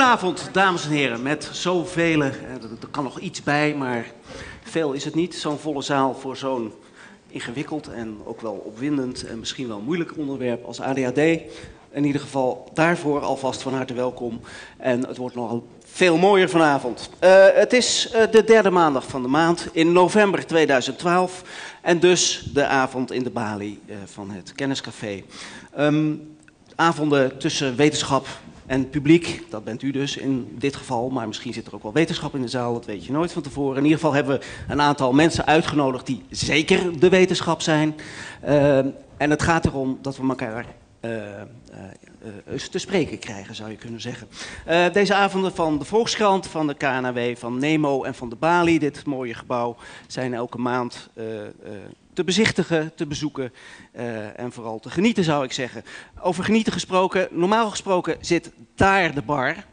Goedenavond, dames en heren, met zoveel, er kan nog iets bij, maar veel is het niet. Zo'n volle zaal voor zo'n ingewikkeld en ook wel opwindend en misschien wel moeilijk onderwerp als ADHD. In ieder geval daarvoor alvast van harte welkom. En het wordt nogal veel mooier vanavond. Uh, het is uh, de derde maandag van de maand in november 2012. En dus de avond in de Bali uh, van het Kenniscafé. Um, avonden tussen wetenschap en publiek, dat bent u dus in dit geval, maar misschien zit er ook wel wetenschap in de zaal, dat weet je nooit van tevoren. In ieder geval hebben we een aantal mensen uitgenodigd die zeker de wetenschap zijn. Uh, en het gaat erom dat we elkaar uh, te spreken krijgen, zou je kunnen zeggen. deze avonden van de Volkskrant, van de KNW, van Nemo en van de Bali, dit mooie gebouw, zijn elke maand te bezichtigen, te bezoeken uh, en vooral te genieten zou ik zeggen. Over genieten gesproken, normaal gesproken zit daar de bar.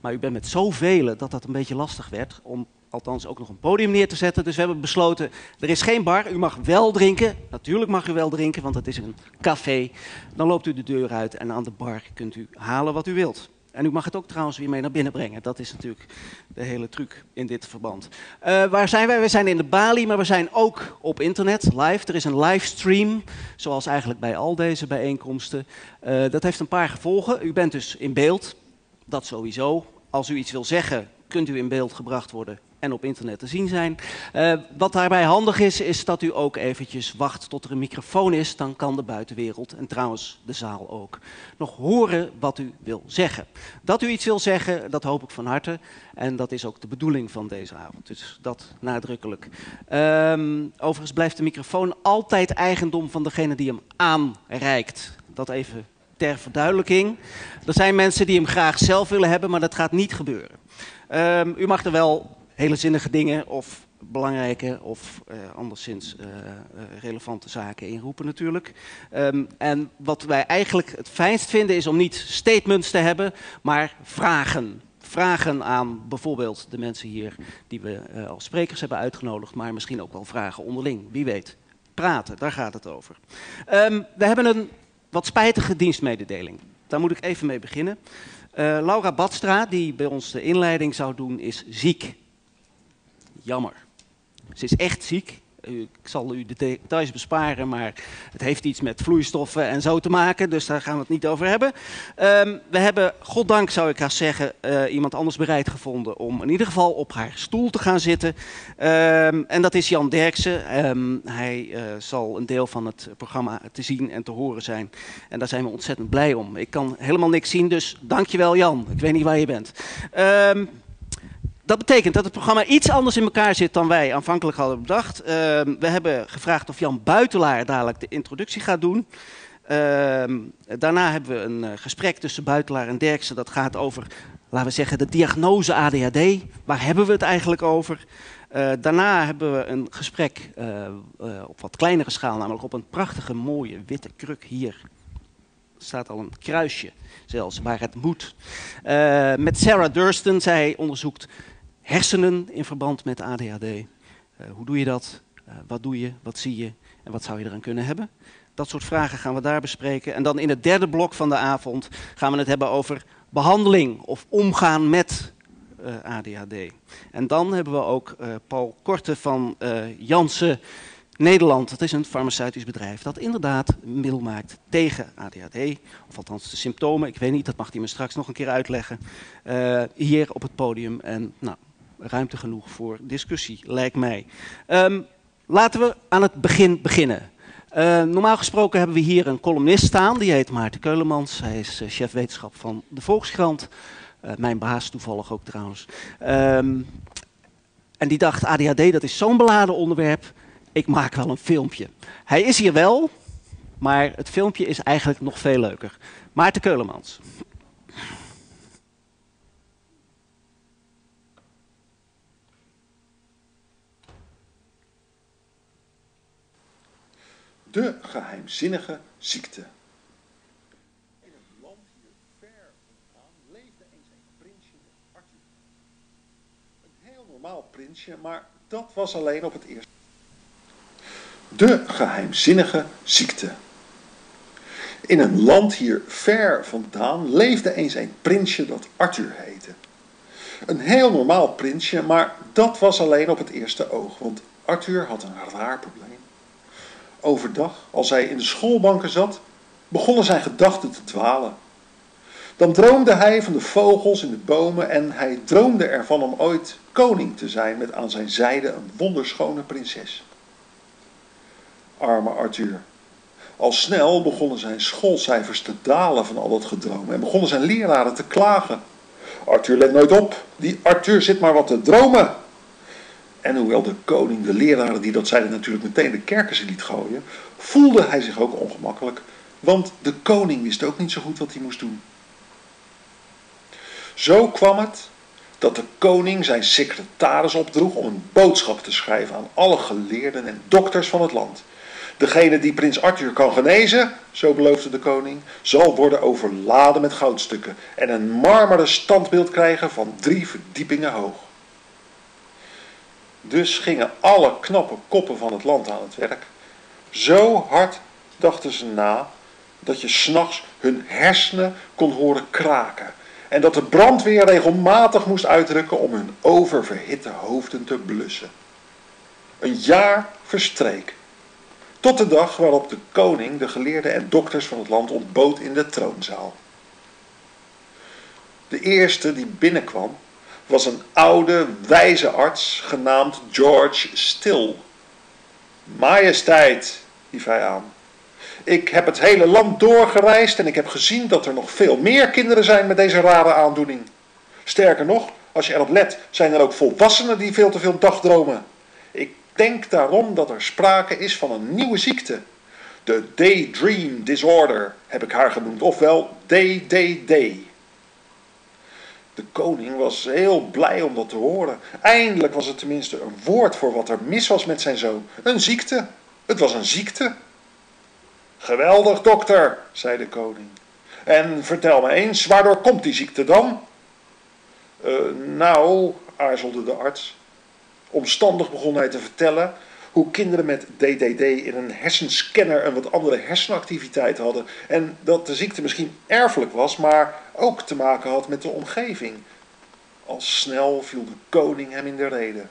Maar u bent met zoveel dat dat een beetje lastig werd om althans ook nog een podium neer te zetten. Dus we hebben besloten, er is geen bar, u mag wel drinken. Natuurlijk mag u wel drinken, want het is een café. Dan loopt u de deur uit en aan de bar kunt u halen wat u wilt. En u mag het ook trouwens weer mee naar binnen brengen. Dat is natuurlijk de hele truc in dit verband. Uh, waar zijn wij? We zijn in de Bali, maar we zijn ook op internet, live. Er is een livestream, zoals eigenlijk bij al deze bijeenkomsten. Uh, dat heeft een paar gevolgen. U bent dus in beeld, dat sowieso. Als u iets wil zeggen, kunt u in beeld gebracht worden en op internet te zien zijn. Uh, wat daarbij handig is, is dat u ook eventjes wacht tot er een microfoon is. Dan kan de buitenwereld, en trouwens de zaal ook, nog horen wat u wil zeggen. Dat u iets wil zeggen, dat hoop ik van harte. En dat is ook de bedoeling van deze avond. Dus dat nadrukkelijk. Um, overigens blijft de microfoon altijd eigendom van degene die hem aanreikt. Dat even ter verduidelijking. Er zijn mensen die hem graag zelf willen hebben, maar dat gaat niet gebeuren. Um, u mag er wel hele zinnige dingen of belangrijke of uh, anderszins uh, relevante zaken inroepen natuurlijk. Um, en wat wij eigenlijk het fijnst vinden is om niet statements te hebben, maar vragen. Vragen aan bijvoorbeeld de mensen hier die we als sprekers hebben uitgenodigd, maar misschien ook wel vragen onderling, wie weet. Praten, daar gaat het over. Um, we hebben een wat spijtige dienstmededeling. Daar moet ik even mee beginnen. Laura Badstra, die bij ons de inleiding zou doen, is ziek. Jammer. Ze is echt ziek. Ik zal u de details besparen, maar het heeft iets met vloeistoffen en zo te maken, dus daar gaan we het niet over hebben. Um, we hebben, goddank zou ik haast zeggen, uh, iemand anders bereid gevonden om in ieder geval op haar stoel te gaan zitten. Um, en dat is Jan Derksen. Um, hij uh, zal een deel van het programma te zien en te horen zijn. En daar zijn we ontzettend blij om. Ik kan helemaal niks zien, dus dankjewel Jan. Ik weet niet waar je bent. Dat betekent dat het programma iets anders in elkaar zit dan wij aanvankelijk hadden bedacht. Uh, we hebben gevraagd of Jan Buitelaar dadelijk de introductie gaat doen. Uh, daarna hebben we een uh, gesprek tussen Buitelaar en Derksen. Dat gaat over, laten we zeggen, de diagnose ADHD. Waar hebben we het eigenlijk over? Uh, daarna hebben we een gesprek op wat kleinere schaal, namelijk op een prachtige mooie witte kruk hier. Er staat al een kruisje zelfs, waar het moet. met Sarah Durston, zij onderzoekt hersenen in verband met ADHD. Uh, hoe doe je dat? Uh, wat doe je? Wat zie je? En wat zou je eraan kunnen hebben? Dat soort vragen gaan we daar bespreken. En dan in het derde blok van de avond gaan we het hebben over behandeling of omgaan met eh, ADHD. En dan hebben we ook Paul Korte van Janssen Nederland. Dat is een farmaceutisch bedrijf dat inderdaad een middel maakt tegen ADHD. Of althans de symptomen. Ik weet niet, dat mag hij me straks nog een keer uitleggen. hier op het podium. En nou, ruimte genoeg voor discussie, lijkt mij. Um, laten we aan het begin beginnen. Uh, normaal gesproken hebben we hier een columnist staan, die heet Maarten Keulemans. Hij is uh, chef wetenschap van de Volkskrant. Uh, mijn baas toevallig ook trouwens. Um, en die dacht, ADHD dat is zo'n beladen onderwerp, ik maak wel een filmpje. Hij is hier wel, maar het filmpje is eigenlijk nog veel leuker. Maarten Keulemans. De geheimzinnige ziekte. In het land hier ver vandaan leefde eens een prinsje Arthur. Een heel normaal prinsje, maar dat was alleen op het eerste. De geheimzinnige ziekte. In een land hier ver vandaan leefde eens een prinsje dat Arthur heette. Een heel normaal prinsje, maar dat was alleen op het eerste oog, want Arthur had een raar probleem. Overdag, als hij in de schoolbanken zat, begonnen zijn gedachten te dwalen. Dan droomde hij van de vogels in de bomen en hij droomde ervan om ooit koning te zijn met aan zijn zijde een wonderschone prinses. Arme Arthur. Al snel begonnen zijn schoolcijfers te dalen van al dat gedroom en begonnen zijn leraren te klagen. Arthur let nooit op, die Arthur zit maar wat te dromen. En hoewel de koning de leraren die dat zeiden natuurlijk meteen de kerkers liet gooien, voelde hij zich ook ongemakkelijk, want de koning wist ook niet zo goed wat hij moest doen. Zo kwam het dat de koning zijn secretaris opdroeg om een boodschap te schrijven aan alle geleerden en dokters van het land. Degene die prins Arthur kan genezen, zo beloofde de koning, zal worden overladen met goudstukken en een marmeren standbeeld krijgen van drie verdiepingen hoog. Dus gingen alle knappe koppen van het land aan het werk. Zo hard dachten ze na dat je s'nachts hun hersenen kon horen kraken. En dat de brandweer regelmatig moest uitrukken om hun oververhitte hoofden te blussen. Een jaar verstreek. Tot de dag waarop de koning de geleerden en dokters van het land ontbood in de troonzaal. De eerste die binnenkwam was een oude, wijze arts genaamd George Still. Majesteit, hief hij aan. Ik heb het hele land doorgereisd en ik heb gezien dat er nog veel meer kinderen zijn met deze rare aandoening. Sterker nog, als je erop let, zijn er ook volwassenen die veel te veel dagdromen. Ik denk daarom dat er sprake is van een nieuwe ziekte. De Daydream Disorder heb ik haar genoemd, ofwel DDD. De koning was heel blij om dat te horen. Eindelijk was het tenminste een woord voor wat er mis was met zijn zoon. Een ziekte. Het was een ziekte. Geweldig, dokter, zei de koning. En vertel me eens, waardoor komt die ziekte dan? Uh, nou, aarzelde de arts. Omstandig begon hij te vertellen hoe kinderen met DDD in een hersenscanner een wat andere hersenactiviteit hadden. En dat de ziekte misschien erfelijk was, maar ook te maken had met de omgeving. Al snel viel de koning hem in de rede.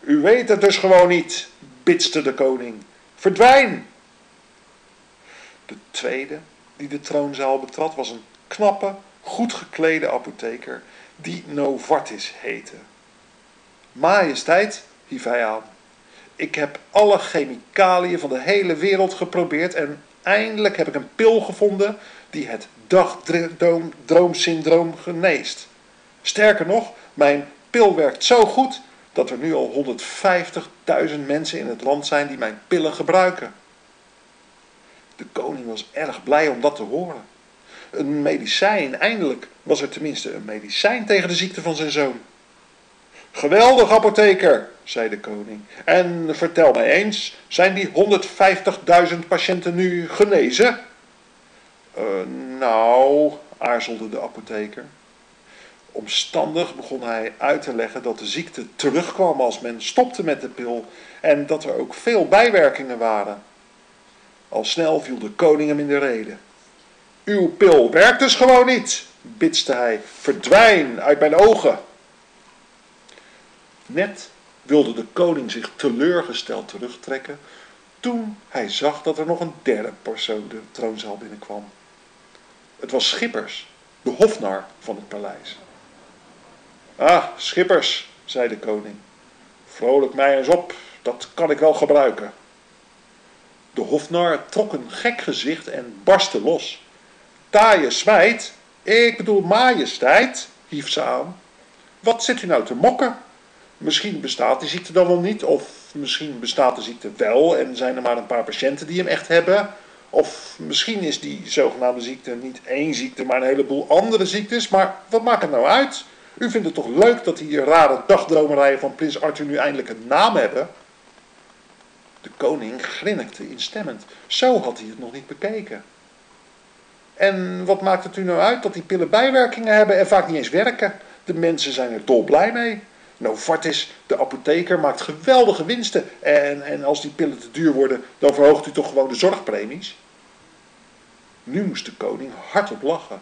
U weet het dus gewoon niet, bitste de koning. Verdwijn! De tweede die de troonzaal betrad was een knappe, goed geklede apotheker die Novartis heette. Majesteit, hief hij aan, ik heb alle chemicaliën van de hele wereld geprobeerd en eindelijk heb ik een pil gevonden die het dagdroomsyndroom geneest. Sterker nog, mijn pil werkt zo goed dat er nu al 150.000 mensen in het land zijn die mijn pillen gebruiken. De koning was erg blij om dat te horen. Een medicijn, eindelijk was er tenminste een medicijn tegen de ziekte van zijn zoon. Geweldig, apotheker, zei de koning. En vertel mij eens, zijn die 150.000 patiënten nu genezen? Uh, nou, aarzelde de apotheker. Omstandig begon hij uit te leggen dat de ziekte terugkwam als men stopte met de pil en dat er ook veel bijwerkingen waren. Al snel viel de koning hem in de rede. Uw pil werkt dus gewoon niet, bitste hij. Verdwijn uit mijn ogen. Net wilde de koning zich teleurgesteld terugtrekken toen hij zag dat er nog een derde persoon de troonzaal binnenkwam. Het was Schippers, de hofnar van het paleis. Ah, Schippers, zei de koning, vrolijk mij eens op, dat kan ik wel gebruiken. De hofnar trok een gek gezicht en barstte los. Taaie smijt, ik bedoel majesteit, hief ze aan. Wat zit u nou te mokken? Misschien bestaat die ziekte dan wel niet, of misschien bestaat de ziekte wel en zijn er maar een paar patiënten die hem echt hebben. Of misschien is die zogenaamde ziekte niet één ziekte, maar een heleboel andere ziektes. Maar wat maakt het nou uit? U vindt het toch leuk dat die rare dagdromerijen van prins Arthur nu eindelijk een naam hebben? De koning grinnikte instemmend. Zo had hij het nog niet bekeken. En wat maakt het u nou uit dat die pillen bijwerkingen hebben en vaak niet eens werken? De mensen zijn er dolblij mee. Novartis, de apotheker, maakt geweldige winsten. En, en als die pillen te duur worden, dan verhoogt u toch gewoon de zorgpremies? Nu moest de koning hardop lachen.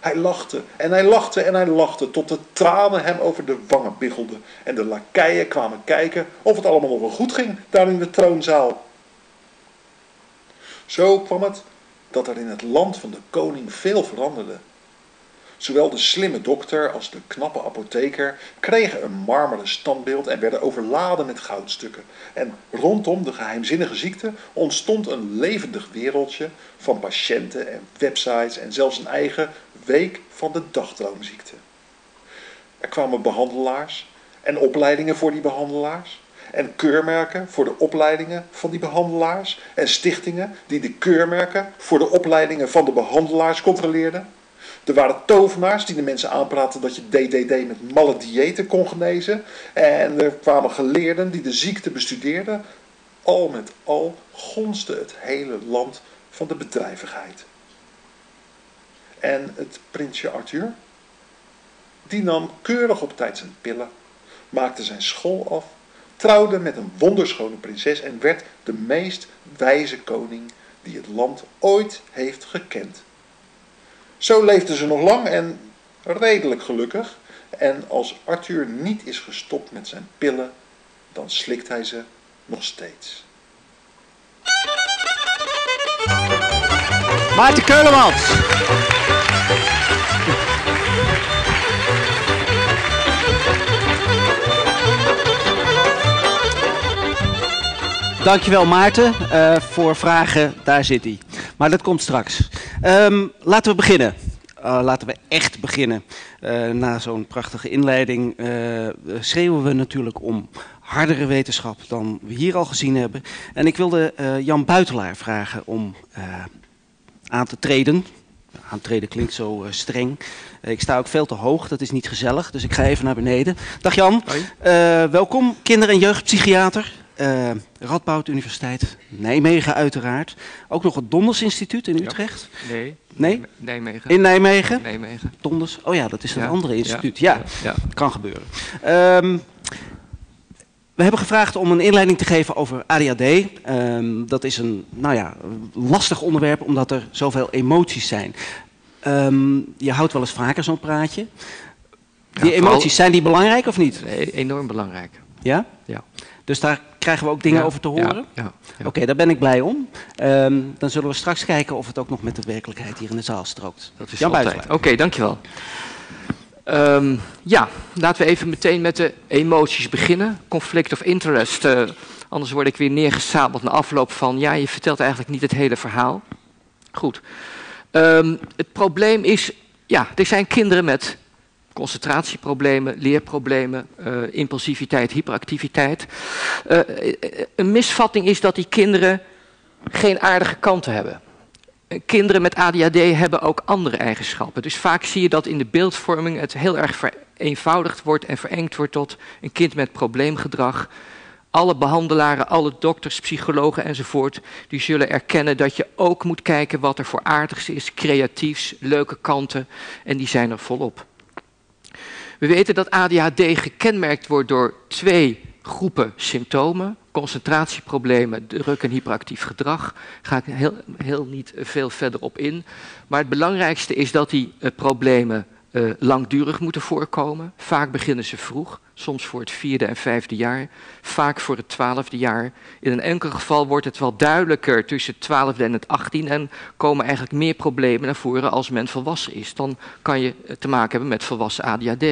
Hij lachte en hij lachte en hij lachte tot de tranen hem over de wangen biggelden en de lakeien kwamen kijken of het allemaal nog wel goed ging daar in de troonzaal. Zo kwam het dat er in het land van de koning veel veranderde. Zowel de slimme dokter als de knappe apotheker kregen een marmeren standbeeld en werden overladen met goudstukken. En rondom de geheimzinnige ziekte ontstond een levendig wereldje van patiënten en websites en zelfs een eigen week van de dagdroomziekte. Er kwamen behandelaars en opleidingen voor die behandelaars. En keurmerken voor de opleidingen van die behandelaars. En stichtingen die de keurmerken voor de opleidingen van de behandelaars controleerden. Er waren tovenaars die de mensen aanpraten dat je DDD met malle diëten kon genezen. En er kwamen geleerden die de ziekte bestudeerden. Al met al gonste het hele land van de bedrijvigheid. En het prinsje Arthur, die nam keurig op tijd zijn pillen, maakte zijn school af, trouwde met een wonderschone prinses en werd de meest wijze koning die het land ooit heeft gekend. Zo leefden ze nog lang en redelijk gelukkig. En als Arthur niet is gestopt met zijn pillen, dan slikt hij ze nog steeds. Maarten Keulemans. Dankjewel Maarten uh, voor vragen. Daar zit hij. Maar dat komt straks. Um, laten we beginnen. Uh, laten we echt beginnen. Uh, na zo'n prachtige inleiding schreeuwen we natuurlijk om hardere wetenschap dan we hier al gezien hebben. En ik wilde Jan Buitelaar vragen om aan te treden. Aantreden klinkt zo streng. Ik sta ook veel te hoog, dat is niet gezellig, dus ik ga even naar beneden. Dag Jan, welkom, kinder- en jeugdpsychiater. Radboud Universiteit, Nijmegen uiteraard. Ook nog het Donders Instituut in Utrecht. Ja. Nee, nee? Nijmegen. In Nijmegen? Nijmegen. Donders, oh ja, dat is een ja. andere instituut. Ja, ja. kan gebeuren. Um, we hebben gevraagd om een inleiding te geven over ADHD. Um, dat is een nou ja, lastig onderwerp omdat er zoveel emoties zijn. Um, je houdt wel eens vaker zo'n praatje. Die emoties, zijn die belangrijk of niet? Enorm belangrijk. Ja? Ja. Dus daar krijgen we ook dingen Ja, over te horen? Ja, ja, ja. Oké, daar ben ik blij om. Ehm, dan zullen we straks kijken of het ook nog met de werkelijkheid hier in de zaal strookt. Dat is Jan altijd. Oké, dankjewel. Ehm, ja, laten we even meteen met de emoties beginnen. Conflict of interest. eh, anders word ik weer neergesabeld na afloop van... ja, je vertelt eigenlijk niet het hele verhaal. Goed. Ehm, het probleem is... ja, er zijn kinderen met concentratieproblemen, leerproblemen, eh, impulsiviteit, hyperactiviteit. Eh, een misvatting is dat die kinderen geen aardige kanten hebben. Eh, Kinderen met ADHD hebben ook andere eigenschappen. Dus vaak zie je dat in de beeldvorming het heel erg vereenvoudigd wordt en verengd wordt tot een kind met probleemgedrag. Alle behandelaren, alle dokters, psychologen enzovoort, die zullen erkennen dat je ook moet kijken wat er voor aardigs is, creatiefs, leuke kanten, en die zijn er volop. We weten dat ADHD gekenmerkt wordt door twee groepen symptomen. Concentratieproblemen, druk en hyperactief gedrag. Daar ga ik heel, heel niet veel verder op in. Maar het belangrijkste is dat die eh, problemen eh, langdurig moeten voorkomen. Vaak beginnen ze vroeg, soms voor het vierde en vijfde jaar, vaak voor het twaalfde jaar. In een enkel geval wordt het wel duidelijker tussen het twaalfde en het achttiende en komen eigenlijk meer problemen naar voren als men volwassen is. Dan kan je eh, te maken hebben met volwassen ADHD.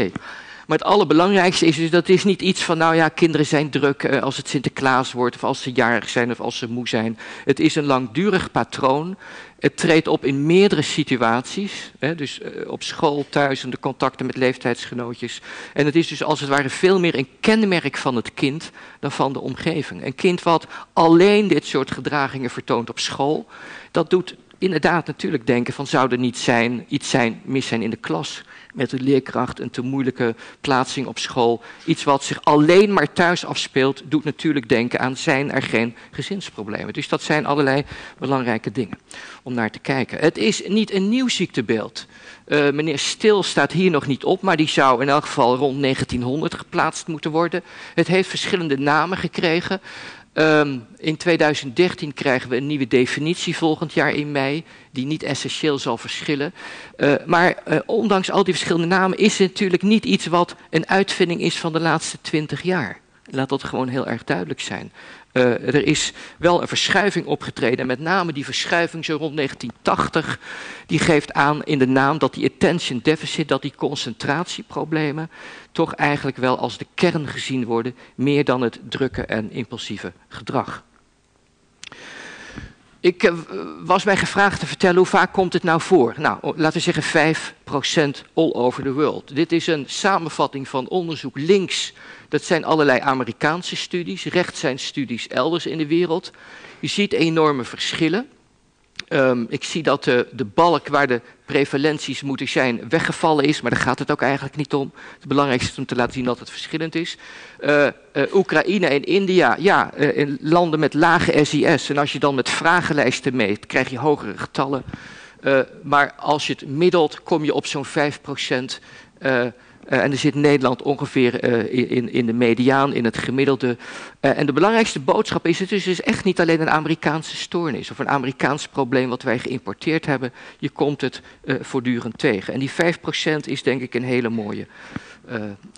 Maar het allerbelangrijkste is dus dat is niet iets van, nou ja, kinderen zijn druk eh, als het Sinterklaas wordt, of als ze jarig zijn, of als ze moe zijn. Het is een langdurig patroon. Het treedt op in meerdere situaties, hè, dus eh, op school, thuis, in de contacten met leeftijdsgenootjes. En het is dus als het ware veel meer een kenmerk van het kind dan van de omgeving. Een kind wat alleen dit soort gedragingen vertoont op school, dat doet inderdaad natuurlijk denken van zou er niet zijn, iets zijn, mis zijn in de klas met de leerkracht, een te moeilijke plaatsing op school. Iets wat zich alleen maar thuis afspeelt, doet natuurlijk denken aan zijn er geen gezinsproblemen. Dus dat zijn allerlei belangrijke dingen om naar te kijken. Het is niet een nieuw ziektebeeld. Uh, meneer Stil staat hier nog niet op, maar die zou in elk geval rond 1900 geplaatst moeten worden. Het heeft verschillende namen gekregen. Ehm, in 2013 krijgen we een nieuwe definitie volgend jaar in mei, die niet essentieel zal verschillen. Uh, maar uh, ondanks al die verschillende namen is het natuurlijk niet iets wat een uitvinding is van de laatste twintig jaar. Laat dat gewoon heel erg duidelijk zijn. Uh, er is wel een verschuiving opgetreden. met name die verschuiving zo rond 1980, die geeft aan in de naam dat die attention deficit, dat die concentratieproblemen, toch eigenlijk wel als de kern gezien worden, meer dan het drukke en impulsieve gedrag. Ik uh, was mij gevraagd te vertellen hoe vaak komt het nou voor. Nou, laten we zeggen 5% all over the world. Dit is een samenvatting van onderzoek links dat zijn allerlei Amerikaanse studies, rechts zijn studies elders in de wereld. Je ziet enorme verschillen. Um, ik zie dat de, de, balk waar de prevalenties moeten zijn weggevallen is, maar daar gaat het ook eigenlijk niet om. Het belangrijkste is om te laten zien dat het verschillend is. Uh, uh, Oekraïne en India, ja, uh, in landen met lage SIS. En als je dan met vragenlijsten meet, krijg je hogere getallen. maar als je het middelt, kom je op zo'n 5 procent. Uh, en er zit Nederland ongeveer uh, in, in de mediaan, in het gemiddelde. Uh, en de belangrijkste boodschap is: het is dus echt niet alleen een Amerikaanse stoornis of een Amerikaans probleem wat wij geïmporteerd hebben. Je komt het voortdurend tegen. En die 5% is denk ik een hele mooie,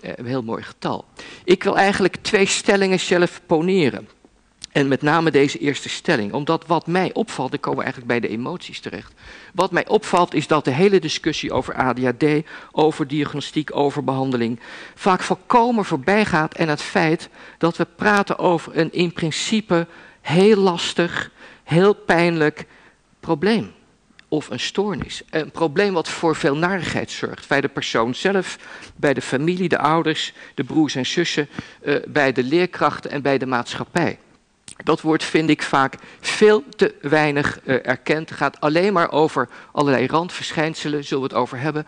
een heel mooi getal. Ik wil eigenlijk twee stellingen zelf poneren. En met name deze eerste stelling, omdat wat mij opvalt, ik kom eigenlijk bij de emoties terecht. Wat mij opvalt is dat de hele discussie over ADHD, over diagnostiek, over behandeling, vaak volkomen voorbij gaat en het feit dat we praten over een in principe heel lastig, heel pijnlijk probleem. Of een stoornis. Een probleem wat voor veel narigheid zorgt. Bij de persoon zelf, bij de familie, de ouders, de broers en zussen, uh, bij de leerkrachten en bij de maatschappij. Dat wordt, vind ik, vaak veel te weinig uh, erkend. Het gaat alleen maar over allerlei randverschijnselen, zullen we het over hebben.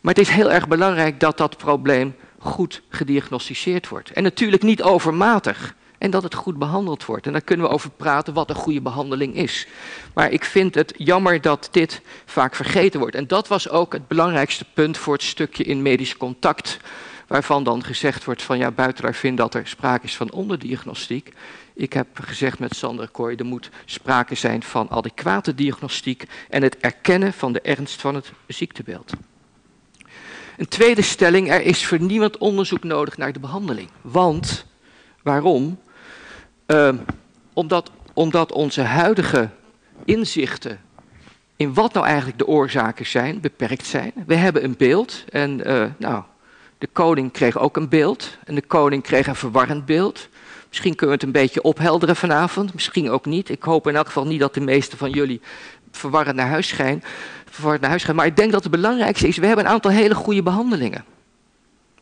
Maar het is heel erg belangrijk dat dat probleem goed gediagnosticeerd wordt. En natuurlijk niet overmatig. En dat het goed behandeld wordt. En daar kunnen we over praten wat een goede behandeling is. Maar ik vind het jammer dat dit vaak vergeten wordt. En dat was ook het belangrijkste punt voor het stukje in medisch contact. Waarvan dan gezegd wordt van ja, buiteraar vindt dat er sprake is van onderdiagnostiek. Ik heb gezegd met Sander Kooi, er moet sprake zijn van adequate diagnostiek en het erkennen van de ernst van het ziektebeeld. Een tweede stelling, er is vernieuwend onderzoek nodig naar de behandeling. Want, waarom? Uh, omdat, omdat onze huidige inzichten in wat nou eigenlijk de oorzaken zijn, beperkt zijn. We hebben een beeld en uh, nou, de koning kreeg ook een beeld en de koning kreeg een verwarrend beeld. Misschien kunnen we het een beetje ophelderen vanavond, misschien ook niet. Ik hoop in elk geval niet dat de meesten van jullie verwarrend naar huis gaan. Verwarrend naar huis gaan. Maar ik denk dat het belangrijkste is, we hebben een aantal hele goede behandelingen.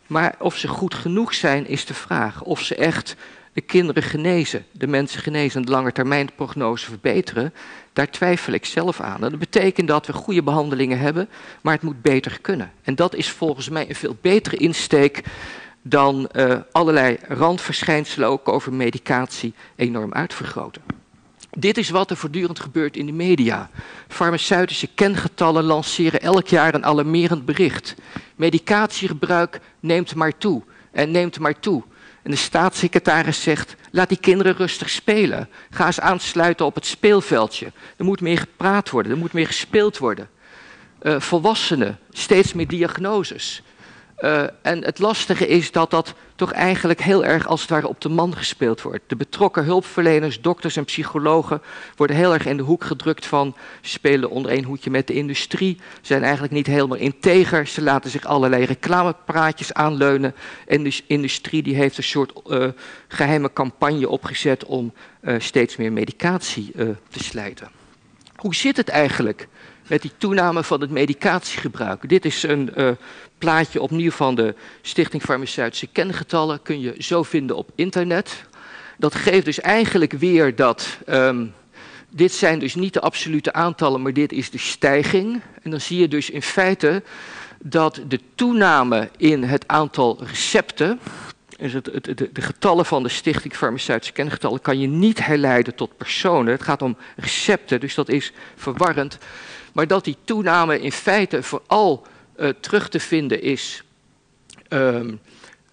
Maar of ze goed genoeg zijn, is de vraag. Of ze echt de kinderen genezen, de mensen genezen en de langetermijnprognose verbeteren, daar twijfel ik zelf aan. dat betekent dat we goede behandelingen hebben, maar het moet beter kunnen. En dat is volgens mij een veel betere insteek dan uh, allerlei randverschijnselen ook over medicatie enorm uitvergroten. Dit is wat er voortdurend gebeurt in de media. Farmaceutische kengetallen lanceren elk jaar een alarmerend bericht. Medicatiegebruik neemt maar toe en neemt maar toe. En de staatssecretaris zegt: laat die kinderen rustig spelen. Ga eens aansluiten op het speelveldje. Er moet meer gepraat worden, er moet meer gespeeld worden. Uh, volwassenen, steeds meer diagnoses. Uh, en het lastige is dat dat toch eigenlijk heel erg als het ware op de man gespeeld wordt. De betrokken hulpverleners, dokters en psychologen worden heel erg in de hoek gedrukt van spelen onder één hoedje met de industrie, zijn eigenlijk niet helemaal integer, ze laten zich allerlei reclamepraatjes aanleunen en de industrie die heeft een soort uh, geheime campagne opgezet om uh, steeds meer medicatie te slijten. Hoe zit het eigenlijk met die toename van het medicatiegebruik? Dit is een plaatje opnieuw van de Stichting Farmaceutische Kengetallen kun je zo vinden op internet. Dat geeft dus eigenlijk weer dat um, dit zijn dus niet de absolute aantallen, maar dit is de stijging. En dan zie je dus in feite dat de toename in het aantal recepten, dus het, het, de, de, getallen van de Stichting Farmaceutische Kengetallen, kan je niet herleiden tot personen. Het gaat om recepten, dus dat is verwarrend. Maar dat die toename in feite vooral uh, terug te vinden is um,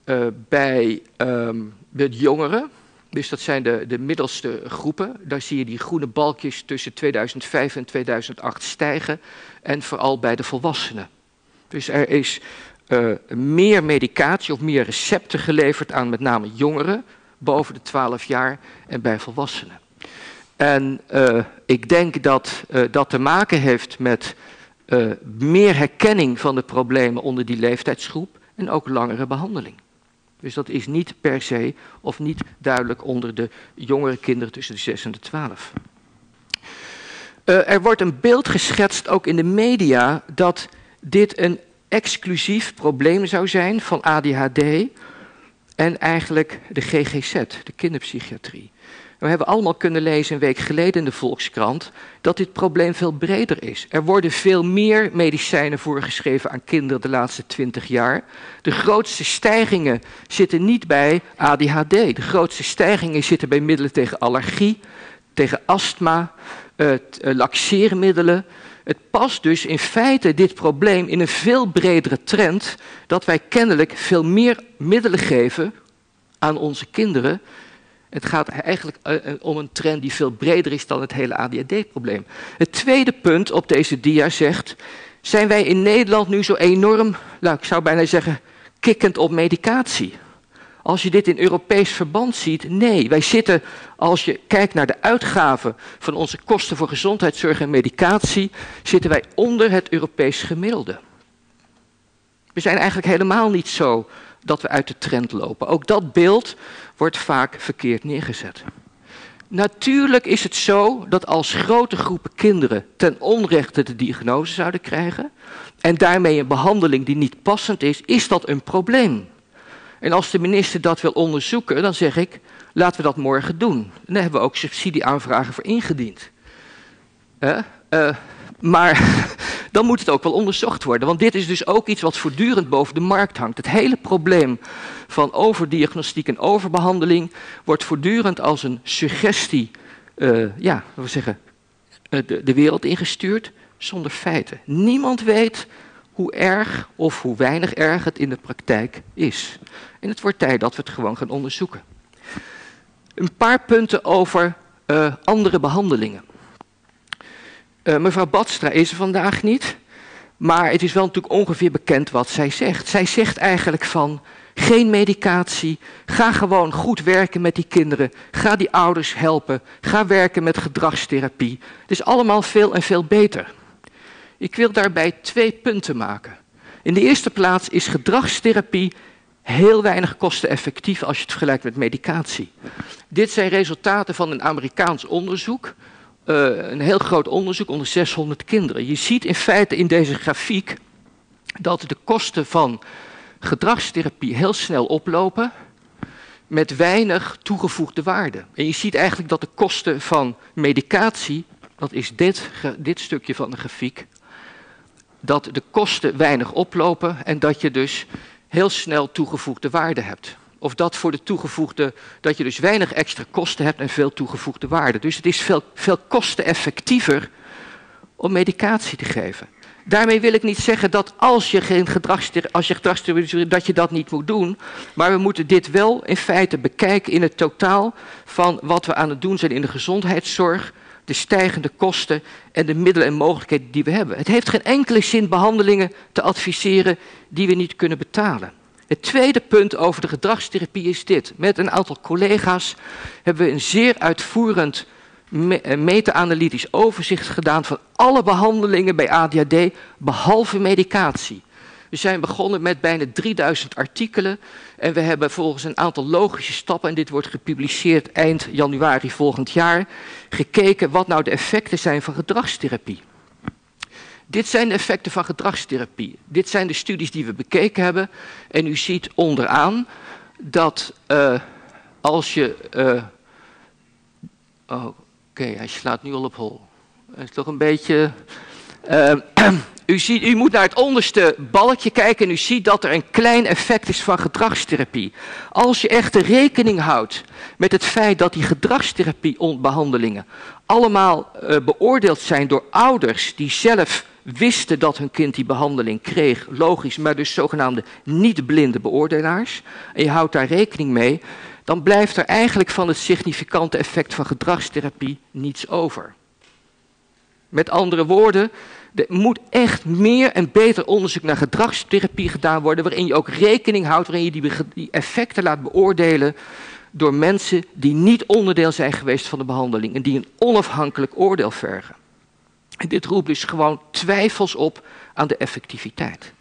uh, bij um, de jongeren. Dus dat zijn de, de middelste groepen. Daar zie je die groene balkjes tussen 2005 en 2008 stijgen. En vooral bij de volwassenen. Dus er is uh, meer medicatie of meer recepten geleverd aan met name jongeren boven de 12 jaar en bij volwassenen. En uh, ik denk dat uh, dat te maken heeft met meer herkenning van de problemen onder die leeftijdsgroep en ook langere behandeling. Dus dat is niet per se of niet duidelijk onder de jongere kinderen tussen de 6 en de 12. Uh, er wordt een beeld geschetst, ook in de media, dat dit een exclusief probleem zou zijn van ADHD en eigenlijk de GGZ, de kinderpsychiatrie. We hebben allemaal kunnen lezen een week geleden in de Volkskrant dat dit probleem veel breder is. Er worden veel meer medicijnen voorgeschreven aan kinderen de laatste twintig jaar. De grootste stijgingen zitten niet bij ADHD. De grootste stijgingen zitten bij middelen tegen allergie, tegen astma, uh, laxeermiddelen. Het past dus in feite dit probleem in een veel bredere trend dat wij kennelijk veel meer middelen geven aan onze kinderen het gaat eigenlijk eh, eh, om een trend die veel breder is dan het hele ADHD-probleem. Het tweede punt op deze dia zegt, zijn wij in Nederland nu zo enorm, nou, ik zou bijna zeggen, kikkend op medicatie? Als je dit in Europees verband ziet, nee. Wij zitten, als je kijkt naar de uitgaven van onze kosten voor gezondheidszorg en medicatie, zitten wij onder het Europees gemiddelde. We zijn eigenlijk helemaal niet zo dat we uit de trend lopen. Ook dat beeld wordt vaak verkeerd neergezet. Natuurlijk is het zo dat als grote groepen kinderen ten onrechte de diagnose zouden krijgen en daarmee een behandeling die niet passend is, is dat een probleem. En als de minister dat wil onderzoeken, dan zeg ik, laten we dat morgen doen. En daar hebben we ook subsidieaanvragen voor ingediend. Uh, maar dan moet het ook wel onderzocht worden. Want dit is dus ook iets wat voortdurend boven de markt hangt. Het hele probleem van overdiagnostiek en overbehandeling wordt voortdurend als een suggestie, uh, ja, we zeggen, uh, de, de wereld ingestuurd, zonder feiten. Niemand weet hoe erg of hoe weinig erg het in de praktijk is. En het wordt tijd dat we het gewoon gaan onderzoeken. Een paar punten over uh, andere behandelingen. Uh, mevrouw Badstra is er vandaag niet, maar het is wel natuurlijk ongeveer bekend wat zij zegt. Zij zegt eigenlijk van geen medicatie, ga gewoon goed werken met die kinderen, ga die ouders helpen, ga werken met gedragstherapie. Het is allemaal veel en veel beter. Ik wil daarbij twee punten maken. In de eerste plaats is gedragstherapie heel weinig kosteneffectief als je het vergelijkt met medicatie. Dit zijn resultaten van een Amerikaans onderzoek een heel groot onderzoek onder 600 kinderen. Je ziet in feite in deze grafiek dat de kosten van gedragstherapie heel snel oplopen met weinig toegevoegde waarde. En je ziet eigenlijk dat de kosten van medicatie, dat is dit, dit stukje van de grafiek, dat de kosten weinig oplopen en dat je dus heel snel toegevoegde waarde hebt. Of dat voor de toegevoegde, dat je dus weinig extra kosten hebt en veel toegevoegde waarde. Dus het is veel, veel kosteneffectiever om medicatie te geven. Daarmee wil ik niet zeggen dat als je geen gedragstherapie, dat je dat niet moet doen. Maar we moeten dit wel in feite bekijken in het totaal van wat we aan het doen zijn in de gezondheidszorg, de stijgende kosten en de middelen en mogelijkheden die we hebben. Het heeft geen enkele zin behandelingen te adviseren die we niet kunnen betalen. Het tweede punt over de gedragstherapie is dit. Met een aantal collega's hebben we een zeer uitvoerend eh, meta-analytisch overzicht gedaan van alle behandelingen bij ADHD, behalve medicatie. We zijn begonnen met bijna 3000 artikelen en we hebben volgens een aantal logische stappen, en dit wordt gepubliceerd eind januari volgend jaar, gekeken wat nou de effecten zijn van gedragstherapie. Dit zijn de effecten van gedragstherapie. Dit zijn de studies die we bekeken hebben. En u ziet onderaan dat uh, als je. Uh, oh, Oké, hij slaat nu al op hol. Dat is toch een beetje. Uh, u, ziet, u moet naar het onderste balkje kijken en u ziet dat er een klein effect is van gedragstherapie. Als je echt rekening houdt met het feit dat die gedragstherapiebehandelingen allemaal beoordeeld zijn door ouders die zelf wisten dat hun kind die behandeling kreeg, logisch, maar dus zogenaamde niet-blinde beoordelaars. En je houdt daar rekening mee, dan blijft er eigenlijk van het significante effect van gedragstherapie niets over. Met andere woorden, er moet echt meer en beter onderzoek naar gedragstherapie gedaan worden, waarin je ook rekening houdt, waarin je die, effecten laat beoordelen door mensen die niet onderdeel zijn geweest van de behandeling en die een onafhankelijk oordeel vergen. En dit roept dus gewoon twijfels op aan de effectiviteit.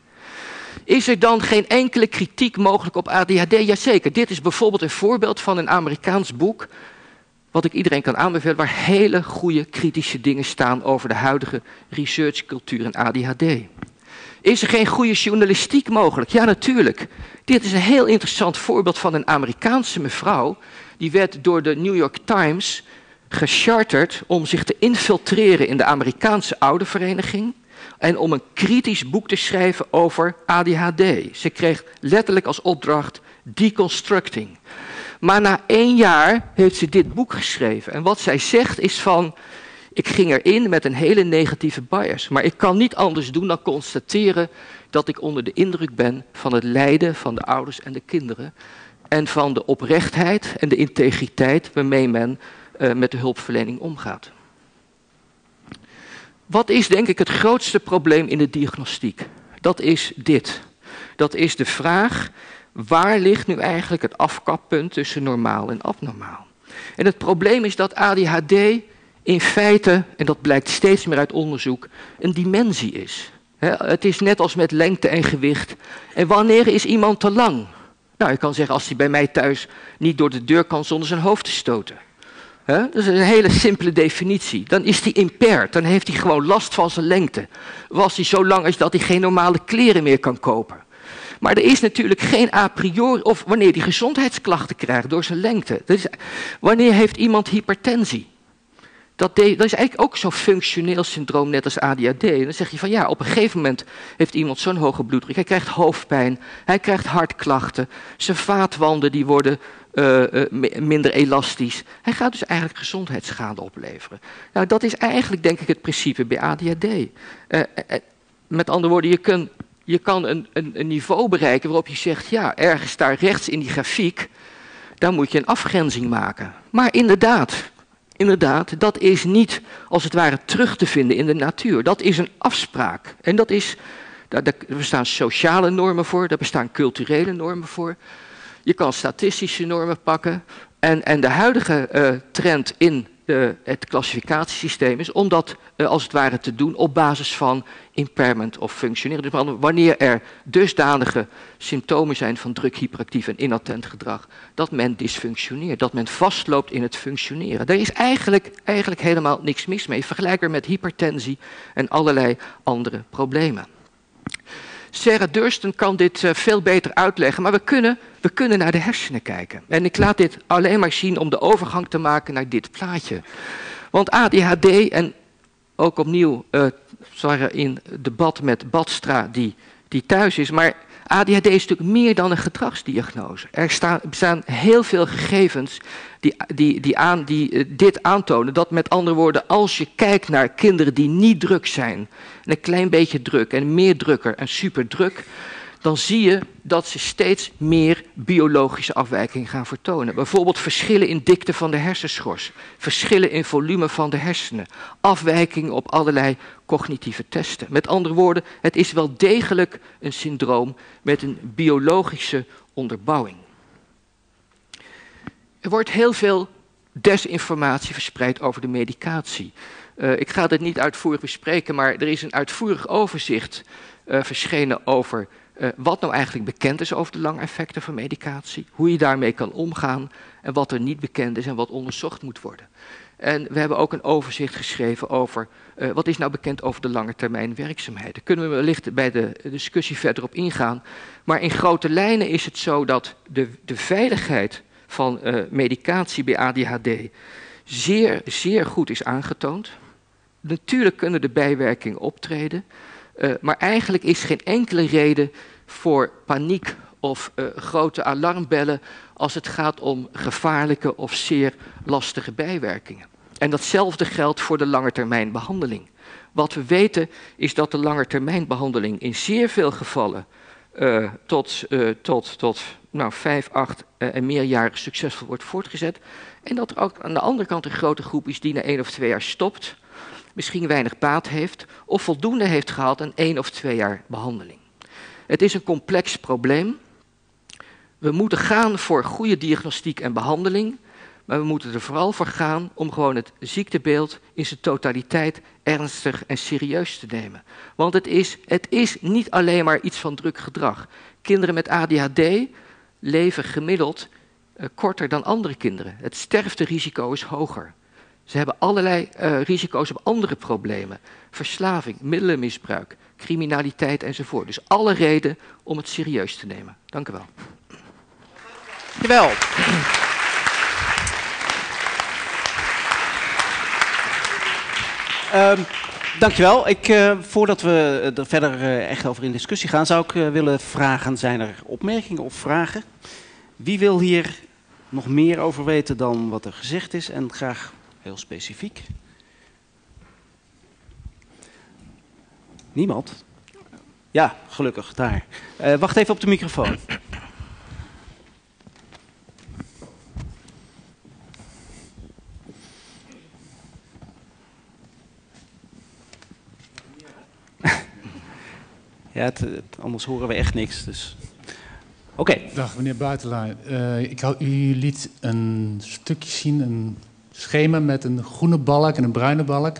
Is er dan geen enkele kritiek mogelijk op ADHD? Jazeker, dit is bijvoorbeeld een voorbeeld van een Amerikaans boek, wat ik iedereen kan aanbevelen, waar hele goede kritische dingen staan over de huidige researchcultuur in ADHD. Is er geen goede journalistiek mogelijk? Ja, natuurlijk. Dit is een heel interessant voorbeeld van een Amerikaanse mevrouw. Die werd door de New York Times gecharterd om zich te infiltreren in de Amerikaanse oudervereniging en om een kritisch boek te schrijven over ADHD. Ze kreeg letterlijk als opdracht deconstructing. Maar na één jaar heeft ze dit boek geschreven. En wat zij zegt is van, ik ging erin met een hele negatieve bias. Maar ik kan niet anders doen dan constateren dat ik onder de indruk ben van het lijden van de ouders en de kinderen. En van de oprechtheid en de integriteit waarmee men uh, met de hulpverlening omgaat. Wat is denk ik het grootste probleem in de diagnostiek? Dat is dit. Dat is de vraag, waar ligt nu eigenlijk het afkappunt tussen normaal en abnormaal? En het probleem is dat ADHD in feite, en dat blijkt steeds meer uit onderzoek, een dimensie is. het is net als met lengte en gewicht. En wanneer is iemand te lang? Nou, je kan zeggen, als hij bij mij thuis niet door de deur kan zonder zijn hoofd te stoten. Dat is een hele simpele definitie. Dan is hij impaired, dan heeft hij gewoon last van zijn lengte. Was hij zo lang is dat hij geen normale kleren meer kan kopen. Maar er is natuurlijk geen a priori, of wanneer hij gezondheidsklachten krijgt door zijn lengte. Dat is, wanneer heeft iemand hypertensie? Dat, dat, is eigenlijk ook zo'n functioneel syndroom, net als ADHD. En dan zeg je van ja, op een gegeven moment heeft iemand zo'n hoge bloeddruk. Hij krijgt hoofdpijn, hij krijgt hartklachten, zijn vaatwanden die worden uh, minder elastisch. Hij gaat dus eigenlijk gezondheidsschade opleveren. Nou, dat is eigenlijk denk ik het principe bij ADHD. Uh, eh, met andere woorden, je, je kan een, een, niveau bereiken waarop je zegt, ja, ergens daar rechts in die grafiek, daar moet je een afgrenzing maken. Maar inderdaad, inderdaad, dat is niet als het ware terug te vinden in de natuur. Dat is een afspraak. En dat is, daar bestaan sociale normen voor, daar bestaan culturele normen voor. Je kan statistische normen pakken. En, en de huidige uh, trend in de, het klassificatiesysteem is om dat uh, als het ware te doen op basis van impairment of functioneren. Dus wanneer er dusdanige symptomen zijn van druk, hyperactief en inattent gedrag, dat men dysfunctioneert, dat men vastloopt in het functioneren. Daar is eigenlijk, eigenlijk helemaal niks mis mee. Vergelijk er met hypertensie en allerlei andere problemen. Sarah Durston kan dit uh, veel beter uitleggen, maar we kunnen, we kunnen naar de hersenen kijken. En ik laat dit alleen maar zien om de overgang te maken naar dit plaatje. Want ADHD en ook opnieuw, uh, in debat met Badstra die, die thuis is, maar ADHD is natuurlijk meer dan een gedragsdiagnose. Er staan, bestaan heel veel gegevens die, die, die, aan, die uh, dit aantonen. Dat met andere woorden, als je kijkt naar kinderen die niet druk zijn, en een klein beetje druk en meer drukker en superdruk, dan zie je dat ze steeds meer biologische afwijkingen gaan vertonen. Bijvoorbeeld verschillen in dikte van de hersenschors, verschillen in volume van de hersenen, afwijkingen op allerlei cognitieve testen. Met andere woorden, het is wel degelijk een syndroom met een biologische onderbouwing. Er wordt heel veel desinformatie verspreid over de medicatie. Uh, ik ga dit niet uitvoerig bespreken, maar er is een uitvoerig overzicht uh, verschenen over uh, wat nou eigenlijk bekend is over de lange effecten van medicatie, hoe je daarmee kan omgaan en wat er niet bekend is en wat onderzocht moet worden. En we hebben ook een overzicht geschreven over uh, wat is nou bekend over de lange termijn werkzaamheden. Kunnen we wellicht bij de discussie verder op ingaan. Maar in grote lijnen is het zo dat de, de veiligheid van uh, medicatie bij ADHD zeer, zeer goed is aangetoond. Natuurlijk kunnen de bijwerkingen optreden. Uh, maar eigenlijk is geen enkele reden voor paniek of uh, grote alarmbellen als het gaat om gevaarlijke of zeer lastige bijwerkingen. En datzelfde geldt voor de langetermijnbehandeling. Wat we weten is dat de langetermijnbehandeling in zeer veel gevallen uh, tot, tot, tot nou, vijf, acht uh, en meer jaren succesvol wordt voortgezet. En dat er ook aan de andere kant een grote groep is die na één of twee jaar stopt, misschien weinig baat heeft of voldoende heeft gehad aan één of twee jaar behandeling. Het is een complex probleem. We moeten gaan voor goede diagnostiek en behandeling, maar we moeten er vooral voor gaan om gewoon het ziektebeeld in zijn totaliteit ernstig en serieus te nemen. Want het is, het is niet alleen maar iets van druk gedrag. Kinderen met ADHD leven gemiddeld uh, korter dan andere kinderen. Het sterfterisico is hoger. Ze hebben allerlei uh, risico's op andere problemen. Verslaving, middelenmisbruik, criminaliteit enzovoort. Dus alle reden om het serieus te nemen. Dank u wel. Dankjewel. Um, dankjewel. Ik, uh, voordat we er verder echt over in discussie gaan, zou ik willen vragen: zijn er opmerkingen of vragen? Wie wil hier nog meer over weten dan wat er gezegd is en graag heel specifiek? Niemand? Ja, gelukkig, daar. wacht even op de microfoon. Ja, het, het, anders horen we echt niks. Dus. Oké. Okay. Dag meneer Buitenlaar. Uh, ik had, u liet een stukje zien, een schema met een groene balk en een bruine balk.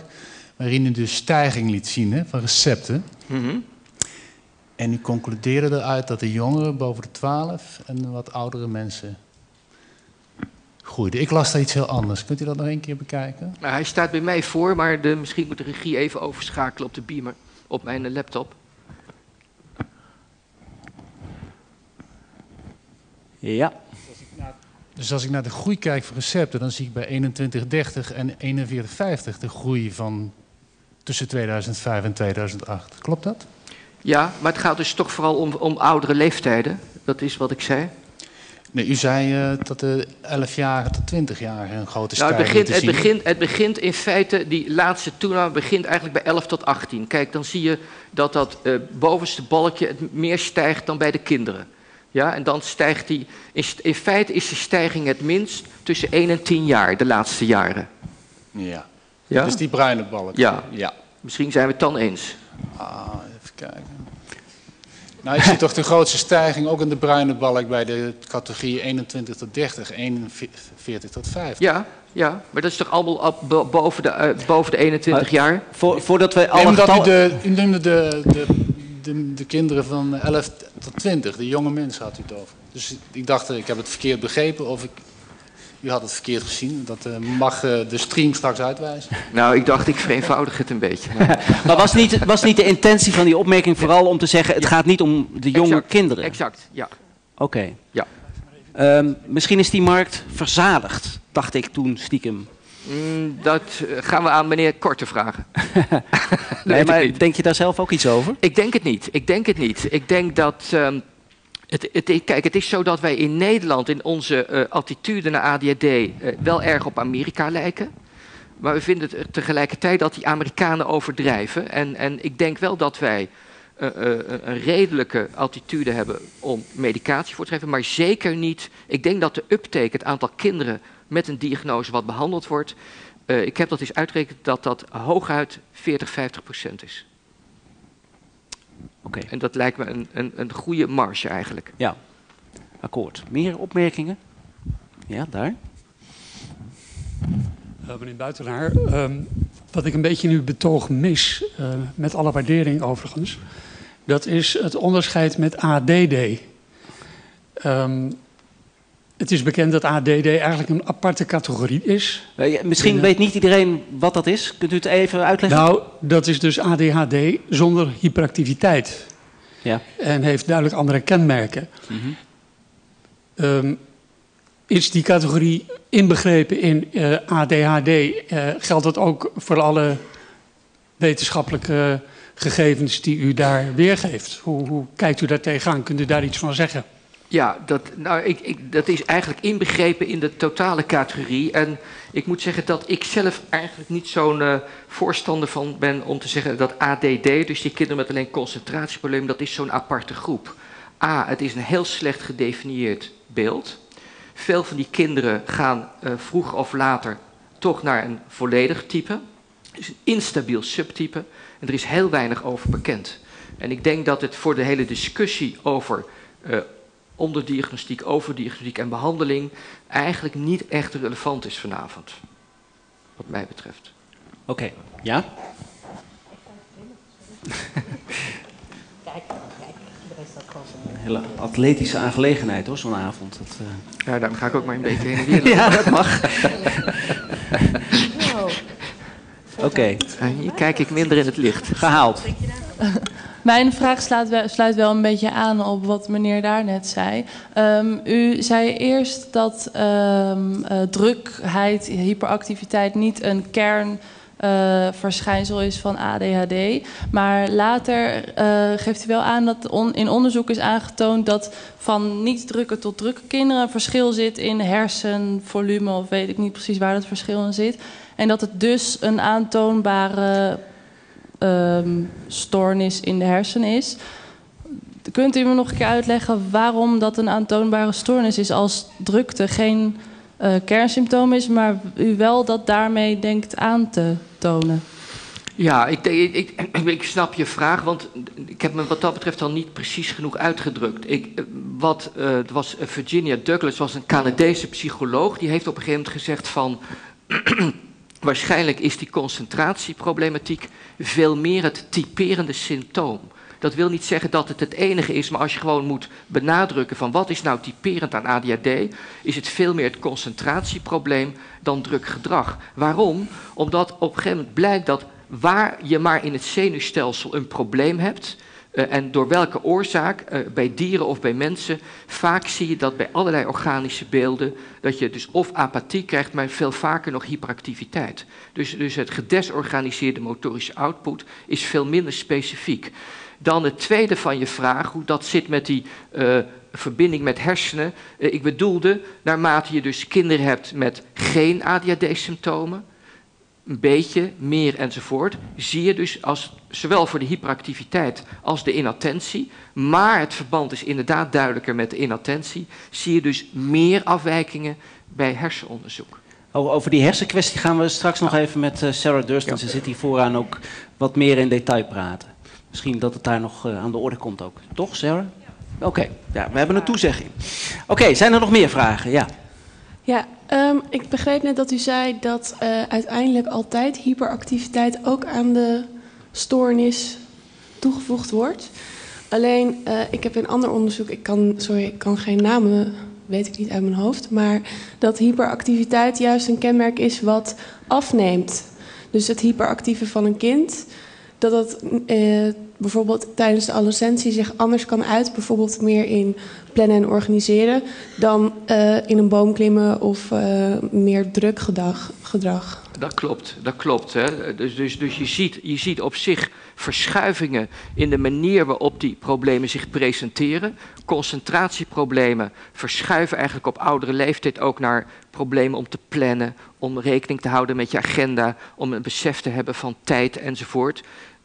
Waarin u de stijging liet zien hè, van recepten. Mm -hmm. En u concludeerde eruit dat de jongeren boven de 12 en de wat oudere mensen groeiden. Ik las daar iets heel anders. Kunt u dat nog een keer bekijken? Nou, hij staat bij mij voor, maar de, misschien moet de regie even overschakelen op de beamer, op mijn laptop. Ja. Dus als ik naar de groei kijk van recepten, dan zie ik bij 2130 en 4150 de groei van tussen 2005 en 2008. Klopt dat? Ja, maar het gaat dus toch vooral om, om oudere leeftijden. Dat is wat ik zei. Nee, u zei uh, dat de 11 jaar tot 20 jaar een grote nou, stijging het begint, het begint, het begint in feite, die laatste toename begint eigenlijk bij 11 tot 18. Kijk, dan zie je dat dat uh, bovenste balkje het meer stijgt dan bij de kinderen. Ja, en dan stijgt die. In, in, feite is de stijging het minst tussen 1 en 10 jaar, de laatste jaren. Ja. ja? Dus die bruine balk. Ja. ja. Misschien zijn we het dan eens. Ah, even kijken. Nou, ik zie toch de grootste stijging ook in de bruine balk bij de categorie 21 tot 30, 41 tot 50. Ja, ja, maar dat is toch allemaal op, boven, de, uh, boven de 21 maar, jaar? Voor, voordat wij alle Neem dat u, de, u noemde de, de, de, de, kinderen van 11 tot 20, de jonge mensen had u het over. Dus ik dacht, ik heb het verkeerd begrepen of ik, u had het verkeerd gezien. Dat uh, mag uh, de stream straks uitwijzen. Nou, ik dacht, ik vereenvoudig het een beetje. Maar, maar was, niet, was niet de intentie van die opmerking vooral om te zeggen, het ja. gaat niet om de jonge exact, kinderen? Exact, ja. Oké. Okay. Ja. Um, misschien is die markt verzadigd, dacht ik toen stiekem. Mm, dat gaan we aan meneer Korte vragen. nee, maar denk je daar zelf ook iets over? Ik denk het niet. Ik denk het niet. Ik denk dat. Um, het, het, kijk, het is zo dat wij in Nederland in onze uh, attitude naar ADHD uh, wel erg op Amerika lijken. Maar we vinden het tegelijkertijd dat die Amerikanen overdrijven. En, en ik denk wel dat wij uh, een redelijke attitude hebben om medicatie voor te geven. Maar zeker niet. Ik denk dat de uptake, het aantal kinderen met een diagnose wat behandeld wordt. Uh, ik heb dat eens uitgerekend dat dat hooguit 40, 50 procent is. Oké. En dat lijkt me een, een, een goede marge eigenlijk. Ja, akkoord. Meer opmerkingen? Ja, daar. Uh, meneer Buitenaar, um, wat ik een beetje in uw betoog mis, uh, met alle waardering overigens, dat is het onderscheid met ADD. Um, het is bekend dat ADD eigenlijk een aparte categorie is. Uh, misschien en, weet niet iedereen wat dat is. Kunt u het even uitleggen? Nou, dat is dus ADHD zonder hyperactiviteit. Ja. En heeft duidelijk andere kenmerken. Mm -hmm. um, is die categorie inbegrepen in uh, ADHD? Uh, geldt dat ook voor alle wetenschappelijke gegevens die u daar weergeeft? Hoe, hoe kijkt u daar tegenaan? Kunt u daar iets van zeggen? Ja, dat, nou, ik, ik, dat is eigenlijk inbegrepen in de totale categorie. En ik moet zeggen dat ik zelf eigenlijk niet zo'n uh, voorstander van ben om te zeggen dat ADD, dus die kinderen met alleen concentratieproblemen, dat is zo'n aparte groep. A, het is een heel slecht gedefinieerd beeld. Veel van die kinderen gaan uh, vroeg of later toch naar een volledig type. Dus een instabiel subtype. En er is heel weinig over bekend. En ik denk dat het voor de hele discussie over uh, onderdiagnostiek, overdiagnostiek en behandeling eigenlijk niet echt relevant is vanavond. Wat mij betreft. Oké, okay. ja? Kijk, kijk, er is dat gewoon Een hele atletische aangelegenheid hoor, zo'n avond. Dat, uh... Ja, daarom ga ik ook maar een beetje heen en weer. ja, dat mag. Oké. Okay. Hier kijk ik minder in het licht. Gehaald. Mijn vraag sluit wel, een beetje aan op wat meneer daarnet zei. Um, u zei eerst dat um, uh, drukheid, hyperactiviteit niet een kernverschijnsel uh, is van ADHD. Maar later uh, geeft u wel aan dat in onderzoek is aangetoond dat van niet drukke tot drukke kinderen een verschil zit in hersenvolume, of weet ik niet precies waar dat verschil in zit. En dat het dus een aantoonbare um, stoornis in de hersenen is. Kunt u me nog een keer uitleggen waarom dat een aantoonbare stoornis is als drukte geen uh, kernsymptoom is, maar u wel dat daarmee denkt aan te tonen? Ja, ik, ik, ik, snap je vraag, want ik heb me wat dat betreft al niet precies genoeg uitgedrukt. Ik, wat, uh, het was Virginia Douglas, was een Canadese psycholoog, die heeft op een gegeven moment gezegd van Waarschijnlijk is die concentratieproblematiek veel meer het typerende symptoom. Dat wil niet zeggen dat het het enige is, maar als je gewoon moet benadrukken van wat is nou typerend aan ADHD, is het veel meer het concentratieprobleem dan druk gedrag. Waarom? Omdat op een gegeven moment blijkt dat waar je maar in het zenuwstelsel een probleem hebt, en door welke oorzaak, uh, bij dieren of bij mensen, vaak zie je dat bij allerlei organische beelden, dat je dus of apathie krijgt, maar veel vaker nog hyperactiviteit. Dus, dus het gedesorganiseerde motorische output is veel minder specifiek. Dan het tweede van je vraag, hoe dat zit met die uh, verbinding met hersenen. ik bedoelde, naarmate je dus kinderen hebt met geen ADHD-symptomen, een beetje, meer enzovoort, zie je dus als, zowel voor de hyperactiviteit als de inattentie, maar het verband is inderdaad duidelijker met de inattentie, zie je dus meer afwijkingen bij hersenonderzoek. Over die hersenkwestie gaan we straks nog even met eh, Sarah Durston, ja. ze zit hier vooraan ook wat meer in detail praten. Misschien dat het daar nog uh, aan de orde komt ook. Toch, Sarah? Oké, okay. ja, we hebben een toezegging. Oké, okay, zijn er nog meer vragen? Ja. Ja, um, ik begreep net dat u zei dat uh, uiteindelijk altijd hyperactiviteit ook aan de stoornis toegevoegd wordt. Alleen, uh, ik heb een ander onderzoek, ik kan, sorry, ik kan geen namen, weet ik niet uit mijn hoofd, maar dat hyperactiviteit juist een kenmerk is wat afneemt. Dus het hyperactieve van een kind, dat dat bijvoorbeeld tijdens de adolescentie zich anders kan uit, bijvoorbeeld meer in plannen en organiseren, dan uh, in een boom klimmen of uh, meer druk gedrag, gedrag. Dat klopt, dat klopt. Hè. Dus, dus, dus je, ziet, je ziet op zich verschuivingen in de manier waarop die problemen zich presenteren. Concentratieproblemen verschuiven eigenlijk op oudere leeftijd ook naar problemen om te plannen, om rekening te houden met je agenda, om een besef te hebben van tijd enzovoort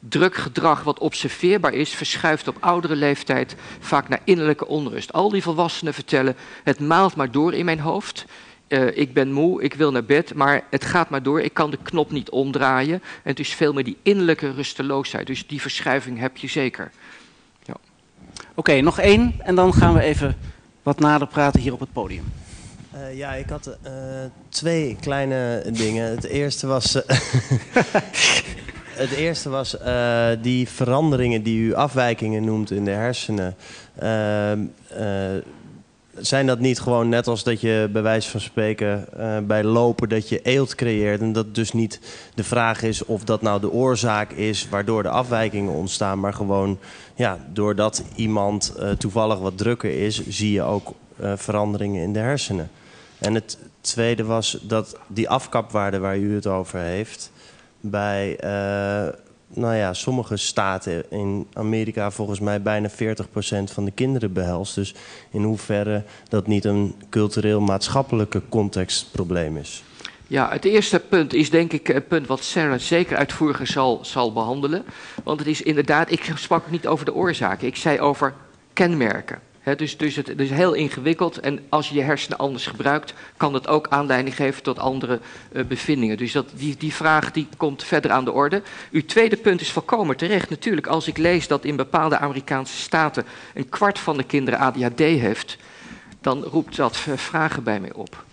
druk gedrag wat observeerbaar is, verschuift op oudere leeftijd vaak naar innerlijke onrust. Al die volwassenen vertellen, het maalt maar door in mijn hoofd. Uh, ik ben moe, ik wil naar bed, maar het gaat maar door. Ik kan de knop niet omdraaien. En het is veel meer die innerlijke rusteloosheid. Dus die verschuiving heb je zeker. Ja. Oké, okay, nog één en dan gaan we even wat nader praten hier op het podium. Uh, ja, ik had uh, twee kleine dingen. Het eerste was. Het eerste was uh, die veranderingen die u afwijkingen noemt in de hersenen. Uh, uh, zijn dat niet gewoon net als dat je bij wijze van spreken bij lopen dat je eelt creëert en dat dus niet de vraag is of dat nou de oorzaak is waardoor de afwijkingen ontstaan, maar gewoon ja, doordat iemand toevallig wat drukker is, zie je ook veranderingen in de hersenen. En het tweede was dat die afkapwaarde waar u het over heeft, bij uh, nou ja, sommige staten in Amerika volgens mij bijna 40% van de kinderen behelst. Dus in hoeverre dat niet een cultureel-maatschappelijke contextprobleem is. Ja, het eerste punt is denk ik het punt wat Sarah zeker uitvoeriger zal, zal behandelen. Want het is inderdaad, ik sprak niet over de oorzaken. Ik zei over kenmerken. Dus, dus het is heel ingewikkeld en als je je hersenen anders gebruikt, kan dat ook aanleiding geven tot andere uh, bevindingen. Dus dat, die, die vraag die komt verder aan de orde. Uw tweede punt is volkomen terecht. Natuurlijk, als ik lees dat in bepaalde Amerikaanse staten een kwart van de kinderen ADHD heeft, dan roept dat vragen bij mij op.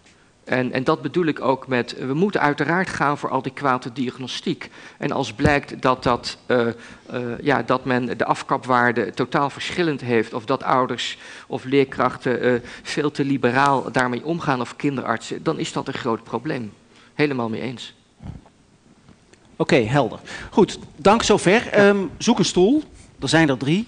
En, en, dat bedoel ik ook met, we moeten uiteraard gaan voor adequate diagnostiek. En als blijkt dat, dat, uh, uh, ja, dat men de afkapwaarde totaal verschillend heeft, of dat ouders of leerkrachten uh, veel te liberaal daarmee omgaan, of kinderartsen, dan is dat een groot probleem. Helemaal mee eens. Oké, okay, helder. Goed, dank zover. Um, zoek een stoel. Er zijn er drie.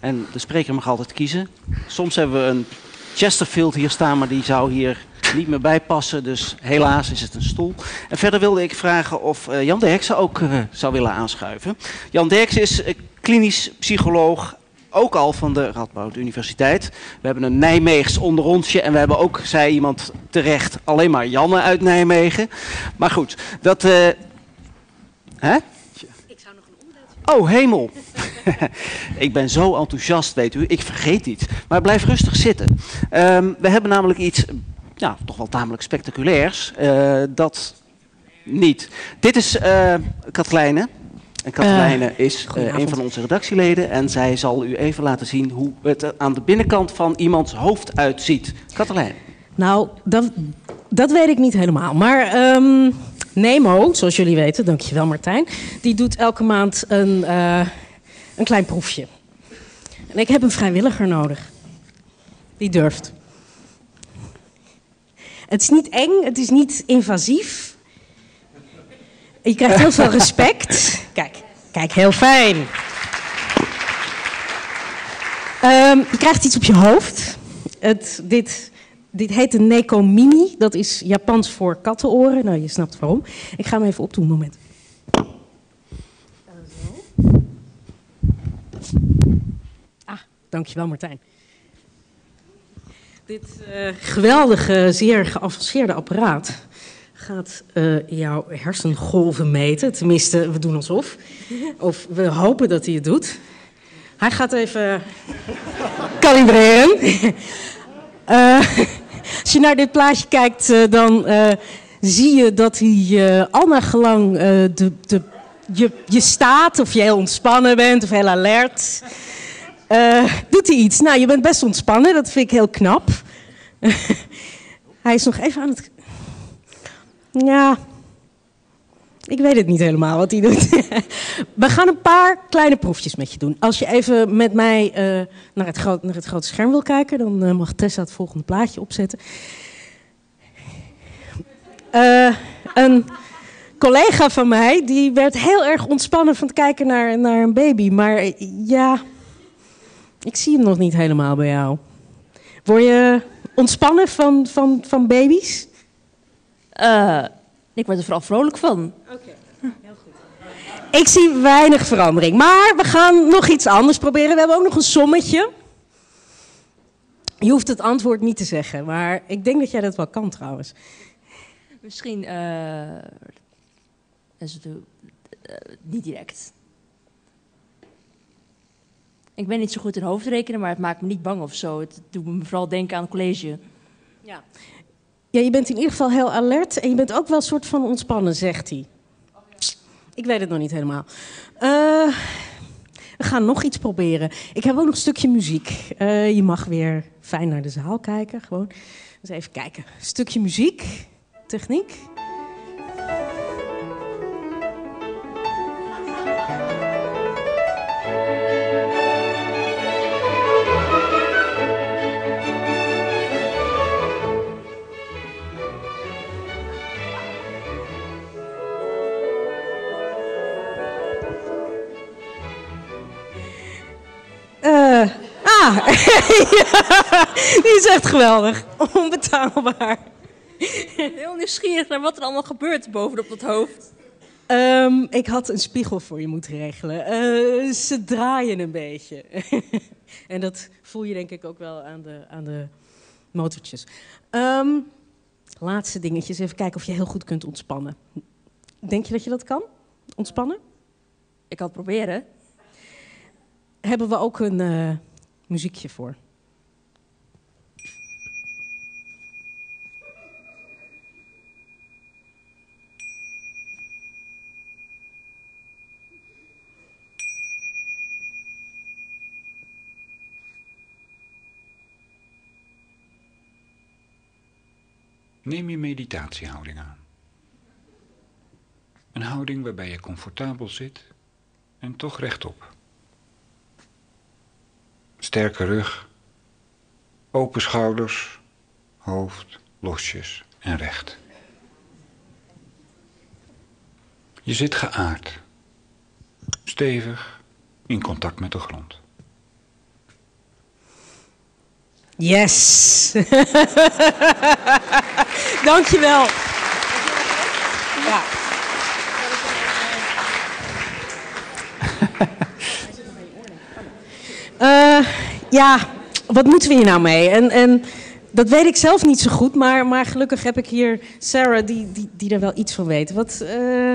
En de spreker mag altijd kiezen. Soms hebben we een Chesterfield hier staan, maar die zou hier niet meer bijpassen. Dus helaas is het een stoel. En verder wilde ik vragen of uh, Jan Derksen ook uh, zou willen aanschuiven. Jan Derksen is uh, klinisch psycholoog. Ook al van de Radboud Universiteit. We hebben een Nijmeegs onder onsje. En we hebben ook, zei iemand terecht, alleen maar Janne uit Nijmegen. Maar goed, dat. hè? Ik zou nog een. Oh, hemel. ik ben zo enthousiast, weet u. Ik vergeet iets. Maar blijf rustig zitten. Um, we hebben namelijk iets ja, toch wel tamelijk spectaculairs. Uh, dat niet. Dit is uh. En Katelijne uh, is een van onze redactieleden. En zij zal u even laten zien hoe het er aan de binnenkant van iemands hoofd uitziet. Katelijne. Nou, dat, dat weet ik niet helemaal. Maar um, Nemo, zoals jullie weten, dankjewel Martijn. Die doet elke maand een, een klein proefje. En ik heb een vrijwilliger nodig. Die durft. Het is niet eng, het is niet invasief. Je krijgt heel veel respect. Kijk, kijk, heel fijn. Um, je krijgt iets op je hoofd. Het, dit, dit heet een nekomimi. Dat is Japans voor kattenoren. Nou, je snapt waarom. Ik ga hem even opdoen, moment. Ah, dankjewel Martijn. Dit uh, geweldige, zeer geavanceerde apparaat gaat uh, jouw hersengolven meten. Tenminste, we doen alsof. Of we hopen dat hij het doet. Hij gaat even kalibreren. uh, als je naar dit plaatje kijkt, dan zie je dat hij al naar gelang de, de, je, je staat, of je heel ontspannen bent of heel alert. Uh, doet hij iets? Nou, je bent best ontspannen, dat vind ik heel knap. hij is nog even aan het. Ja. Ik weet het niet helemaal wat hij doet. We gaan een paar kleine proefjes met je doen. Als je even met mij uh, naar, het groot, naar het grote scherm wil kijken, dan uh, mag Tessa het volgende plaatje opzetten. Een collega van mij die werd heel erg ontspannen van het kijken naar, naar een baby. Maar ja, ik zie hem nog niet helemaal bij jou. Word je ontspannen van, van, van baby's? Uh, ik word er vooral vrolijk van. Oké, okay. heel goed. Ik zie weinig verandering. Maar we gaan nog iets anders proberen. We hebben ook nog een sommetje. Je hoeft het antwoord niet te zeggen, maar ik denk dat jij dat wel kan trouwens. Misschien uh, is het, uh, niet direct. Ik ben niet zo goed in hoofdrekenen, maar het maakt me niet bang of zo. Het doet me vooral denken aan het college. Ja. ja, je bent in ieder geval heel alert en je bent ook wel een soort van ontspannen, zegt hij. Ik weet het nog niet helemaal. Uh, we gaan nog iets proberen. Ik heb ook nog een stukje muziek. Uh, je mag weer fijn naar de zaal kijken. Gewoon. Dus even kijken. Stukje muziek, techniek. Ja, die is echt geweldig. Onbetaalbaar. Heel nieuwsgierig naar wat er allemaal gebeurt bovenop dat hoofd. Um, ik had een spiegel voor je moeten regelen. Uh, ze draaien een beetje. en dat voel je denk ik ook wel aan de, aan de motortjes. Um, laatste dingetjes. Even kijken of je heel goed kunt ontspannen. Denk je dat je dat kan? Ontspannen? Ik kan het proberen hebben we ook een, uh, muziekje voor. Neem je meditatiehouding aan. Een houding waarbij je comfortabel zit en toch rechtop. Sterke rug, open schouders, hoofd losjes en recht. Je zit geaard, stevig, in contact met de grond. Yes! Dankjewel. Ja. Eh, ja, wat moeten we hier nou mee? En, en dat weet ik zelf niet zo goed, maar, maar gelukkig heb ik hier Sarah die, die, die er wel iets van weet. Wat, eh,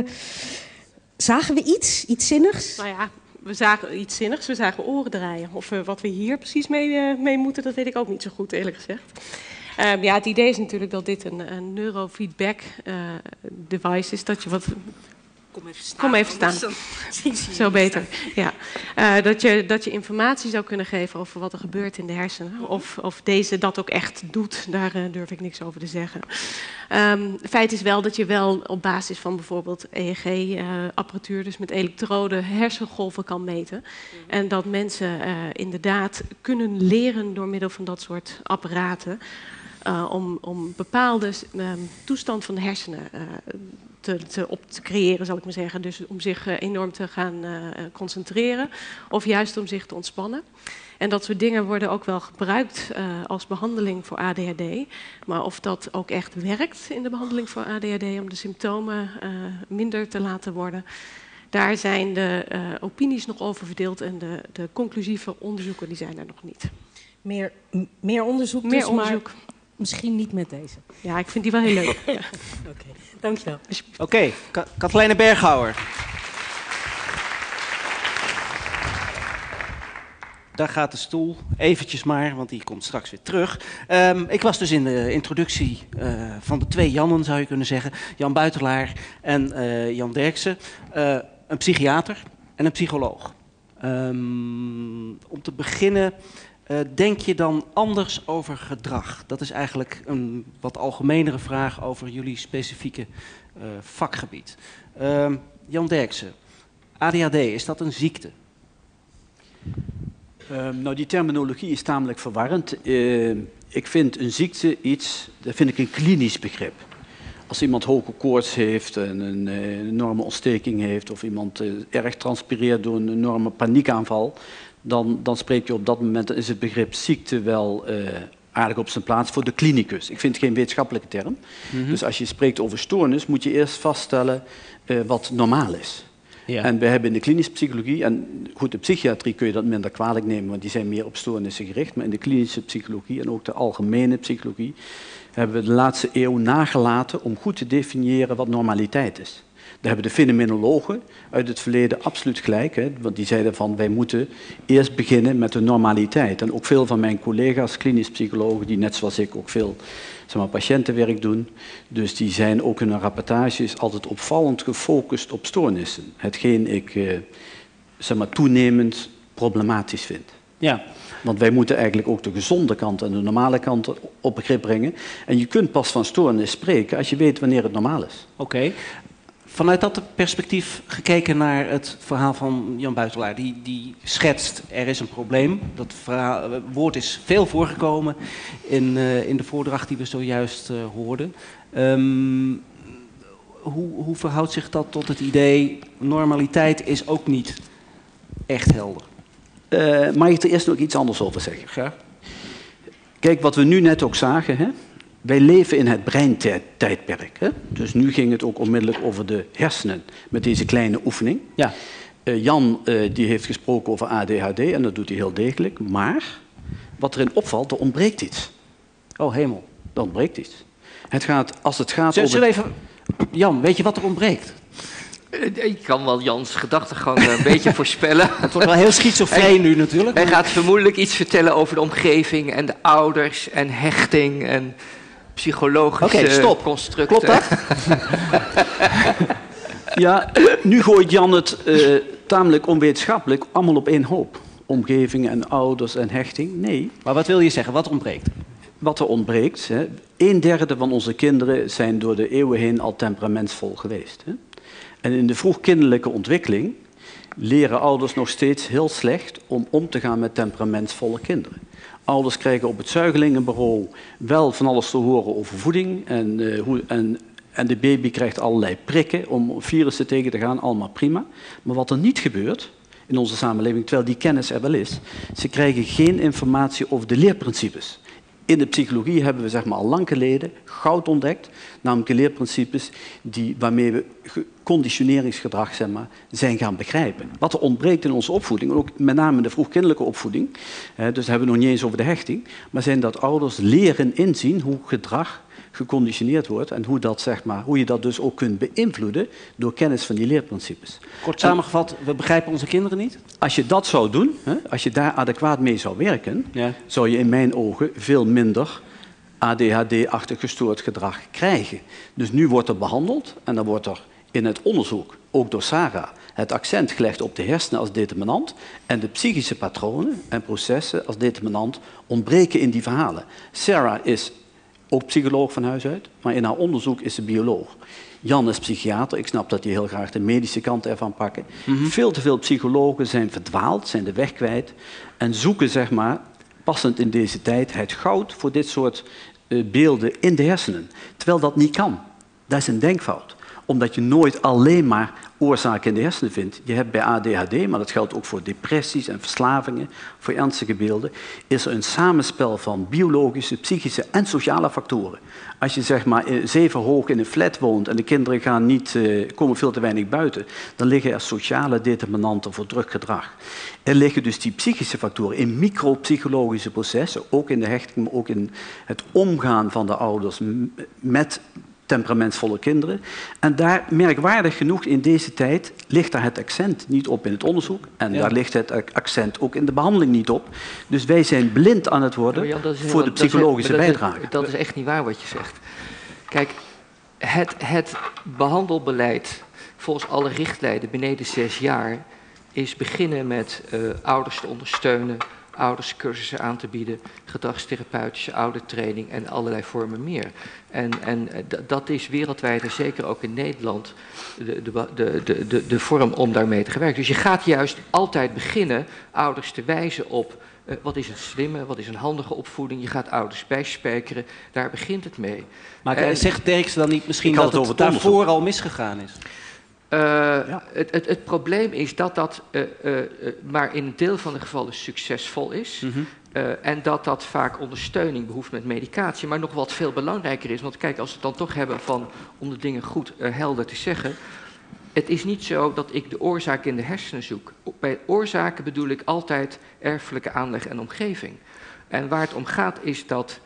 zagen we iets? Iets zinnigs? Nou ja, we zagen iets zinnigs. We zagen oren draaien. Of uh, wat we hier precies mee, mee moeten, dat weet ik ook niet zo goed, eerlijk gezegd. Um, ja, het idee is natuurlijk dat dit een, een neurofeedback uh, device is. Dat je wat. Kom even staan. Kom even staan. Zo beter. Ja. Uh, dat, je, dat je informatie zou kunnen geven over wat er gebeurt in de hersenen. Of, of deze dat ook echt doet, daar uh, durf ik niks over te zeggen. Um, feit is wel dat je wel op basis van bijvoorbeeld EEG-apparatuur, uh, dus met elektroden, hersengolven kan meten. Mm. En dat mensen inderdaad kunnen leren door middel van dat soort apparaten. Om, om bepaalde uh, toestand van de hersenen te, te, op te creëren, zal ik maar zeggen. Dus om zich enorm te gaan concentreren of juist om zich te ontspannen. En dat soort dingen worden ook wel gebruikt als behandeling voor ADHD. Maar of dat ook echt werkt in de behandeling voor ADHD om de symptomen minder te laten worden. Daar zijn de opinies nog over verdeeld en de, de conclusieve onderzoeken die zijn er nog niet. Meer, meer onderzoek, Meer dus, onderzoek. Misschien niet met deze. Ja, ik vind die wel heel leuk. ja. Oké, okay. dankjewel. Oké, okay. Ka Katelijne Berghouwer. Daar gaat de stoel, eventjes maar, want die komt straks weer terug. Um, ik was dus in de introductie uh, van de twee Jannen, zou je kunnen zeggen. Jan Buitelaar en uh, Jan Derksen. Uh, een psychiater en een psycholoog. Um, om te beginnen... Uh, denk je dan anders over gedrag? Dat is eigenlijk een wat algemenere vraag over jullie specifieke uh, vakgebied. Uh, Jan Derksen, ADHD, is dat een ziekte? Um, nou, die terminologie is tamelijk verwarrend. Uh, ik vind een ziekte iets, dat vind ik een klinisch begrip. Als iemand hoge koorts heeft en een, een enorme ontsteking heeft... of iemand erg transpireert door een enorme paniekaanval dan, dan spreek je op dat moment, is het begrip ziekte wel uh, aardig op zijn plaats voor de klinicus. Ik vind het geen wetenschappelijke term. Mm -hmm. Dus als je spreekt over stoornis, moet je eerst vaststellen uh, wat normaal is. Ja. En we hebben in de klinische psychologie, en goed, de psychiatrie kun je dat minder kwalijk nemen, want die zijn meer op stoornissen gericht, maar in de klinische psychologie en ook de algemene psychologie hebben we de laatste eeuw nagelaten om goed te definiëren wat normaliteit is. Daar hebben de fenomenologen uit het verleden absoluut gelijk. Hè, want die zeiden van wij moeten eerst beginnen met de normaliteit. En ook veel van mijn collega's, klinisch psychologen, die net zoals ik ook veel zeg maar, patiëntenwerk doen. Dus die zijn ook in hun rapportages altijd opvallend gefocust op stoornissen. Hetgeen ik eh, zeg maar, toenemend problematisch vind. Ja. Want wij moeten eigenlijk ook de gezonde kant en de normale kant op begrip brengen. En je kunt pas van stoornis spreken als je weet wanneer het normaal is. Oké. Okay. Vanuit dat perspectief gekeken naar het verhaal van Jan Buitelaar, die, die schetst er is een probleem. Dat verhaal, woord is veel voorgekomen in, uh, in de voordracht die we zojuist uh, hoorden. Um, hoe, hoe verhoudt zich dat tot het idee normaliteit is ook niet echt helder? Uh, mag ik er eerst nog iets anders over zeggen? Graag. Kijk, wat we nu net ook zagen, hè? Wij leven in het breintijdperk. Hè? Dus nu ging het ook onmiddellijk over de hersenen met deze kleine oefening. Ja. Uh, Jan uh, die heeft gesproken over ADHD en dat doet hij heel degelijk. Maar wat erin opvalt, er ontbreekt iets. Oh hemel. Er ontbreekt iets. Het gaat, als het gaat Zullen over... even... Jan, weet je wat er ontbreekt? Eh, Ik kan wel Jans gedachtegang eh, een beetje voorspellen. Het wordt wel heel schizofreen nu natuurlijk. Hij gaat vermoedelijk iets vertellen over de omgeving en de ouders en hechting en psychologische Oké, stop. constructen. Klopt dat? Ja, nu gooit Jan het eh, tamelijk onwetenschappelijk allemaal op één hoop. Omgeving en ouders en hechting. Nee. Maar wat wil je zeggen? Wat ontbreekt? Wat er ontbreekt, hè, een derde van onze kinderen zijn door de eeuwen heen al temperamentsvol geweest. Hè. En in de vroegkinderlijke ontwikkeling leren ouders nog steeds heel slecht om om te gaan met temperamentsvolle kinderen. Ouders krijgen op het zuigelingenbureau wel van alles te horen over voeding en, eh, hoe, en, en de baby krijgt allerlei prikken om virussen tegen te gaan, allemaal prima. Maar wat er niet gebeurt in onze samenleving, terwijl die kennis er wel is, ze krijgen geen informatie over de leerprincipes. In de psychologie hebben we zeg maar, al lang geleden goud ontdekt, namelijk de leerprincipes die, waarmee we ge- conditioneringsgedrag zeg maar, zijn gaan begrijpen. Wat er ontbreekt in onze opvoeding, ook met name in de vroegkinderlijke opvoeding, dus hebben we nog niet eens over de hechting, maar zijn dat ouders leren inzien hoe gedrag geconditioneerd wordt en hoe, dat, zeg maar, hoe je dat dus ook kunt beïnvloeden door kennis van die leerprincipes. Kort samengevat, we begrijpen onze kinderen niet? Als je dat zou doen, hè, als je daar adequaat mee zou werken, Ja. zou je in mijn ogen veel minder ADHD-achtig gestoord gedrag krijgen. Dus nu wordt er behandeld en dan wordt er in het onderzoek, ook door Sarah, het accent gelegd op de hersenen als determinant en de psychische patronen en processen als determinant ontbreken in die verhalen. Sarah is ook psycholoog van huis uit, maar in haar onderzoek is ze bioloog. Jan is psychiater. Ik snap dat die heel graag de medische kant ervan pakken. Veel te veel psychologen zijn verdwaald, zijn de weg kwijt en zoeken, zeg maar, passend in deze tijd, het goud voor dit soort eh, beelden in de hersenen. Terwijl dat niet kan. Dat is een denkfout. Omdat je nooit alleen maar oorzaken in de hersenen vindt. Je hebt bij ADHD, maar dat geldt ook voor depressies en verslavingen, voor ernstige beelden, is er een samenspel van biologische, psychische en sociale factoren. Als je zeg maar zeven hoog in een flat woont en de kinderen gaan niet, eh, komen veel te weinig buiten, dan liggen er sociale determinanten voor druk gedrag. Er liggen dus die psychische factoren in micropsychologische processen, ook in de hechting, maar ook in het omgaan van de ouders met temperamentsvolle kinderen. En daar, merkwaardig genoeg in deze tijd, ligt daar het accent niet op in het onderzoek. En Ja. daar ligt het accent ook in de behandeling niet op. Dus wij zijn blind aan het worden Jan, heel- voor de dat is heel- psychologische dat- bijdrage. Dat is echt niet waar wat je zegt. Kijk, het, het behandelbeleid volgens alle richtlijnen beneden zes jaar is beginnen met eh, ouders te ondersteunen, ouders cursussen aan te bieden, gedragstherapeutische oudertraining en allerlei vormen meer. En, en eh, dat is wereldwijd en zeker ook in Nederland de, de, de, de, de, de vorm om daarmee te werken. Dus je gaat juist altijd beginnen ouders te wijzen op eh, wat is een slimme, wat is een handige opvoeding. Je gaat ouders bijspijkeren, daar begint het mee. Maar En- zegt Derksen dan niet misschien dat het daarvoor al misgegaan is? Eh, het, het, het probleem is dat dat eh, eh, maar in een deel van de gevallen succesvol is. Mhm. En dat dat vaak ondersteuning behoeft met medicatie. Maar nog wat veel belangrijker is, want kijk, als we het dan toch hebben van om de dingen goed helder te zeggen. Het is niet zo dat ik de oorzaak in de hersenen zoek. Bij oorzaken bedoel ik altijd erfelijke aanleg en omgeving. En waar het om gaat is dat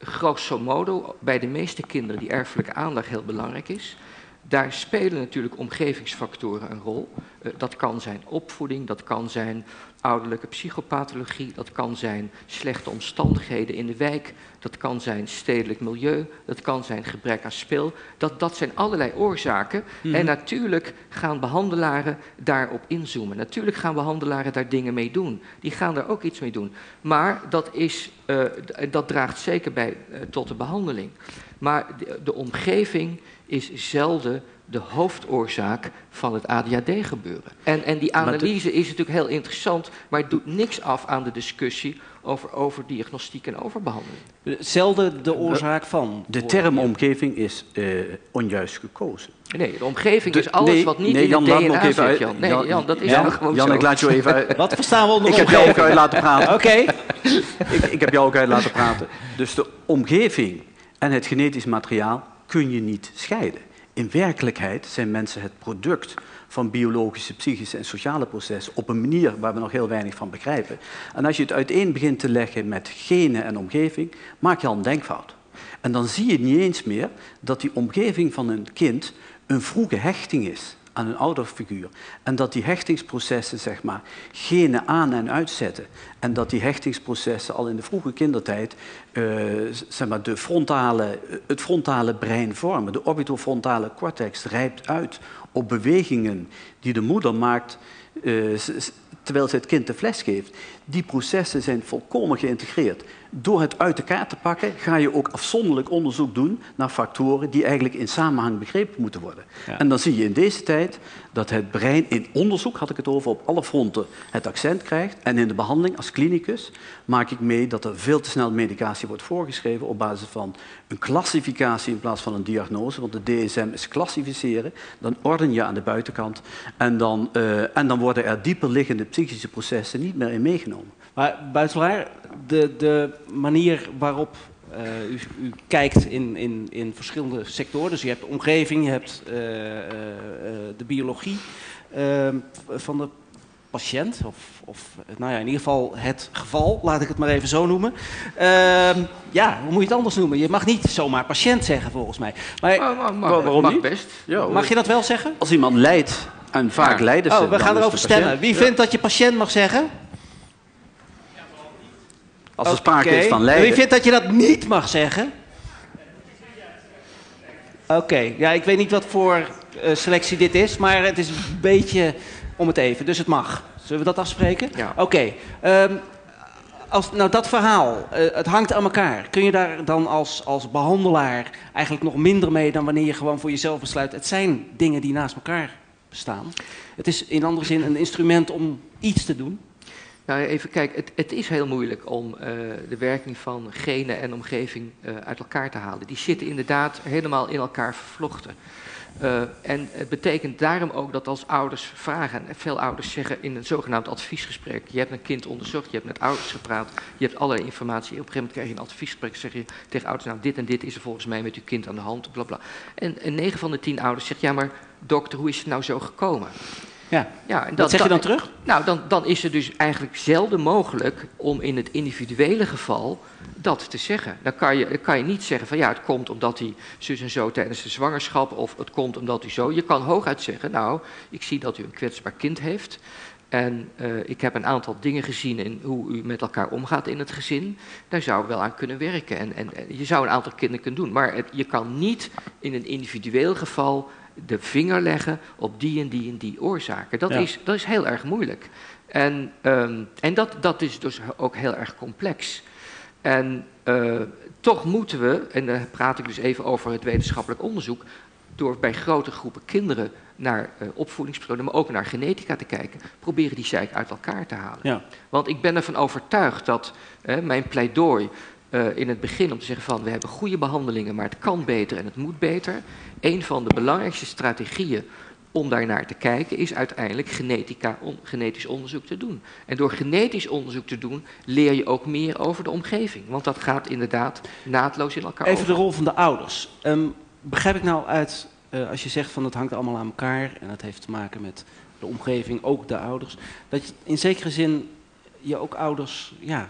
grosso modo bij de meeste kinderen die erfelijke aanleg heel belangrijk is. Daar spelen natuurlijk omgevingsfactoren een rol. Eh, dat kan zijn opvoeding, dat kan zijn ouderlijke psychopathologie, dat kan zijn slechte omstandigheden in de wijk, dat kan zijn stedelijk milieu, dat kan zijn gebrek aan speel. Dat, dat zijn allerlei oorzaken. Mhm. En natuurlijk gaan behandelaren daarop inzoomen. Natuurlijk gaan behandelaren daar dingen mee doen. Die gaan daar ook iets mee doen. Maar dat, is, eh, dat draagt zeker bij eh, tot de behandeling. Maar de, de omgeving is zelden de hoofdoorzaak van het ADHD-gebeuren. En, en die de- analyse is natuurlijk heel interessant, maar het doet niks af aan de discussie over overdiagnostiek en overbehandeling. Zelden de oorzaak van. De term omgeving is eh, onjuist gekozen. Nee, de omgeving De- is alles nee, wat niet nee, in Jan, laat ook DNA zit, Jan. Nee, Jan- Jan, dat is Jan, nou gewoon Jan, zo. ik laat jou even uit. Wat verstaan we onder Ik heb jou ook omgeving? uit laten praten. Oké. ik, ik heb jou ook uit laten praten. Dus de omgeving en het genetisch materiaal kun je niet scheiden. In werkelijkheid zijn mensen het product van biologische, psychische en sociale processen op een manier waar we nog heel weinig van begrijpen. En als je het uiteen begint te leggen met genen en omgeving, maak je al een denkfout. En dan zie je niet eens meer dat die omgeving van een kind een vroege hechting is aan een ouderfiguur. En dat die hechtingsprocessen zeg maar, genen aan- en uitzetten. En dat die hechtingsprocessen al in de vroege kindertijd eh, zeg maar, de frontale, het frontale brein vormen. De orbitofrontale cortex rijpt uit op bewegingen die de moeder maakt eh, terwijl ze het kind de fles geeft. Die processen zijn volkomen geïntegreerd. Door het uit elkaar te pakken ga je ook afzonderlijk onderzoek doen naar factoren die eigenlijk in samenhang begrepen moeten worden. Ja. En dan zie je in deze tijd dat het brein in onderzoek, had ik het over, op alle fronten het accent krijgt. En in de behandeling als klinicus maak ik mee dat er veel te snel medicatie wordt voorgeschreven op basis van een klassificatie in plaats van een diagnose. Want de DSM is klassificeren, dan orden je aan de buitenkant en dan, eh, en dan worden er dieper liggende psychische processen niet meer in meegenomen. Maar buitelaar, de, de manier waarop eh, u, u kijkt in, in, in verschillende sectoren. Dus je hebt de omgeving, je hebt eh, eh, de biologie eh, van de patiënt. Of, of nou ja, in ieder geval het geval, laat ik het maar even zo noemen. Ehm, ja, hoe moet je het anders noemen? Je mag niet zomaar patiënt zeggen volgens mij. Maar, mag- waarom mag niet? best. Ja, mag je dat wel zeggen? Als iemand lijdt, en vaak Ja. lijden ze... Oh, we gaan erover stemmen. Wie Ja. vindt dat je patiënt mag zeggen? Als er sprake is van En lijden... Wie vindt dat je dat niet mag zeggen? Oké, ja, ik weet niet wat voor eh, selectie dit is, maar het is een beetje om het even, dus het mag. Zullen we dat afspreken? Ja. Oké. ehm, als, nou, dat verhaal, eh, het hangt aan elkaar. Kun je daar dan als, als behandelaar eigenlijk nog minder mee dan wanneer je gewoon voor jezelf besluit? Het zijn dingen die naast elkaar bestaan. Het is in andere zin een instrument om iets te doen. Nou, even kijken. Het, het is heel moeilijk om eh, de werking van genen en omgeving eh, uit elkaar te halen. Die zitten inderdaad helemaal in elkaar vervlochten. Eh, en het betekent daarom ook dat als ouders vragen, en veel ouders zeggen in een zogenaamd adviesgesprek, je hebt een kind onderzocht, je hebt met ouders gepraat, je hebt allerlei informatie, op een gegeven moment krijg je een adviesgesprek, zeg je tegen ouders, nou dit en dit is er volgens mij met uw kind aan de hand, bla bla. En, en 9 van de 10 ouders zegt, ja maar dokter, hoe is het nou zo gekomen? Ja. Ja, en Wat zeg je dan terug? Nou, dan, dan is het dus eigenlijk zelden mogelijk om in het individuele geval dat te zeggen. Dan kan je, kan je niet zeggen van ja, het komt omdat hij zus en zo tijdens de zwangerschap of het komt omdat u zo. Je kan hooguit zeggen, nou, ik zie dat u een kwetsbaar kind heeft. En eh, ik heb een aantal dingen gezien in hoe u met elkaar omgaat in het gezin. Daar zou ik wel aan kunnen werken. En, en, en je zou een aantal kinderen kunnen doen. Maar het, je kan niet in een individueel geval de vinger leggen op die en die en die oorzaken. Dat, Ja. is, dat is heel erg moeilijk. En, ehm, en dat, dat is dus ook heel erg complex. En eh, toch moeten we, en daar praat ik dus even over het wetenschappelijk onderzoek, door bij grote groepen kinderen naar eh opvoedingsmethoden, maar ook naar genetica te kijken, proberen die zeik uit elkaar te halen. Ja. Want ik ben ervan overtuigd dat mijn pleidooi eh, in het begin om te zeggen van we hebben goede behandelingen, maar het kan beter en het moet beter. Een van de belangrijkste strategieën om daar naar te kijken is uiteindelijk genetica, on- genetisch onderzoek te doen. En door genetisch onderzoek te doen leer je ook meer over de omgeving. Want dat gaat inderdaad naadloos in elkaar Even de rol van de ouders. Ehm, begrijp ik nou uit, eh, als je zegt van het hangt allemaal aan elkaar en het heeft te maken met de omgeving, ook de ouders, dat je in zekere zin je ook ouders ja,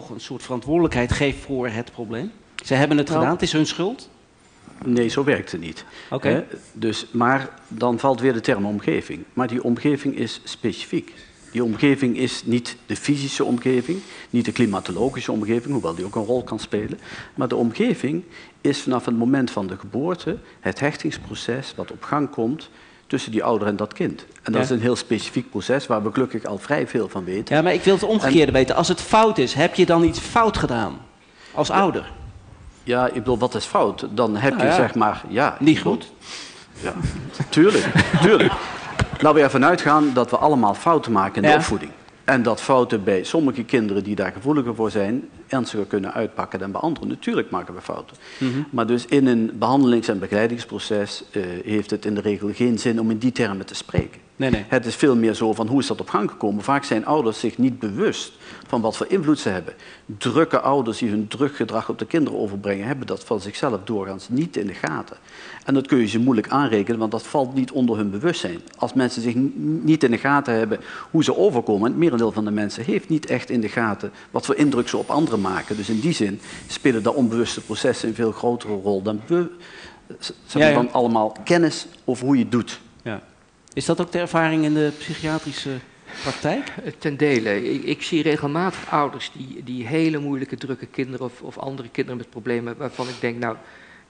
toch een soort verantwoordelijkheid geeft voor het probleem? Ze hebben het Nou, gedaan, het is hun schuld? Nee, zo werkt het niet. Oké. Dus, maar dan valt weer de term omgeving. Maar die omgeving is specifiek. Die omgeving is niet de fysische omgeving, niet de klimatologische omgeving, hoewel die ook een rol kan spelen. Maar de omgeving is vanaf het moment van de geboorte het hechtingsproces wat op gang komt tussen die ouder en dat kind. En dat Ja. is een heel specifiek proces waar we gelukkig al vrij veel van weten. Ja, maar ik wil het omgekeerde weten. Als het fout is, heb je dan iets fout gedaan? Als ouder? Ja, ik bedoel, wat is fout? Dan heb Nou je ja. zeg maar... Ja, Niet goed? Ja, tuurlijk, tuurlijk. Laten we ervan uitgaan dat we allemaal fouten maken in de opvoeding. En dat fouten bij sommige kinderen die daar gevoeliger voor zijn, ernstiger kunnen uitpakken dan bij anderen. Natuurlijk maken we fouten. Mhm. Maar dus in een behandelings- en begeleidingsproces eh, heeft het in de regel geen zin om in die termen te spreken. Nee, nee. Het is veel meer zo van hoe is dat op gang gekomen. Vaak zijn ouders zich niet bewust van wat voor invloed ze hebben. Drukke ouders die hun druk gedrag op de kinderen overbrengen, hebben dat van zichzelf doorgaans niet in de gaten. En dat kun je ze moeilijk aanrekenen, want dat valt niet onder hun bewustzijn. Als mensen zich niet in de gaten hebben hoe ze overkomen, en het merendeel van de mensen heeft niet echt in de gaten wat voor indruk ze op anderen maken. Dus in die zin spelen daar onbewuste processen een veel grotere rol dan, be- Ze, dan allemaal kennis over hoe je het doet. Ja. Is dat ook de ervaring in de psychiatrische praktijk? Eh, ten dele. Ik, ik, zie regelmatig ouders die, die hele moeilijke, drukke kinderen of, of andere kinderen met problemen, waarvan ik denk, nou,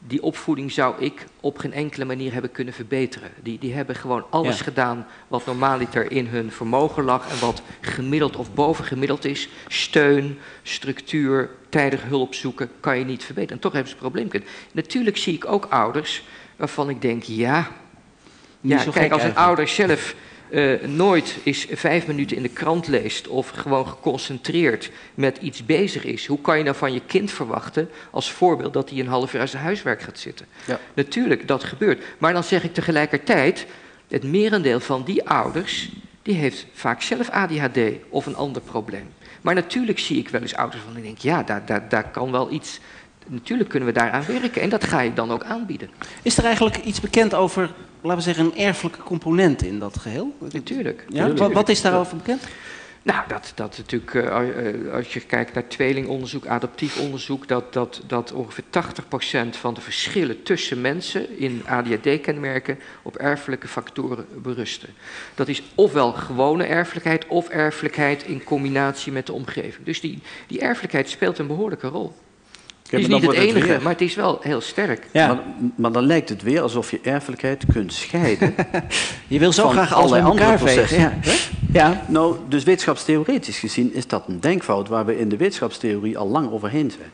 die opvoeding zou ik op geen enkele manier hebben kunnen verbeteren. Die, die hebben gewoon alles gedaan wat normaliter in hun vermogen lag en wat gemiddeld of bovengemiddeld is. Steun, structuur, tijdig hulp zoeken, kan je niet verbeteren. En toch hebben ze een probleem. Natuurlijk zie ik ook ouders waarvan ik denk, ja, ja kijk, als een ouder zelf uh, nooit eens vijf minuten in de krant leest of gewoon geconcentreerd met iets bezig is, hoe kan je nou van je kind verwachten, als voorbeeld, dat hij een half uur aan zijn huiswerk gaat zitten? Ja. Natuurlijk, dat gebeurt. Maar dan zeg ik tegelijkertijd, het merendeel van die ouders, die heeft vaak zelf ADHD of een ander probleem. Maar natuurlijk zie ik wel eens ouders van, ik denk, ja, daar, daar, daar kan wel iets natuurlijk kunnen we daaraan werken en dat ga je dan ook aanbieden. Is er eigenlijk iets bekend over laten we zeggen, een erfelijke component in dat geheel? Natuurlijk. Ja? Wat, wat, is daarover bekend? Nou, dat, dat natuurlijk, uh, als je kijkt naar tweelingonderzoek, adaptief onderzoek, dat, dat, dat ongeveer 80% van de verschillen tussen mensen in ADHD-kenmerken op erfelijke factoren berusten. Dat is ofwel gewone erfelijkheid of erfelijkheid in combinatie met de omgeving. Dus die, die erfelijkheid speelt een behoorlijke rol. Het is niet het enige, maar het is wel heel sterk. Ja. Maar, maar, dan lijkt het weer alsof je erfelijkheid kunt scheiden. je wil zo graag alle andere processen. Ja. ja. Nou, dus wetenschapstheoretisch gezien is dat een denkfout waar we in de wetenschapstheorie al lang overheen zijn.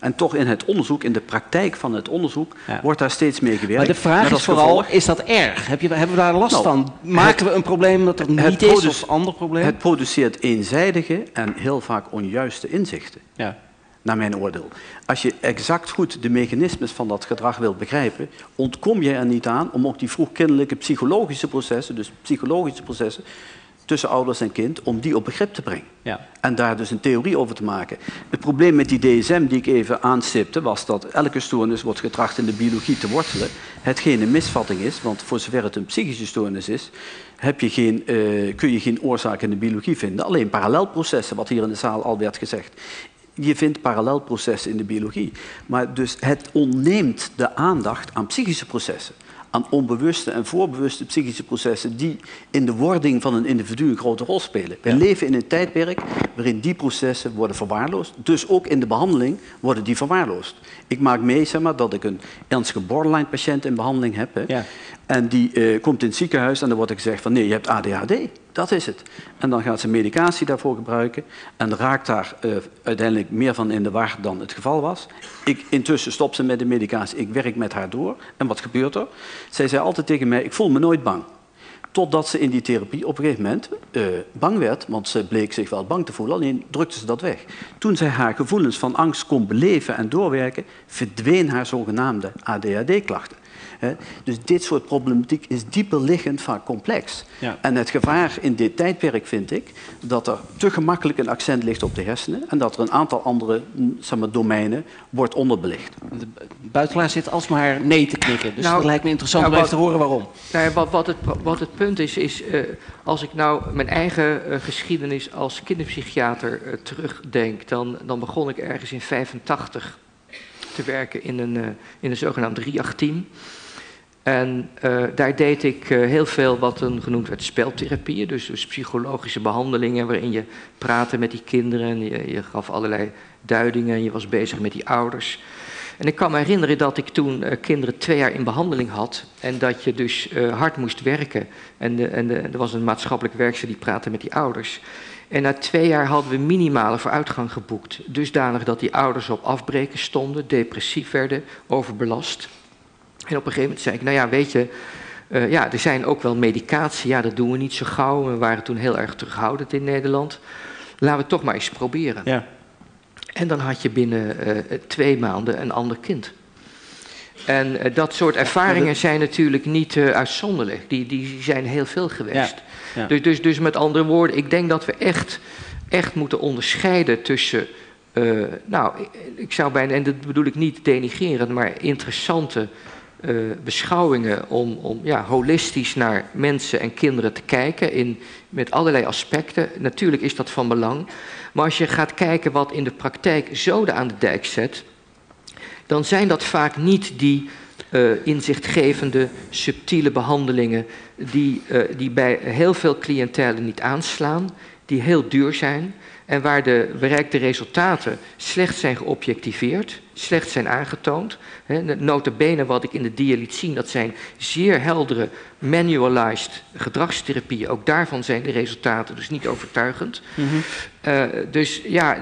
En toch in het onderzoek, in de praktijk van het onderzoek, wordt daar steeds mee gewerkt. Maar de vraag is vooral, is dat erg? Heb je, hebben we daar last nou, van? Maken we een probleem dat er niet is of een ander probleem? Het produceert eenzijdige en heel vaak onjuiste inzichten. Ja naar mijn oordeel. Als je exact goed de mechanismes van dat gedrag wilt begrijpen, ontkom je er niet aan om ook die vroegkindelijke psychologische processen, dus psychologische processen tussen ouders en kind, om die op begrip te brengen. Ja. En daar dus een theorie over te maken. Het probleem met die DSM die ik even aanstipte, was dat elke stoornis wordt getracht in de biologie te wortelen. Hetgeen een misvatting is, want voor zover het een psychische stoornis is, heb je geen, uh, kun je geen oorzaak in de biologie vinden. Alleen parallelprocessen, wat hier in de zaal al werd gezegd je vindt parallelprocessen in de biologie. Maar dus het ontneemt de aandacht aan psychische processen. Aan onbewuste en voorbewuste psychische processen die in de wording van een individu een grote rol spelen. We leven in een tijdperk waarin die processen worden verwaarloosd. Dus ook in de behandeling worden die verwaarloosd. Ik maak mee zeg maar, dat ik een ernstige borderline patiënt in behandeling heb. Hè, ja. En die uh, komt in het ziekenhuis en dan wordt ik gezegd van nee, je hebt ADHD. Dat is het. En dan gaat ze medicatie daarvoor gebruiken en raakt daar uh, uiteindelijk meer van in de war dan het geval was. Ik, intussen stopt ze met de medicatie, ik werk met haar door. En wat gebeurt er? Zij zei altijd tegen mij, ik voel me nooit bang. Totdat ze in die therapie op een gegeven moment uh, bang werd, want ze bleek zich wel bang te voelen, alleen drukte ze dat weg. Toen zij haar gevoelens van angst kon beleven en doorwerken, verdween haar zogenaamde ADHD-klachten. Dus dit soort problematiek is dieper liggend vaak complex. Ja. En het gevaar in dit tijdperk vind ik dat er te gemakkelijk een accent ligt op de hersenen en dat er een aantal andere mm, zeg maar, domeinen wordt onderbelicht. De buitelaar zit alsmaar nee te knikken, dus nou, het lijkt me interessant om even te horen waarom. Nou, wat, wat, het, wat het punt is, is uh, als ik nou mijn eigen uh, geschiedenis als kinderpsychiater uh, terugdenk, dan, dan begon ik ergens in 85 te werken in een, in een zogenaamd RIAG-team. En uh, daar deed ik uh, heel veel wat een genoemd werd speltherapieën, dus, dus, psychologische behandelingen waarin je praatte met die kinderen en je, je, gaf allerlei duidingen en je was bezig met die ouders. En ik kan me herinneren dat ik toen uh, kinderen twee jaar in behandeling had en dat je dus hard moest werken. En, en er was een maatschappelijk werkster die praatte met die ouders. En na twee jaar hadden we minimale vooruitgang geboekt. Dusdanig dat die ouders op afbreken stonden, depressief werden, overbelast. En op een gegeven moment zei ik, nou ja, weet je, uh, ja, er zijn ook wel medicatie, ja, dat doen we niet zo gauw. We waren toen heel erg terughoudend in Nederland. Laten we het toch maar eens proberen. Ja. En dan had je binnen uh, twee maanden een ander kind. En uh, dat soort ervaringen zijn natuurlijk niet uitzonderlijk. Die, die zijn heel veel geweest. Ja. Ja. Dus, dus, dus met andere woorden, ik denk dat we echt, echt moeten onderscheiden tussen... nou, ik zou bijna, en dat bedoel ik niet denigreren, maar interessante uh, beschouwingen om, om ja, holistisch naar mensen en kinderen te kijken in, met allerlei aspecten. Natuurlijk is dat van belang. Maar als je gaat kijken wat in de praktijk zoden aan de dijk zet, dan zijn dat vaak niet die uh, inzichtgevende, subtiele behandelingen die, uh, die bij heel veel cliëntelen niet aanslaan, die heel duur zijn en waar de bereikte resultaten slecht zijn geobjectiveerd, slecht zijn aangetoond. Notabene wat ik in de dia liet zien, dat zijn zeer heldere manualized gedragstherapieën. Ook daarvan zijn de resultaten dus niet overtuigend. Mm -hmm. uh, dus ja,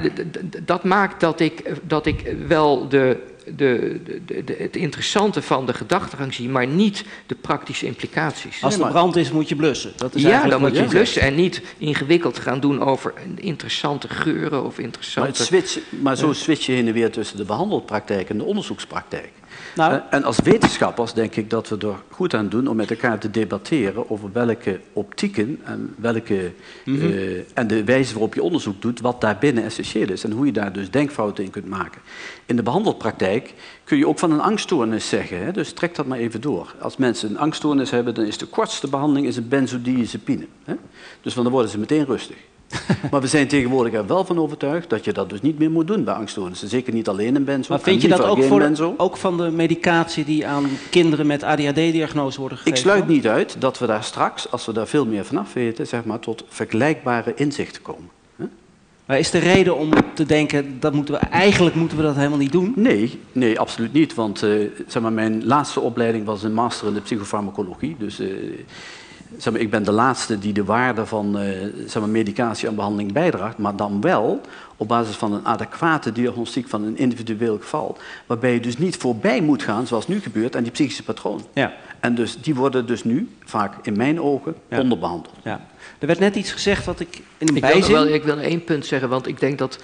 dat maakt dat ik, dat ik wel de de, de, de, het interessante van de gedachtegang zien, maar niet de praktische implicaties. Als er brand is, moet je blussen. Dat is ja, dan moet je blussen en niet ingewikkeld gaan doen over interessante geuren of interessante... Maar, switch, maar zo switch je heen en weer tussen de behandelpraktijk en de onderzoekspraktijk. Nou, en als wetenschappers denk ik dat we er goed aan doen om met elkaar te debatteren over welke optieken en, welke, mm -hmm. uh, en de wijze waarop je onderzoek doet, wat daarbinnen essentieel is en hoe je daar dus denkfouten in kunt maken. In de behandelpraktijk kun je ook van een angststoornis zeggen, hè? dus trek dat maar even door. Als mensen een angststoornis hebben, dan is de kortste behandeling is een benzodiazepine. Hè? Dus dan worden ze meteen rustig. maar we zijn tegenwoordig er wel van overtuigd dat je dat dus niet meer moet doen bij angststoornissen. Zeker niet alleen in benzo. Maar vind je dat ook, voor ook van de medicatie die aan kinderen met ADHD-diagnose worden gegeven? Ik sluit niet uit dat we daar straks, als we daar veel meer vanaf weten, zeg maar, tot vergelijkbare inzichten komen. Maar is de reden om te denken, dat moeten we, eigenlijk moeten we dat helemaal niet doen? Nee, nee absoluut niet. Want uh, zeg maar, mijn laatste opleiding was een master in de psychofarmacologie. Dus uh, zeg maar, ik ben de laatste die de waarde van uh, zeg maar, medicatie en behandeling bijdraagt, maar dan wel op basis van een adequate diagnostiek van een individueel geval. Waarbij je dus niet voorbij moet gaan, zoals nu gebeurt, aan die psychische patroon. Ja. En dus die worden dus nu vaak in mijn ogen ja. onderbehandeld. Ja. Er werd net iets gezegd wat ik in een ik bijzin... Wil, wel, ik wil één punt zeggen, want ik denk dat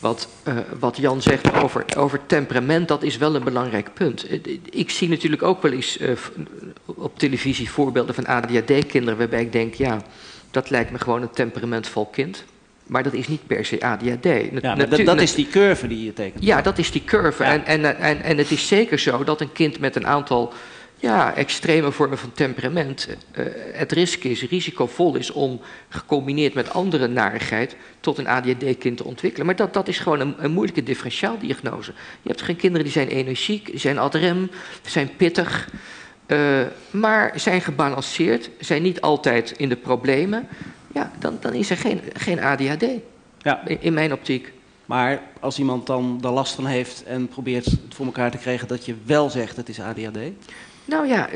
wat, uh, wat Jan zegt over, over temperament, dat is wel een belangrijk punt. Ik zie natuurlijk ook wel eens uh, op televisie voorbeelden van ADHD-kinderen waarbij ik denk, ja, dat lijkt me gewoon een temperamentvol kind. Maar dat is niet per se ADHD. Ja, dat, dat, is die curve die je tekent. Ja, dat is die curve. Ja. En, en, en, en het is zeker zo dat een kind met een aantal ja, extreme vormen van temperament uh, het risk is, risicovol is om gecombineerd met andere narigheid tot een ADHD-kind te ontwikkelen. Maar dat, dat is gewoon een, een moeilijke differentiaaldiagnose. Je hebt geen kinderen die zijn energiek, die zijn ad rem, zijn pittig, uh, maar zijn gebalanceerd, zijn niet altijd in de problemen. Ja, dan, dan is er geen, geen ADHD. Ja. In, in mijn optiek. Maar als iemand dan daar last van heeft en probeert het voor elkaar te krijgen dat je wel zegt het is ADHD? Nou ja,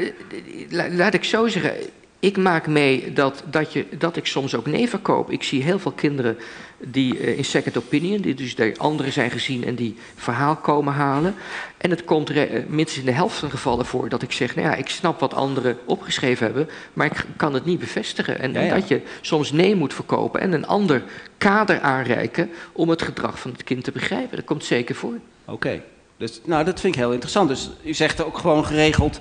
laat ik zo zeggen. Ik maak mee dat, dat, je, dat ik soms ook nee verkoop. Ik zie heel veel kinderen die uh, in second opinion, die dus door anderen zijn gezien en die verhaal komen halen. En het komt minstens in de helft van de gevallen voor dat ik zeg, nou ja, ik snap wat anderen opgeschreven hebben, maar ik kan het niet bevestigen. En, ja, ja. en dat je soms nee moet verkopen en een ander kader aanreiken om het gedrag van het kind te begrijpen. Dat komt zeker voor. Oké. Okay. Dus, nou, dat vind ik heel interessant. Dus u zegt ook gewoon geregeld.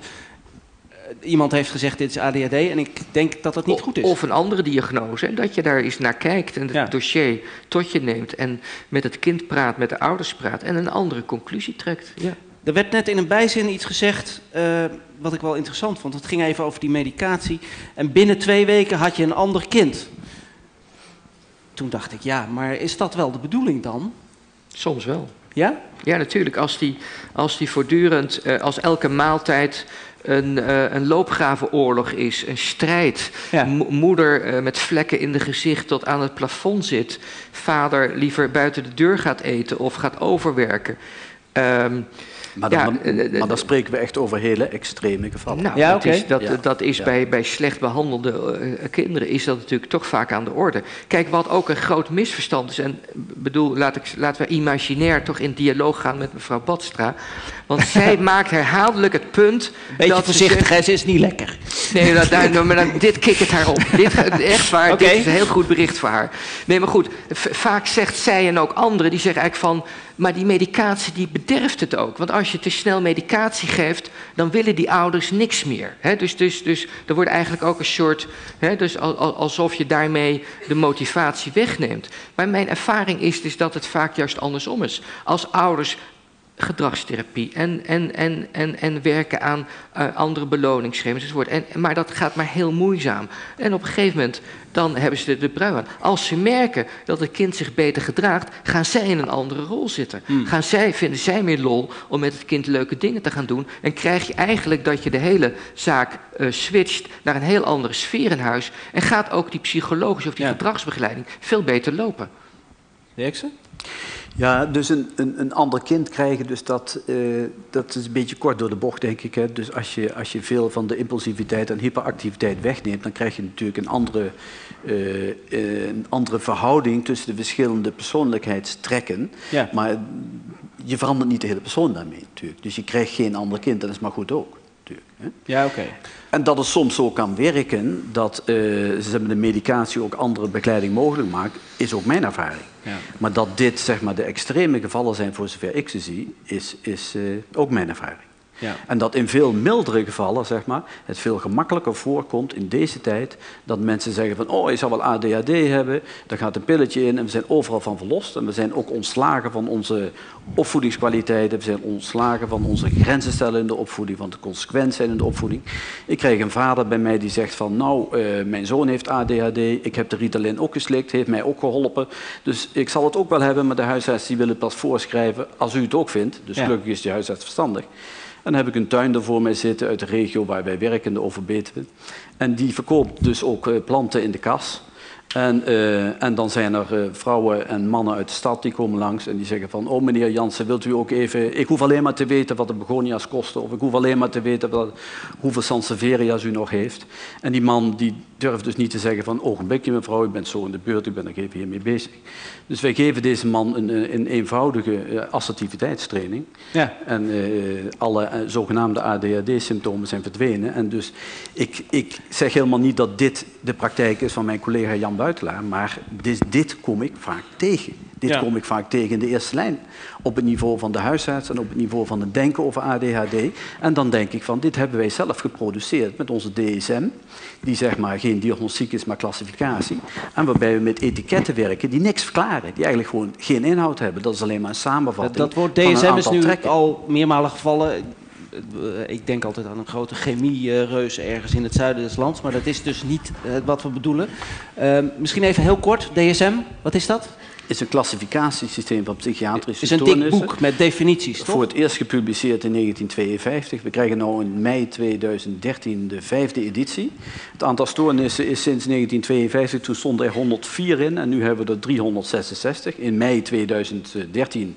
Uh, iemand heeft gezegd dit is ADHD en ik denk dat dat niet goed is. Of een andere diagnose. En dat je daar eens naar kijkt en het ja. dossier tot je neemt. En met het kind praat, met de ouders praat. En een andere conclusie trekt. Ja. Er werd net in een bijzin iets gezegd uh, wat ik wel interessant vond. Het ging even over die medicatie. En binnen twee weken had je een ander kind. Toen dacht ik, ja, maar is dat wel de bedoeling dan? Soms wel. Ja? Ja, natuurlijk. Als die, als die voortdurend, uh, als elke maaltijd een, uh, een loopgravenoorlog is, een strijd. Ja. moeder uh, met vlekken in de gezicht tot aan het plafond zit. Vader liever buiten de deur gaat eten of gaat overwerken. Um, maar dan, ja, maar dan spreken we echt over hele extreme gevallen. Nou, ja, dat, okay. is, dat, ja. dat is ja. bij, bij slecht behandelde uh, kinderen is dat natuurlijk toch vaak aan de orde. Kijk, wat ook een groot misverstand is, en bedoel, laat ik, laten we imaginair toch in dialoog gaan met mevrouw Badstra. Want zij maakt herhaaldelijk het punt. Beetje dat voorzichtig, ze, ze is niet lekker. Nee, dat, daar, maar dat, dit kikt het haar op. dit, echt waar, okay. dit is een heel goed bericht voor haar. Nee, maar goed, vaak zegt zij en ook anderen, die zeggen eigenlijk van. Maar die medicatie die bederft het ook. Want als je te snel medicatie geeft, dan willen die ouders niks meer. Dus, dus, dus er wordt eigenlijk ook een soort. Dus alsof je daarmee de motivatie wegneemt. Maar mijn ervaring is dus dat het vaak juist andersom is. Als ouders gedragstherapie en, en, en, en, en werken aan uh, andere beloningsschema's enzovoort. En, maar dat gaat maar heel moeizaam. En op een gegeven moment dan hebben ze de, de brui aan. Als ze merken dat het kind zich beter gedraagt, gaan zij in een andere rol zitten. Hmm. Gaan zij, vinden zij meer lol om met het kind leuke dingen te gaan doen. En krijg je eigenlijk dat je de hele zaak uh, switcht naar een heel andere sfeer in huis. En gaat ook die psychologische of die Ja. gedragsbegeleiding veel beter lopen. Derksen? Ja, dus een, een, een ander kind krijgen, dus dat, eh, dat is een beetje kort door de bocht, denk ik. Hè. Dus als je, als je veel van de impulsiviteit en hyperactiviteit wegneemt, dan krijg je natuurlijk een andere, eh, eh, een andere verhouding tussen de verschillende persoonlijkheidstrekken. Ja. Maar je verandert niet de hele persoon daarmee, natuurlijk. Dus je krijgt geen ander kind, dat is maar goed ook. Natuurlijk, hè. Ja, oké. En dat het soms zo kan werken dat eh, ze met de medicatie ook andere begeleiding mogelijk maakt, is ook mijn ervaring. Ja. Maar dat dit zeg maar, de extreme gevallen zijn voor zover ik ze zie, is, is eh, ook mijn ervaring. Ja. En dat in veel mildere gevallen zeg maar, het veel gemakkelijker voorkomt in deze tijd dat mensen zeggen van oh je zou wel ADHD hebben, daar gaat een pilletje in en we zijn overal van verlost. En we zijn ook ontslagen van onze opvoedingskwaliteiten, we zijn ontslagen van onze grenzen stellen in de opvoeding, van de consequent zijn in de opvoeding. Ik kreeg een vader bij mij die zegt van nou eh, mijn zoon heeft ADHD, ik heb de Ritalin ook geslikt, heeft mij ook geholpen. Dus ik zal het ook wel hebben, maar de huisarts die wil het pas voorschrijven als u het ook vindt. Dus Ja. gelukkig is die huisarts verstandig. Dan heb ik een tuinder voor mij zitten uit de regio waar wij werken, de Overbetuwe. En die verkoopt dus ook eh, planten in de kas. En, eh, en dan zijn er eh, vrouwen en mannen uit de stad die komen langs en die zeggen van... Oh meneer Jansen, wilt u ook even... Ik hoef alleen maar te weten wat de begonia's kosten. Of ik hoef alleen maar te weten hoeveel Sanseveria's u nog heeft. En die man die durft dus niet te zeggen van... Ogenblikje mevrouw, u bent zo in de beurt, ik ben er even hiermee bezig. Dus wij geven deze man een, een eenvoudige eh, assertiviteitstraining. Ja. En eh, alle eh, zogenaamde ADHD-symptomen zijn verdwenen. En dus ik, ik zeg helemaal niet dat dit de praktijk is van mijn collega Jan Buitelaar, maar dit, dit kom ik vaak tegen. Dit Ja. kom ik vaak tegen in de eerste lijn. Op het niveau van de huisarts en op het niveau van het denken over ADHD. En dan denk ik van, dit hebben wij zelf geproduceerd met onze DSM. Die zeg maar geen diagnostiek is, maar klassificatie. En waarbij we met etiketten werken die niks verklaren. Die eigenlijk gewoon geen inhoud hebben. Dat is alleen maar een samenvatting Dat woord DSM is nu trekken. al meermalen gevallen. Eh, Ik denk altijd aan een grote chemiereus ergens in het zuiden des lands, maar dat is dus niet eh, wat we bedoelen. Eh, misschien even heel kort, DSM, wat is dat? Is een klassificatiesysteem van psychiatrische is een dik stoornissen. boek met definities, toch? Voor het eerst gepubliceerd in 1952. We krijgen nu in mei 2013 de vijfde editie. Het aantal stoornissen is sinds 1952, toen stonden er 104 in en nu hebben we er 366. In mei 2013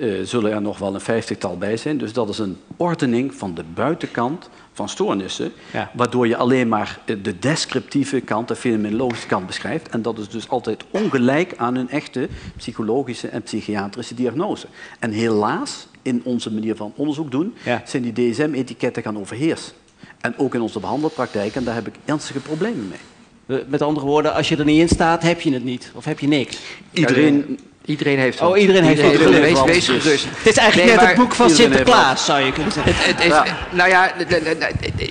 eh, zullen er nog wel een vijftigtal bij zijn. Dus dat is een ordening van de buitenkant van stoornissen, Ja. waardoor je alleen maar eh, de descriptieve kant, de fenomenologische kant beschrijft. En dat is dus altijd ongelijk aan een echte psychologische en psychiatrische diagnose. En helaas, in onze manier van onderzoek doen, Ja. zijn die DSM-etiketten gaan overheersen. En ook in onze behandelpraktijk, en daar heb ik ernstige problemen mee. Eh, Met andere woorden, als je er niet in staat, heb je het niet. Of heb je niks. Iedereen, Iedereen heeft Oh, iedereen heeft wat. Wees, Gelukkig. wees Dus- gerust. Het is eigenlijk Nee, net het boek van iedereen heeft Sinterklaas, zou je kunnen zeggen. Het, het is, Nou ja,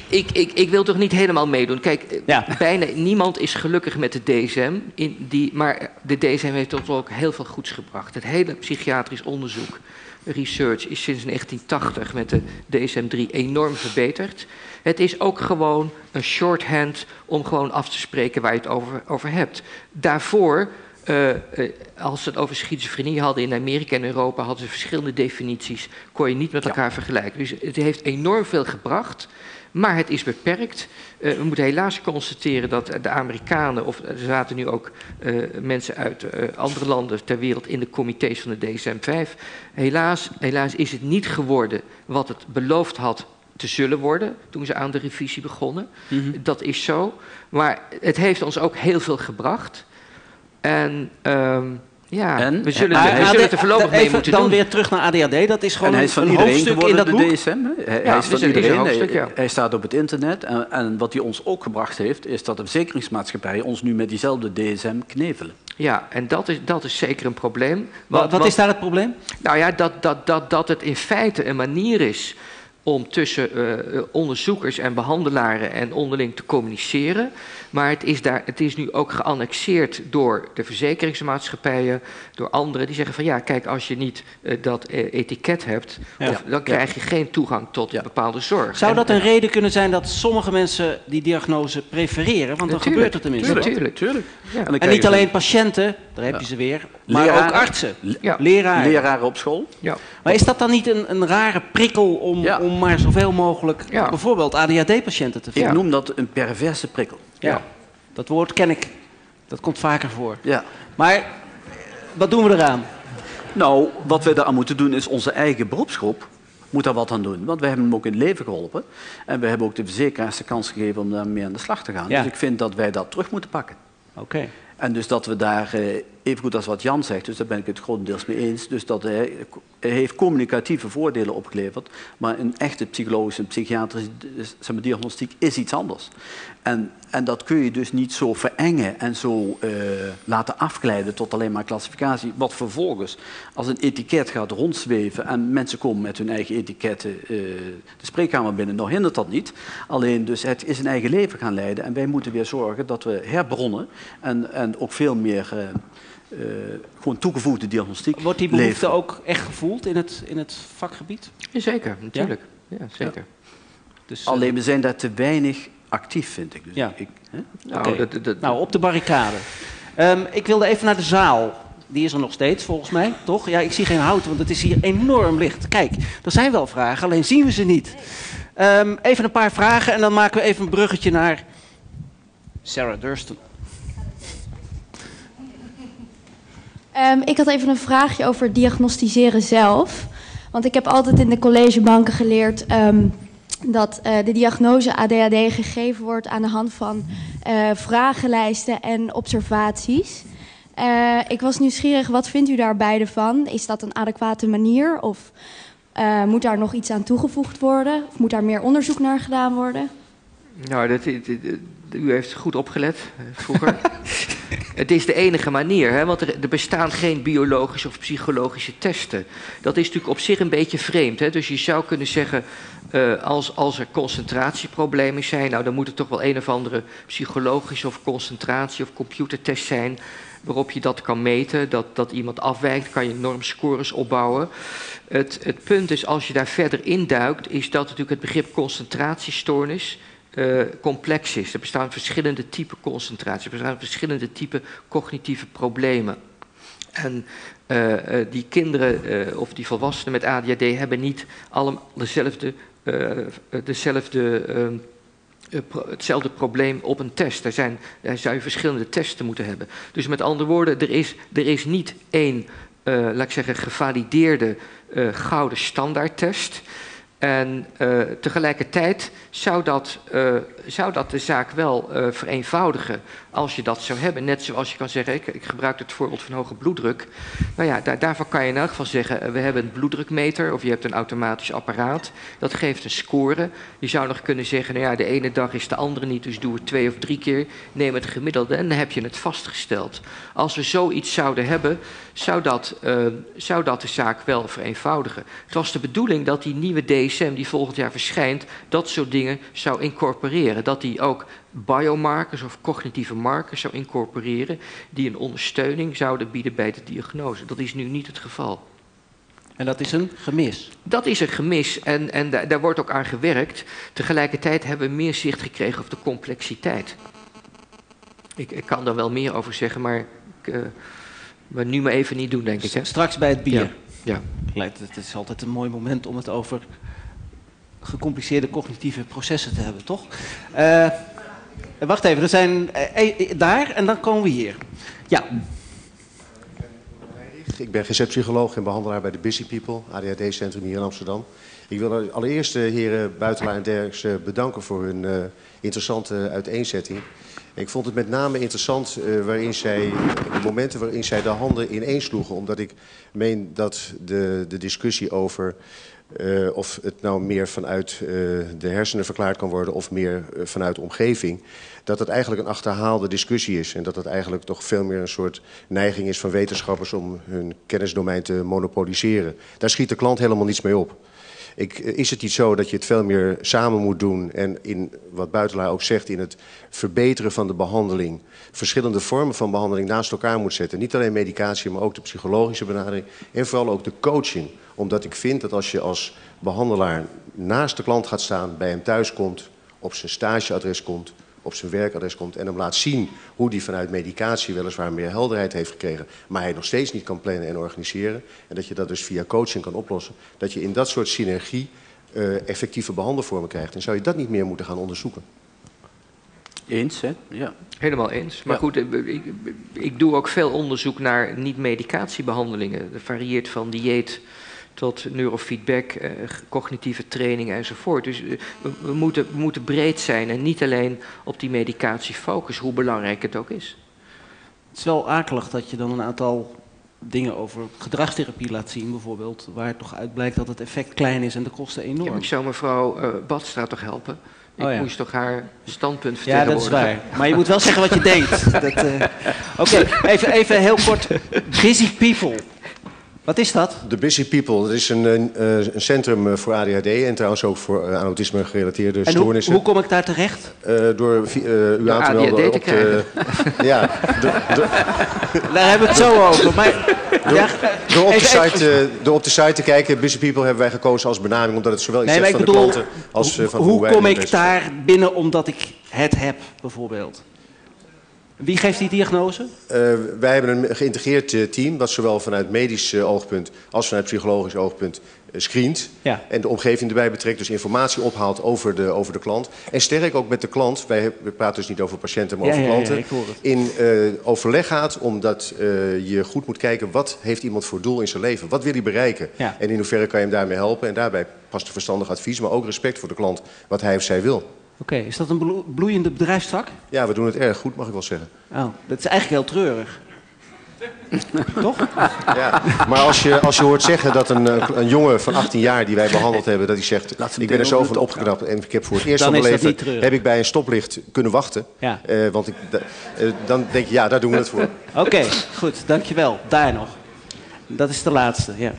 ik, ik, ik wil toch niet helemaal meedoen. Kijk, eh, Ja. bijna niemand is gelukkig met de DSM. In die, maar de DSM heeft toch ook heel veel goeds gebracht. Het hele psychiatrisch onderzoek, research, is sinds 1980 met de DSM-3 enorm verbeterd. Het is ook gewoon een shorthand om gewoon af te spreken waar je het over, over hebt. Daarvoor eh, eh, als ze het over schizofrenie hadden in Amerika en Europa, hadden ze verschillende definities. Kon je niet met elkaar vergelijken. Dus het heeft enorm veel gebracht, maar het is beperkt. Eh, we moeten helaas constateren dat de Amerikanen, of er zaten nu ook mensen uit andere landen ter wereld in de comité's van de DSM-5. Helaas, helaas is het niet geworden wat het beloofd had te zullen worden toen ze aan de revisie begonnen. Dat is zo. Maar het heeft ons ook heel veel gebracht. En ehm, ja, En? we zullen, Maar we zullen AD het er voorlopig mee moeten dan doen. weer terug naar ADHD. Dat is gewoon en hij een, is van een iedereen hoofdstuk in dat de boek. DSM. Hij, Ja, hij is van er is een iedereen. hoofdstuk, hij, ja. hij staat op het internet. En, en wat hij ons ook gebracht heeft, is dat de verzekeringsmaatschappijen ons nu met diezelfde DSM knevelen. Ja, en dat is, dat is zeker een probleem. Wat, wat want- is daar het probleem? Nou ja, dat, dat, dat, dat het in feite een manier is om tussen uh, onderzoekers en behandelaren en onderling te communiceren. Maar het is, daar, het is nu ook geannexeerd door de verzekeringsmaatschappijen, door anderen die zeggen van ja, kijk, als je niet uh, dat uh, etiket hebt, ja. of, dan krijg je geen toegang tot ja. bepaalde zorg. Zou dat een reden kunnen zijn dat sommige mensen die diagnose prefereren? Want dan gebeurt het tenminste. Natuurlijk, tuurlijk. Ja. En, en, niet alleen patiënten, daar heb je ze weer, maar leraren, ook artsen, leraren. leraren op school. Ja. Maar is dat dan niet een, een rare prikkel om, om maar zoveel mogelijk bijvoorbeeld ADHD-patiënten te vinden? Ik noem dat een perverse prikkel. Ja. Dat woord ken ik. Dat komt vaker voor. Ja. Maar wat doen we eraan? Nou, wat we eraan moeten doen is onze eigen beroepsgroep moet daar wat aan doen. Want we hebben hem ook in het leven geholpen. En we hebben ook de verzekeraars de kans gegeven om daarmee aan de slag te gaan. Ja. Dus ik vind dat wij dat terug moeten pakken. Oké. En dus dat we daar, eh, even goed als wat Jan zegt, dus daar ben ik het grotendeels mee eens. Dus dat hij, heeft communicatieve voordelen opgeleverd. Maar een echte psychologische en psychiatrische maar, diagnostiek is iets anders. En, en dat kun je dus niet zo verengen en zo uh, laten afglijden tot alleen maar klassificatie. Wat vervolgens als een etiket gaat rondzweven en mensen komen met hun eigen etiketten uh, de spreekkamer binnen, nou hindert dat niet. Alleen dus het is een eigen leven gaan leiden en wij moeten weer zorgen dat we herbronnen en, en ook veel meer... Uh, uh, gewoon toegevoegde diagnostiek. Wordt die behoefte leveren. ook echt gevoeld in het, in het vakgebied? Zeker, natuurlijk. Ja, ja zeker. Ja. Dus, Alleen we zijn daar te weinig actief, vind ik. Dus ja. ik hè? Nou, okay. dat, dat, nou, op de barricade. Um, ik wilde even naar de zaal. Die is er nog steeds, volgens mij, toch? Ja, ik zie geen hout, want het is hier enorm licht. Kijk, er zijn wel vragen, alleen zien we ze niet. Um, even een paar vragen en dan maken we even een bruggetje naar Sarah Durston. Um, ik had even een vraagje over diagnosticeren zelf. Want ik heb altijd in de collegebanken geleerd um, dat uh, de diagnose ADHD gegeven wordt aan de hand van uh, vragenlijsten en observaties. Uh, ik was nieuwsgierig, wat vindt u daar beide van? Is dat een adequate manier of moet daar nog iets aan toegevoegd worden? Of moet daar meer onderzoek naar gedaan worden? Nou, dat, dat, dat, u heeft goed opgelet vroeger. het is de enige manier, hè, want er, er, bestaan geen biologische of psychologische testen. Dat is natuurlijk op zich een beetje vreemd. Hè? Dus je zou kunnen zeggen, uh, als, als er concentratieproblemen zijn, nou dan moet er toch wel een of andere psychologische of concentratie- of computertest zijn waarop je dat kan meten, dat, dat iemand afwijkt, kan je normscores opbouwen. Het, het punt is, als je daar verder induikt, is dat natuurlijk het begrip concentratiestoornis uh, complex is. Er bestaan verschillende typen concentratie, er bestaan verschillende typen cognitieve problemen. En uh, uh, die kinderen of die volwassenen met ADHD hebben niet allemaal dezelfde, dezelfde pro hetzelfde probleem op een test. Er, zijn, er zou je verschillende testen moeten hebben. Dus met andere woorden, er is, er is niet één, laat ik zeggen, gevalideerde gouden standaardtest. En uh, tegelijkertijd zou dat, uh, zou dat de zaak wel uh, vereenvoudigen als je dat zou hebben. Net zoals je kan zeggen, ik, ik gebruik het voorbeeld van hoge bloeddruk. Nou ja, daar, daarvan kan je in elk geval zeggen, we hebben een bloeddrukmeter of je hebt een automatisch apparaat. Dat geeft een score. Je zou nog kunnen zeggen, nou ja, de ene dag is de andere niet, dus doe het twee of drie keer. Neem het gemiddelde en dan heb je het vastgesteld. Als we zoiets zouden hebben, zou dat, zou dat de zaak wel vereenvoudigen. Het was de bedoeling dat die nieuwe DSM die volgend jaar verschijnt, dat soort dingen zou incorporeren. Dat die ook biomarkers of cognitieve markers zou incorporeren die een ondersteuning zouden bieden bij de diagnose. Dat is nu niet het geval. En dat is een gemis? Dat is een gemis en, en da daar wordt ook aan gewerkt. Tegelijkertijd hebben we meer zicht gekregen op de complexiteit. Ik, ik kan daar wel meer over zeggen, maar, ik, uh, maar nu maar even niet doen, denk ik. Hè? Straks bij het bier. Ja. ja. Het is altijd een mooi moment om het over gecompliceerde cognitieve processen te hebben, toch? Uh, wacht even, er zijn uh, daar en dan komen we hier. Ja. Ik ben receptpsycholoog en behandelaar bij de Busy People, ADHD-centrum hier in Amsterdam. Ik wil allereerst de heren Buitelaar en Derks bedanken voor hun interessante uiteenzetting. Ik vond het met name interessant waarin zij, de momenten waarin zij de handen ineensloegen. Omdat ik meen dat de, de discussie over uh, of het nou meer vanuit uh, de hersenen verklaard kan worden of meer uh, vanuit de omgeving. Dat het eigenlijk een achterhaalde discussie is. En dat het eigenlijk toch veel meer een soort neiging is van wetenschappers om hun kennisdomein te monopoliseren. Daar schiet de klant helemaal niets mee op. Ik, eh, is het niet zo dat je het veel meer samen moet doen en in wat Buitelaar ook zegt, in het verbeteren van de behandeling, verschillende vormen van behandeling naast elkaar moet zetten? Niet alleen medicatie, maar ook de psychologische benadering en vooral ook de coaching. Omdat ik vind dat als je als behandelaar naast de klant gaat staan, bij hem thuis komt, op zijn stageadres komt, op zijn werkadres komt en hem laat zien hoe hij vanuit medicatie weliswaar meer helderheid heeft gekregen, maar hij nog steeds niet kan plannen en organiseren. En dat je dat dus via coaching kan oplossen. Dat je in dat soort synergie uh, effectieve behandelvormen krijgt. En zou je dat niet meer moeten gaan onderzoeken? Eens, hè? Ja. Helemaal eens. Maar goed, ik, ik, doe ook veel onderzoek naar niet-medicatiebehandelingen. Dat varieert van dieet tot neurofeedback, eh, cognitieve training enzovoort. Dus eh, we, moeten, we moeten breed zijn en niet alleen op die medicatie focussen, hoe belangrijk het ook is. Het is wel akelig dat je dan een aantal dingen over gedragstherapie laat zien, bijvoorbeeld, waar toch uitblijkt dat het effect klein is en de kosten enorm. Ja, ik zou mevrouw uh, Badstra toch helpen? Ik Oh ja. moest toch haar standpunt Ja, dat is waar. Maar je moet wel zeggen wat je denkt. Oké, even, even heel kort. Busy people. Wat is dat? De Busy People, dat is een, een, eh, een centrum eh, voor ADHD en trouwens ook voor eh, autisme gerelateerde En hoe, stoornissen. hoe kom ik daar terecht? Door eh, u aan te ADHD melden te op de... ja, Daar hebben we het zo over. Maar, door, op de site, door op de site te kijken, Busy People hebben wij gekozen als benaming, omdat het zowel iets Nee, zegt van de klanten als van hoe wij kom ermee ik daar binnen omdat ik het heb, bijvoorbeeld? Wie geeft die diagnose? Eh, wij hebben een geïntegreerd eh, team dat zowel vanuit medisch eh, oogpunt als vanuit psychologisch oogpunt screent. Ja. En de omgeving erbij betrekt, dus informatie ophaalt over de, over de klant. En sterk ook met de klant, wij we praten dus niet over patiënten, maar Ja, over ja, klanten. In overleg gaat, omdat je goed moet kijken wat heeft iemand voor doel in zijn leven. Wat wil hij bereiken? En in hoeverre kan je hem daarmee helpen? En daarbij past een verstandig advies, maar ook respect voor de klant, wat hij of zij wil. Oké, is dat een blo- bloeiende bedrijfstak? Ja, we doen het erg goed, mag ik wel zeggen. Oh, dat is eigenlijk heel treurig. Toch? Ja, maar als je, als je hoort zeggen dat een, eh, een jongen van 18 jaar die wij behandeld hebben, dat hij zegt, ik ben er zo van opgeknapt en ik heb voor het eerst van mijn leven, heb ik bij een stoplicht kunnen wachten. Ja. Eh, want ik, eh, dan denk je, ja, daar doen we het voor. Oké, goed, dankjewel. Daar nog. Dat is de laatste, ja.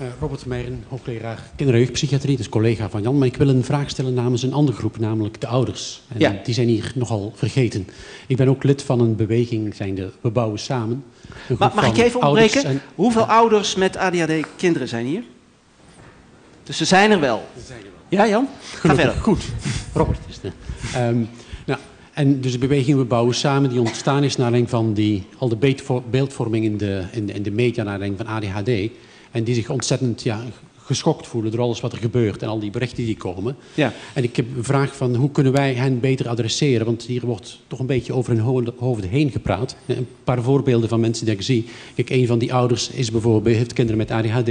Eh, Robert Meijeren, hoogleraar jeugdpsychiatrie, dus collega van Jan. Maar ik wil een vraag stellen namens een andere groep, namelijk de ouders. En Ja. Die zijn hier nogal vergeten. Ik ben ook lid van een beweging, zijn de We Bouwen Samen. Mag ik je even ouders ontbreken? en- Hoeveel ouders met ADHD-kinderen zijn hier? Dus ze zijn er wel. Ja, Jan? Ga verder. Goed. Robert is het. Ehm, nou, en dus de beweging We Bouwen Samen, die ontstaan is naar aanleiding van die, al de beeldvo- beeldvorming in de, in, de, in de media naar aanleiding van ADHD. En die zich ontzettend ja, geschokt voelen door alles wat er gebeurt en al die berichten die komen. Ja. En ik heb een vraag van hoe kunnen wij hen beter adresseren? Want hier wordt toch een beetje over hun ho- hoofd heen gepraat. Een paar voorbeelden van mensen die ik zie. Kijk, een van die ouders is bijvoorbeeld, heeft kinderen met ADHD,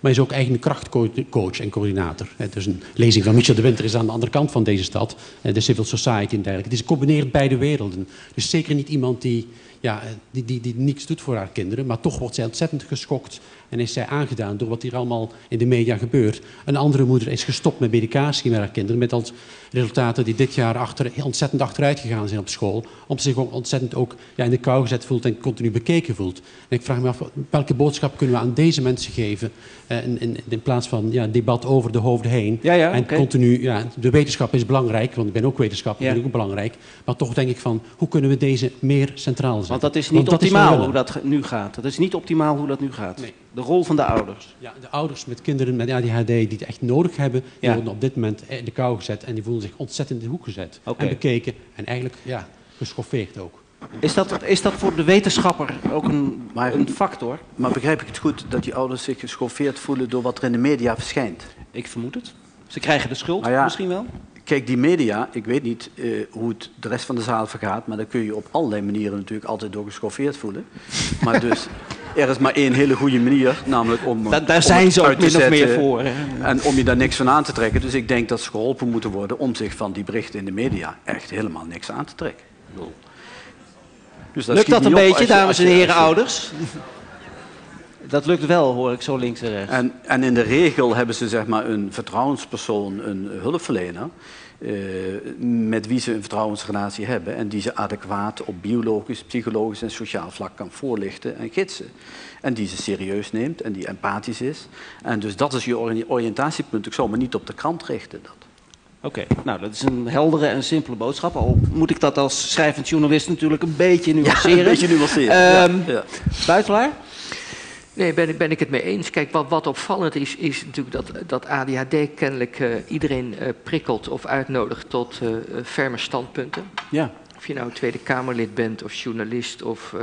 maar is ook eigen krachtcoach en coördinator. Dus een lezing van Michel de Winter is aan de andere kant van deze stad, de civil society en dergelijke. Het is combineert beide werelden. Dus zeker niet iemand die, ja, die, die, die niks doet voor haar kinderen, maar toch wordt zij ontzettend geschokt en is zij aangedaan door wat hier allemaal in de media gebeurt. Een andere moeder is gestopt met medicatie met haar kinderen, met als resultaten die dit jaar achter, ontzettend achteruit gegaan zijn op school, omdat ze zich ook ontzettend ook ja, in de kou gezet voelt en continu bekeken voelt. En ik vraag me af, welke boodschap kunnen we aan deze mensen geven, eh, in, in, in plaats van ja, debat over de hoofden heen. Ja, ja, en continu, ja, de wetenschap is belangrijk, want ik ben ook wetenschapper, Ja. ook belangrijk. Maar toch denk ik van, hoe kunnen we deze meer centraal zetten? Want dat is niet Want dat is optimaal hoe dat nu gaat. Dat is niet optimaal hoe dat nu gaat. De rol van de ouders. Ja, de ouders met kinderen met ADHD die het echt nodig hebben, die Ja. worden op dit moment in de kou gezet en die voelen zich ontzettend in de hoek gezet. Oké. En bekeken en eigenlijk ja, geschoffeerd ook. Is dat, is dat voor de wetenschapper ook een, een factor? Maar begrijp ik het goed dat die ouders zich geschoffeerd voelen door wat er in de media verschijnt? Ik vermoed het. Ze krijgen de schuld Nou ja, misschien wel? Kijk, die media, ik weet niet eh, hoe het de rest van de zaal vergaat, maar daar kun je op allerlei manieren natuurlijk altijd door geschoffeerd voelen. Maar dus, er is maar één hele goede manier, namelijk om. Da- daar om zijn ze ook min of meer voor, hè? En om je daar niks van aan te trekken. Dus ik denk dat ze geholpen moeten worden om zich van die berichten in de media echt helemaal niks aan te trekken. Dus Lukt schiet dat een beetje, je- dames en heren ouders? Dat lukt wel, hoor ik zo links en rechts. En, en in de regel hebben ze zeg maar een vertrouwenspersoon, een hulpverlener, met wie ze een vertrouwensrelatie hebben en die ze adequaat op biologisch, psychologisch en sociaal vlak kan voorlichten en gidsen. En die ze serieus neemt en die empathisch is. En dus dat is je ori- oriëntatiepunt. Ik zou me niet op de krant richten. Dat. Oké, nou dat is een heldere en simpele boodschap. Al moet ik dat als schrijvend journalist natuurlijk een beetje nuanceren. een beetje nuanceren, ja, Ehm, ja. Buitelaar? Nee, ben, ik- ben ik het mee eens. Kijk, wat, wat opvallend is, is natuurlijk dat, dat ADHD kennelijk eh, iedereen eh, prikkelt of uitnodigt tot eh, ferme standpunten. Ja. Of je nou Tweede Kamerlid bent of journalist of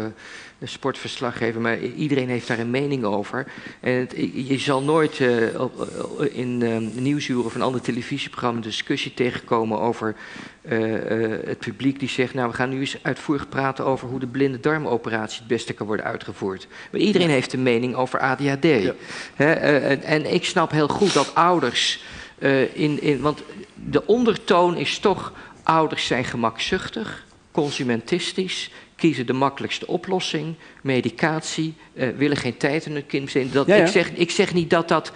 sportverslaggever, maar iedereen heeft daar een mening over. En het- je zal nooit eh, op- eh, in eh, nieuwsuur of een ander televisieprogramma een discussie tegenkomen over het publiek die zegt, nou we gaan nu eens uitvoerig praten over hoe de blinde darmoperatie het beste kan worden uitgevoerd. Maar iedereen heeft een mening over ADHD. Hè, en, en ik snap heel goed dat ouders in, in, want de ondertoon is toch, ouders zijn gemakzuchtig, consumentistisch, kiezen de makkelijkste oplossing, medicatie, eh, willen geen tijd in hun kind besteden. Dat, Ja, ja. Ik, zeg, ik zeg niet dat dat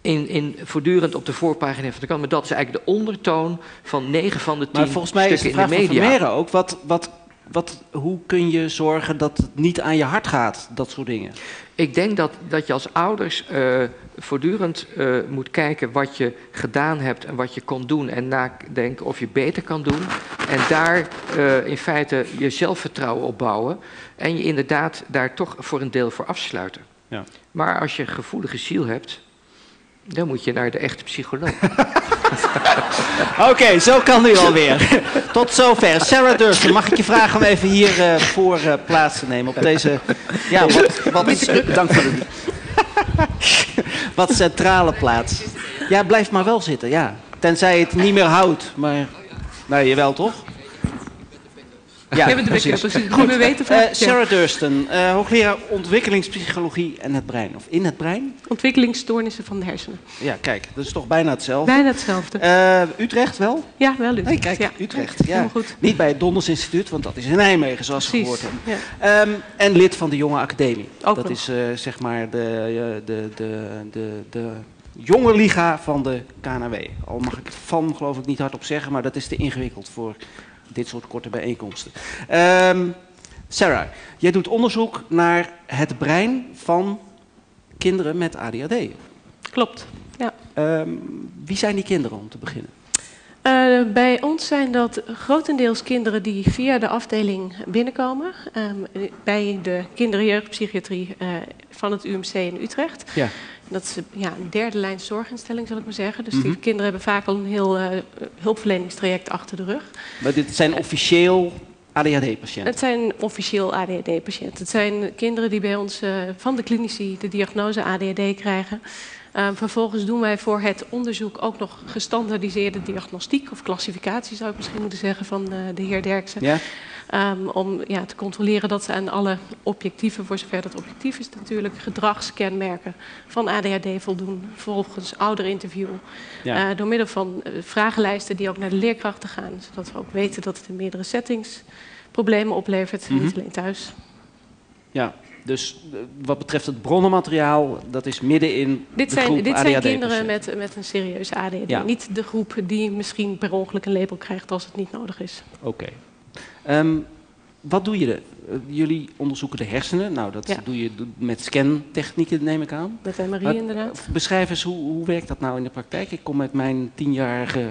in, in, voortdurend op de voorpagina van de krant, maar dat is eigenlijk de ondertoon van 9 van de 10 Maar volgens mij is de stukken vraag in de van media. Vermeeren ook, wat, wat, wat, hoe kun je zorgen dat het niet aan je hart gaat, dat soort dingen? Ik denk dat, dat je als ouders eh, voortdurend eh, moet kijken wat je gedaan hebt en wat je kon doen. En nadenken of je beter kan doen. En daar eh, in feite je zelfvertrouwen opbouwen. En je inderdaad daar toch voor een deel voor afsluiten. Ja. Maar als je een gevoelige ziel hebt, dan moet je naar de echte psycholoog. Oké, zo kan nu alweer. Tot zover. Sarah Dursten, mag ik je vragen om even hier eh, voor eh, plaats te nemen op deze... Ja, wat, wat, dank voor de... wat centrale plaats. Ja, blijf maar wel zitten, ja. Tenzij het niet meer houdt, maar... Nee, jawel toch? Bent de precies. Meer weten van- Eh, Sarah Dursten, eh, hoogleraar ontwikkelingspsychologie en het brein. Of in het brein? Ontwikkelingsstoornissen van de hersenen. Ja, kijk, dat is toch bijna hetzelfde. Bijna hetzelfde. Eh, Utrecht wel? Ja, wel Utrecht. Nee, kijk, ja. Utrecht. Ja, Ja. helemaal goed. Niet bij het Donders Instituut, want dat is in Nijmegen, zoals we Precies, gehoord hebben. ja. Ehm, en lid van de Jonge Academie. Ook dat is eh, zeg maar de, de, de, de, de jonge liga van de KNW. Al mag ik van geloof ik niet hardop zeggen, maar dat is te ingewikkeld voor dit soort korte bijeenkomsten. Ehm, Sarah, jij doet onderzoek naar het brein van kinderen met ADHD. Klopt, ja. Ehm, wie zijn die kinderen om te beginnen? Eh, bij ons zijn dat grotendeels kinderen die via de afdeling binnenkomen. ehm, bij de kinder- en jeugdpsychiatrie eh, van het UMC in Utrecht. Ja. Dat is ja, een derde lijn zorginstelling, zal ik maar zeggen. Dus die Mhm. kinderen hebben vaak al een heel eh, hulpverleningstraject achter de rug. Maar dit zijn officieel ADHD-patiënten. Het zijn officieel ADHD-patiënten. Het zijn kinderen die bij ons eh, van de klinici de diagnose ADHD krijgen. Ehm, vervolgens doen wij voor het onderzoek ook nog gestandaardiseerde diagnostiek of klassificatie, zou ik misschien moeten zeggen, van eh, de heer Derksen. Ja. Ehm, om ja, te controleren dat ze aan alle objectieve, voor zover dat objectief is natuurlijk, gedragskenmerken van ADHD voldoen. Volgens ouderinterview. Ja. Eh, door middel van eh, vragenlijsten die ook naar de leerkrachten gaan. Zodat we ook weten dat het in meerdere settings problemen oplevert. Mhm. Niet alleen thuis. Ja, dus eh, wat betreft het bronnenmateriaal, dat is midden in Dit de zijn, groep dit zijn kinderen met, met een serieuze ADHD. Ja. Niet de groep die misschien per ongeluk een label krijgt als het niet nodig is. Oké. Ehm, wat doe je? Eh, jullie onderzoeken de hersenen. Nou, dat Ja. doe je met scantechnieken, neem ik aan. Met MRI Wat- inderdaad. Beschrijf eens, hoe, hoe werkt dat nou in de praktijk? Ik kom met mijn tienjarige uh,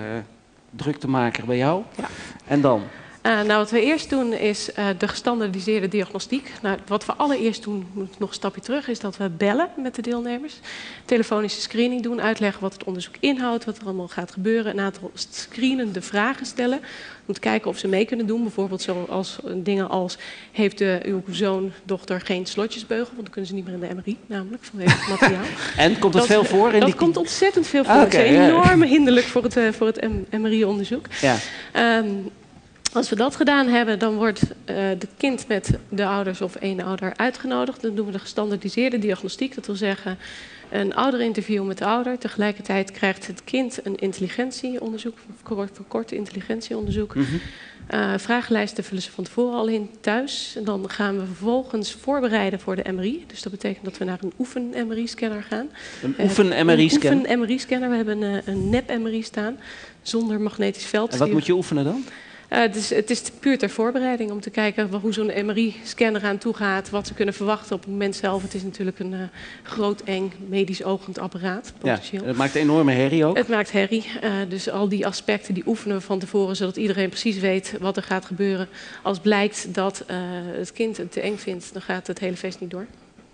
druktemaker bij jou. En dan? Uh, nou, wat we eerst doen is uh, de gestandaardiseerde diagnostiek. Nou, wat we allereerst doen, moet nog een stapje terug, is dat we bellen met de deelnemers. Telefonische screening doen, uitleggen wat het onderzoek inhoudt, wat er allemaal gaat gebeuren. Een aantal screenende vragen stellen. Om te kijken of ze mee kunnen doen. Bijvoorbeeld zoals dingen als, heeft de, uw zoon, dochter geen slotjesbeugel? Want dan kunnen ze niet meer in de MRI, namelijk, vanwege het materiaal. en, komt dat, dat veel voor? In dat die... komt ontzettend veel voor. Ah, Het okay, is ja. enorm hinderlijk voor het, voor het MRI-onderzoek. Ja. Um, Als we dat gedaan hebben, dan wordt het kind met de ouders of één ouder uitgenodigd. Dan doen we de gestandardiseerde diagnostiek. Dat wil zeggen, een ouderinterview met de ouder. Tegelijkertijd krijgt het kind een intelligentieonderzoek, verkort intelligentieonderzoek. Mm vragenlijsten vullen ze van tevoren al in thuis. En dan gaan we vervolgens voorbereiden voor de MRI. Dus dat betekent dat we naar een oefen-MRI-scanner gaan. Een oefen-MRI-scanner? Een oefen-MRI-scanner. We hebben een, een nep-MRI staan, zonder magnetisch veld. En wat moet je oefenen dan? Uh, het, is, het, is, puur ter voorbereiding om te kijken hoe zo'n MRI-scanner aan toe gaat, wat ze kunnen verwachten op het moment zelf. Het is natuurlijk een uh, groot, eng, medisch ogend apparaat. Potentieel. Ja, het maakt enorme herrie ook. Het maakt herrie. Uh, dus al die aspecten die oefenen we van tevoren, zodat iedereen precies weet wat er gaat gebeuren. Als blijkt dat het kind het te eng vindt, dan gaat het hele feest niet door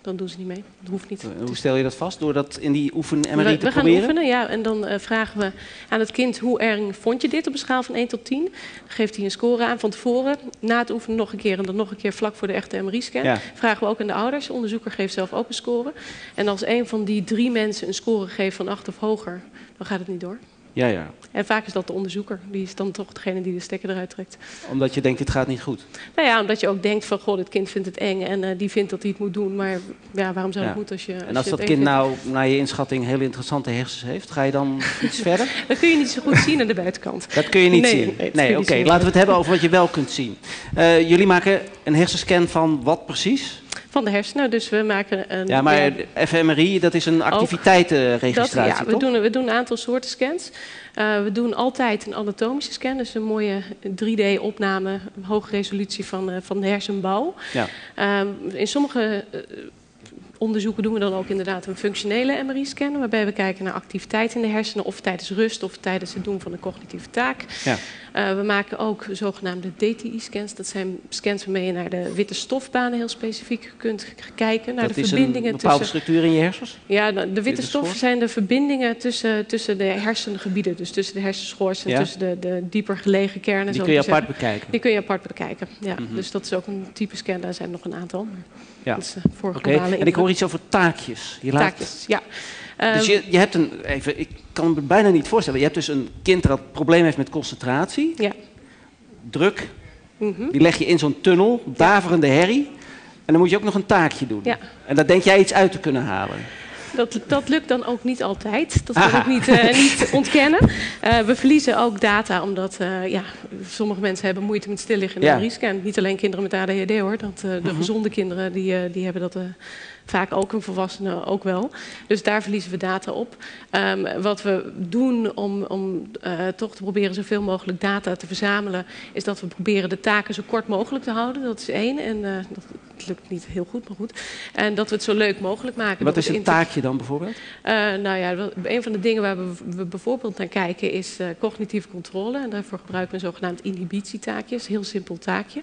dan doen ze niet mee. Dat hoeft niet. Hoe stel je dat vast? Door dat in die oefen-MRI te we proberen? We gaan oefenen, ja. En dan uh, vragen we aan het kind hoe eng vond je dit op een schaal van 1 tot 10. Dan geeft hij een score aan van tevoren. Na het oefenen nog een keer en dan nog een keer vlak voor de echte MRI-scan. Ja. Vragen we ook aan de ouders. De onderzoeker geeft zelf ook een score. En als een van die drie mensen een score geeft van 8 of hoger, dan gaat het niet door. Ja, ja. En vaak is dat de onderzoeker. Die is dan toch degene die de stekker eruit trekt. Omdat je denkt, dit gaat niet goed? Nou ja, omdat je ook denkt van, goh, dit kind vindt het eng en uh, die vindt dat hij het moet doen. Maar ja, waarom zou ja. het moeten als je als En als je dat kind nou, naar je inschatting, hele interessante hersens heeft, ga je dan iets verder? Dat kun je niet zo goed zien aan de buitenkant. Dat kun je niet nee, zien? Nee, nee oké. Okay. Laten we het hebben over wat je wel kunt zien. Uh, jullie maken een hersenscan van wat precies? Van de hersenen, dus we maken een... Ja, maar fMRI, dat is een activiteitenregistratie, dat, ja, we doen, we doen een aantal soorten scans. Uh, we doen altijd een anatomische scan, dus een mooie 3D-opname, hoge resolutie van, uh, van de hersenbouw. Ja. Uh, in sommige onderzoeken doen we dan ook inderdaad een functionele MRI-scan, waarbij we kijken naar activiteit in de hersenen, of tijdens rust of tijdens het doen van een cognitieve taak. Ja. Uh, we maken ook zogenaamde DTI-scans. Dat zijn scans waarmee je naar de witte stofbanen heel specifiek kunt kijken. Naar dat de is verbindingen een bepaalde tussen. structuur in je hersens? Ja, de, witte stoffen zijn de verbindingen tussen, tussen de hersengebieden. Dus tussen de hersenschors en Ja. tussen de, de dieper gelegen kernen. Die kun je zeggen. apart bekijken? Die kun je apart bekijken. Ja. Mhm. Dus dat is ook een type scan. Daar zijn nog een aantal. Maar Ja. Dat is eh, voor En ik hoor iets over taakjes. Je laat- Taakjes, ja. Dus je, je hebt een, even, ik kan me bijna niet voorstellen. Je hebt dus een kind dat probleem heeft met concentratie. Ja. Druk. Mhm. Die leg je in zo'n tunnel, daverende herrie. En dan moet je ook nog een taakje doen. Ja. En daar denk jij iets uit te kunnen halen. Dat, dat lukt dan ook niet altijd. Dat wil ik niet, eh, niet ontkennen. Eh, we verliezen ook data, omdat eh, ja, sommige mensen hebben moeite met stilliggen in Ja. Niet alleen kinderen met ADHD hoor. Dat, de Mhm. gezonde kinderen die, die hebben dat vaak ook, en volwassenen ook wel. Dus daar verliezen we data op. Ehm, wat we doen om, om eh, toch te proberen zoveel mogelijk data te verzamelen, is dat we proberen de taken zo kort mogelijk te houden. Dat is één. En eh, dat lukt niet heel goed, maar goed. En dat we het zo leuk mogelijk maken. Wat is het taakje dan bijvoorbeeld? eh, nou ja, een van de dingen waar we, we bijvoorbeeld naar kijken is eh, cognitieve controle. En daarvoor gebruiken we een zogenaamd inhibitietaakje. Dat is een heel simpel taakje.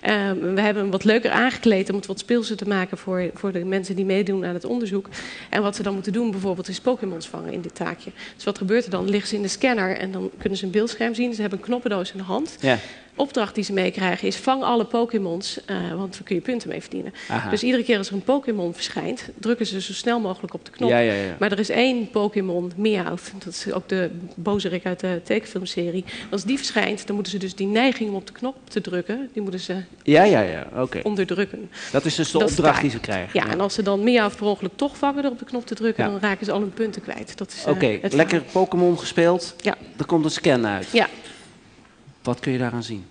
Ehm, we hebben hem wat leuker aangekleed om het wat speelser te maken voor, voor de mensen die meedoen aan het onderzoek. En wat ze dan moeten doen bijvoorbeeld is Pokémons vangen in dit taakje. Dus wat gebeurt er dan? Liggen ze in de scanner en dan kunnen ze een beeldscherm zien. Ze hebben een knoppendoos in de hand. Ja. Opdracht die ze meekrijgen is vang alle Pokémons, eh, want daar kun je punten mee verdienen. Aha. Dus iedere keer als er een Pokémon verschijnt, drukken ze zo snel mogelijk op de knop. Ja, ja, ja. Maar er is één Pokémon, Meowth, dat is ook de bozerik uit de tekenfilmserie. Als die verschijnt, dan moeten ze dus die neiging om op de knop te drukken, die moeten ze Ja, ja, ja. Oké. onderdrukken. Dat is dus de Dat opdracht die ze krijgen. Ja, en als ze dan Meowth per ongeluk toch vangen door op de knop te drukken, dan raken ze al hun punten kwijt. Dat is, eh, Oké, lekker Pokémon gespeeld. Ja. Er komt een scan uit. Ja. Wat kun je daaraan zien?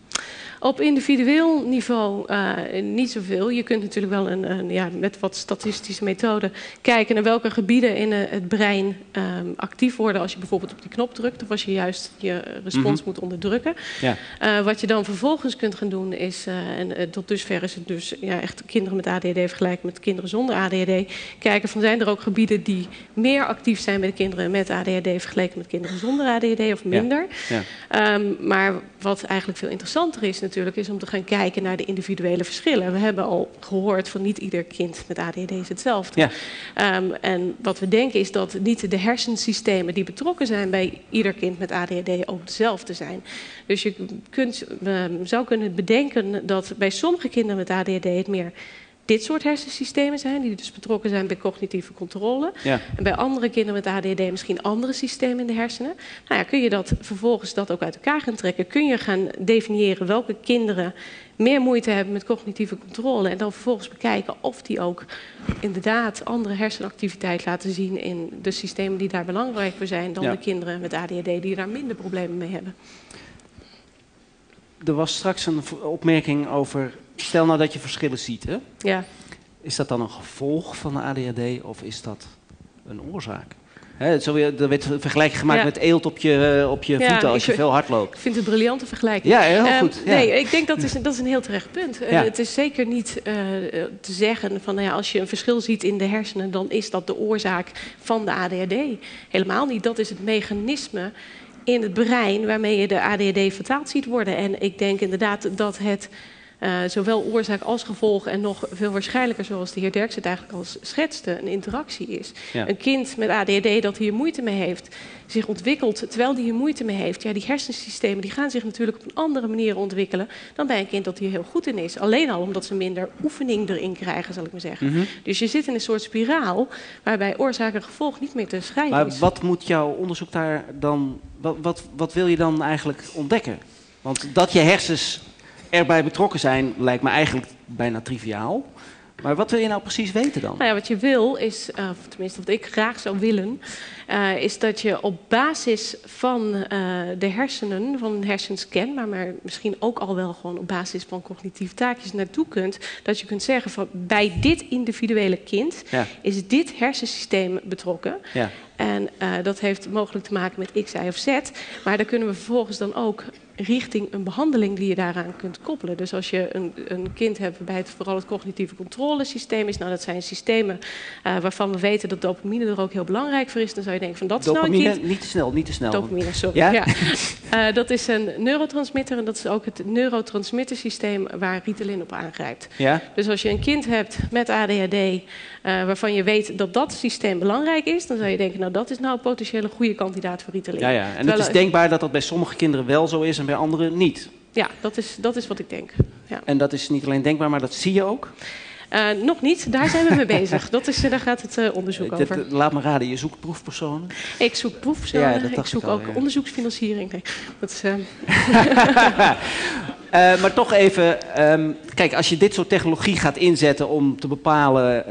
Op individueel niveau eh, niet zoveel. Je kunt natuurlijk wel een, een, ja, met wat statistische methoden kijken naar welke gebieden in eh, het brein ehm, actief worden als je bijvoorbeeld op die knop drukt of als je juist je respons Mhm. moet onderdrukken. Ja. Eh, wat je dan vervolgens kunt gaan doen is, en tot dusver is het dus ja, echt kinderen met ADHD vergelijken met kinderen zonder ADHD, kijken van zijn er ook gebieden die meer actief zijn bij de kinderen met ADHD vergeleken met kinderen zonder ADHD of minder. Ja. Ehm, maar wat eigenlijk veel interessanter is natuurlijk, is om te gaan kijken naar de individuele verschillen. We hebben al gehoord van niet ieder kind met ADHD is hetzelfde. Ja. Ehm, en wat we denken is dat niet de hersensystemen die betrokken zijn bij ieder kind met ADHD ook dezelfde zijn. Dus je kunt, ehm, zou kunnen bedenken dat bij sommige kinderen met ADHD het meer dit soort hersensystemen zijn, die dus betrokken zijn bij cognitieve controle. Ja. En bij andere kinderen met ADHD misschien andere systemen in de hersenen. Nou ja, kun je dat vervolgens dat ook uit elkaar gaan trekken? Kun je gaan definiëren welke kinderen meer moeite hebben met cognitieve controle en dan vervolgens bekijken of die ook inderdaad andere hersenactiviteit laten zien in de systemen die daar belangrijk voor zijn dan Ja. de kinderen met ADHD die daar minder problemen mee hebben. Er was straks een opmerking over. Stel nou dat je verschillen ziet, hè? Ja. Is dat dan een gevolg van de ADHD of is dat een oorzaak? Hè, zo weer, er werd een vergelijking gemaakt Ja. met eelt op je, eh, op je Ja, voeten als je veel hard loopt. Ik vind het een briljante vergelijking. Ja, heel Ehm, goed, ja. Nee, ik denk dat is, dat is een heel terecht punt. Eh, het is zeker niet eh, te zeggen van nou ja, als je een verschil ziet in de hersenen, dan is dat de oorzaak van de ADHD. Helemaal niet. Dat is het mechanisme in het brein waarmee je de ADHD vertaald ziet worden. En ik denk inderdaad dat het zowel oorzaak als gevolg en nog veel waarschijnlijker, zoals de heer Derks het eigenlijk al schetste, een interactie is. Ja. Een kind met ADHD dat hier moeite mee heeft, zich ontwikkelt terwijl die hier moeite mee heeft. Ja, die hersensystemen die gaan zich natuurlijk op een andere manier ontwikkelen dan bij een kind dat hier heel goed in is. Alleen al omdat ze minder oefening erin krijgen, zal ik maar zeggen. Mhm. Dus je zit in een soort spiraal waarbij oorzaak en gevolg niet meer te scheiden Maar is. wat moet jouw onderzoek daar dan. Wat, wat, wat wil je dan eigenlijk ontdekken? Want dat je hersens erbij betrokken zijn, lijkt me eigenlijk bijna triviaal. Maar wat wil je nou precies weten dan? Nou ja, wat je wil is, eh, of tenminste wat ik graag zou willen, eh, is dat je op basis van eh, de hersenen, van een hersenscan, maar, maar misschien ook al wel gewoon op basis van cognitieve taakjes naartoe kunt, dat je kunt zeggen van bij dit individuele kind Ja. is dit hersensysteem betrokken. Ja. En eh, dat heeft mogelijk te maken met X, Y of Z. Maar daar kunnen we vervolgens dan ook richting een behandeling die je daaraan kunt koppelen. Dus als je een, een kind hebt waarbij het vooral het cognitieve controlesysteem is, nou dat zijn systemen waarvan we weten dat dopamine er ook heel belangrijk voor is, dan zou je denken van dat is nou Dopamine, niet te snel, niet te snel. Dopamine, sorry. Ja? Ja? Eh, dat is een neurotransmitter en dat is ook het neurotransmittersysteem waar Ritalin op aangrijpt. Ja? Dus als je een kind hebt met ADHD, eh, waarvan je weet dat dat systeem belangrijk is, dan zou je denken, nou dat is nou een potentiële goede kandidaat voor Ritalin. Ja, ja. En Terwijl het is denkbaar dat dat bij sommige kinderen wel zo is en bij anderen niet. Ja, dat is, dat is wat ik denk. Ja. En dat is niet alleen denkbaar, maar dat zie je ook. Eh, nog niet, daar zijn we mee bezig. Dat is, eh, daar gaat het eh, onderzoek Dat- over. laat me raden, je zoekt proefpersonen. Ik zoek proefpersonen, Ja, dat ik zoek ik al, ook ja. onderzoeksfinanciering. Nee, dat is, maar toch even, ehm, kijk, als je dit soort technologie gaat inzetten om te bepalen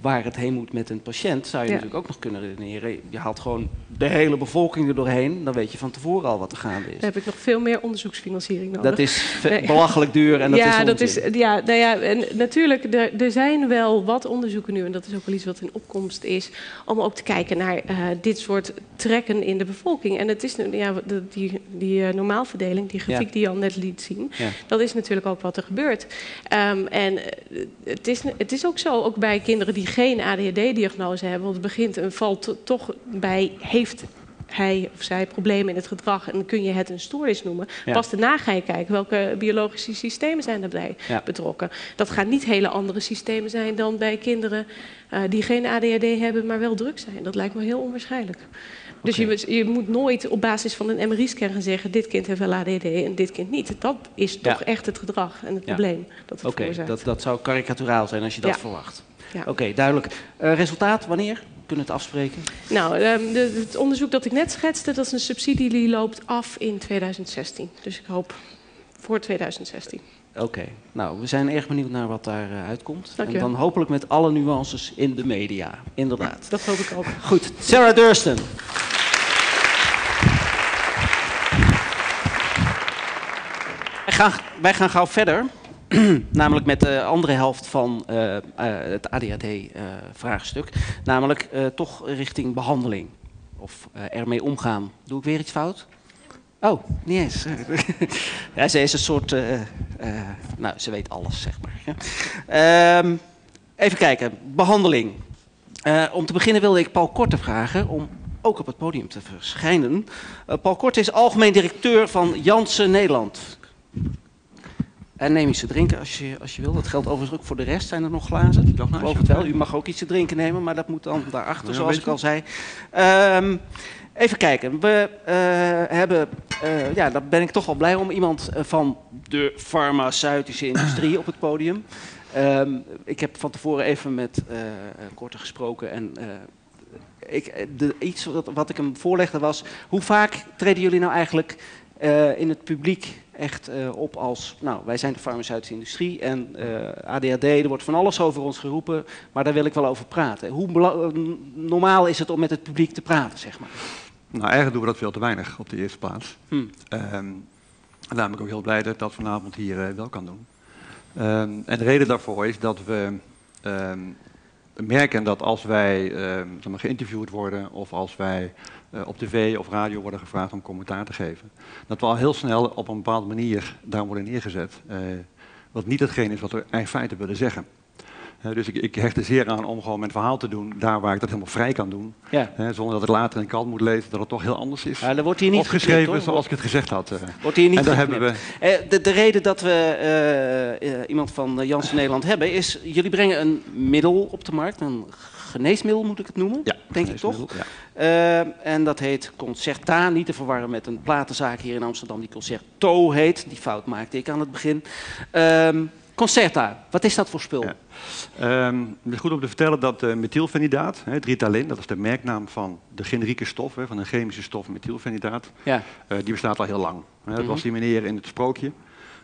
waar het heen moet met een patiënt, zou je Ja. natuurlijk ook nog kunnen redeneren. Je haalt gewoon de hele bevolking er doorheen, dan weet je van tevoren al wat er gaande is. Dan heb ik nog veel meer onderzoeksfinanciering nodig. Dat is belachelijk duur en dat ja, is dat onzin. is ja, nou ja, en natuurlijk, er, er zijn wel wat onderzoeken nu, en dat is ook wel iets wat in opkomst is, om ook te kijken naar eh, dit soort trekken in de bevolking. En het is nu- ja, die, die eh, normaalverdeling, die grafiek Ja. die Jan net liet zien, Ja. dat is natuurlijk ook wat er gebeurt. Ehm, en eh, het is, het is ook zo, ook bij kinderen die geen ADHD-diagnose hebben, want het begint en valt to- toch bij heeft hij of zij problemen in het gedrag en dan kun je het een stoornis noemen. Ja. Pas daarna ga je kijken welke biologische systemen zijn daarbij Ja. betrokken. Dat gaan niet hele andere systemen zijn dan bij kinderen eh, die geen ADHD hebben, maar wel druk zijn. Dat lijkt me heel onwaarschijnlijk. Dus je, moet- je moet nooit op basis van een MRI-scan gaan zeggen... dit kind heeft wel ADHD en dit kind niet. Dat is toch Ja. echt het gedrag en het Ja. probleem dat het Oké, dat, dat zou karikaturaal zijn als je dat Ja. verwacht. Oké, duidelijk. Eh, resultaat, wanneer? Kunnen het afspreken? Nou, ehm, de- het onderzoek dat ik net schetste, dat is een subsidie die loopt af in 2016. Dus ik hoop voor 2016. Oké, nou, we zijn erg benieuwd naar wat daar eh, uitkomt. En Dankjewel. dan hopelijk met alle nuances in de media, inderdaad. Dat hoop ik ook. Goed, Sarah Durston. Wij gaan, wij gaan gauw verder. namelijk met de andere helft van eh, eh, het ADHD-vraagstuk. namelijk eh, toch richting behandeling. Of ermee omgaan. Doe ik weer iets fout? Oh, niet eens. ja, ze is een soort... nou, ze weet alles, zeg maar. Ja. Ehm, even kijken. Behandeling. Eh, om te beginnen wilde ik Paul Korte vragen om ook op het podium te verschijnen. Paul Korte is algemeen directeur van Janssen Nederland. En neem iets te drinken als je, als je wil. Dat geldt overigens ook voor de rest. Zijn er nog glazen? Ik geloof het wel. U mag ook iets te drinken nemen, maar dat moet dan daarachter, zoals ik al zei. Ehm, even kijken. We eh, hebben, eh, ja, daar ben ik toch wel blij om, iemand eh, van de farmaceutische industrie op het podium. Ehm, ik heb van tevoren even met uh, Korte gesproken en ik, de, iets wat, wat, ik hem voorlegde was... hoe vaak treden jullie nou eigenlijk in het publiek echt op als... nou, wij zijn de farmaceutische industrie en ADHD, er wordt van alles over ons geroepen... maar daar wil ik wel over praten. Hoe normaal is het om met het publiek te praten, zeg maar? Nou, eigenlijk doen we dat veel te weinig op de eerste plaats. Hmm. Um, en daarom ben ik ook heel blij dat ik dat vanavond hier wel kan doen. Um, en de reden daarvoor is dat we um, merken dat als wij geïnterviewd worden of als wij uh, op tv of radio worden gevraagd om commentaar te geven, dat we al heel snel op een bepaalde manier daar worden neergezet. Uh, wat niet hetgeen is wat we in feite willen zeggen. Uh, dus ik, ik, hecht er zeer aan om gewoon mijn verhaal te doen daar waar ik dat helemaal vrij kan doen. Ja. Uh, zonder dat ik later een kant moet lezen dat het toch heel anders is. Ja, dat wordt hier niet Opgeschreven geknipt, zoals ik het gezegd had. Uh. Wordt hier niet en daar hebben we Eh, de, de reden dat we iemand van Janssen Nederland hebben is... jullie brengen een middel op de markt, een geneesmiddel moet ik het noemen, ja, denk ik toch? Ja. Uh, en dat heet Concerta, niet te verwarren met een platenzaak hier in Amsterdam die Concerto heet. Die fout maakte ik aan het begin. Uh, Concerta, wat is dat voor spul? Ja. Um, het is goed om te vertellen dat uh, methylfenidaat, het Ritalin, dat is de merknaam van de generieke stof, hè, van een chemische stof methylfenidaat, ja. uh, die bestaat al heel lang. Hè. Dat Mhm. was die meneer in het sprookje,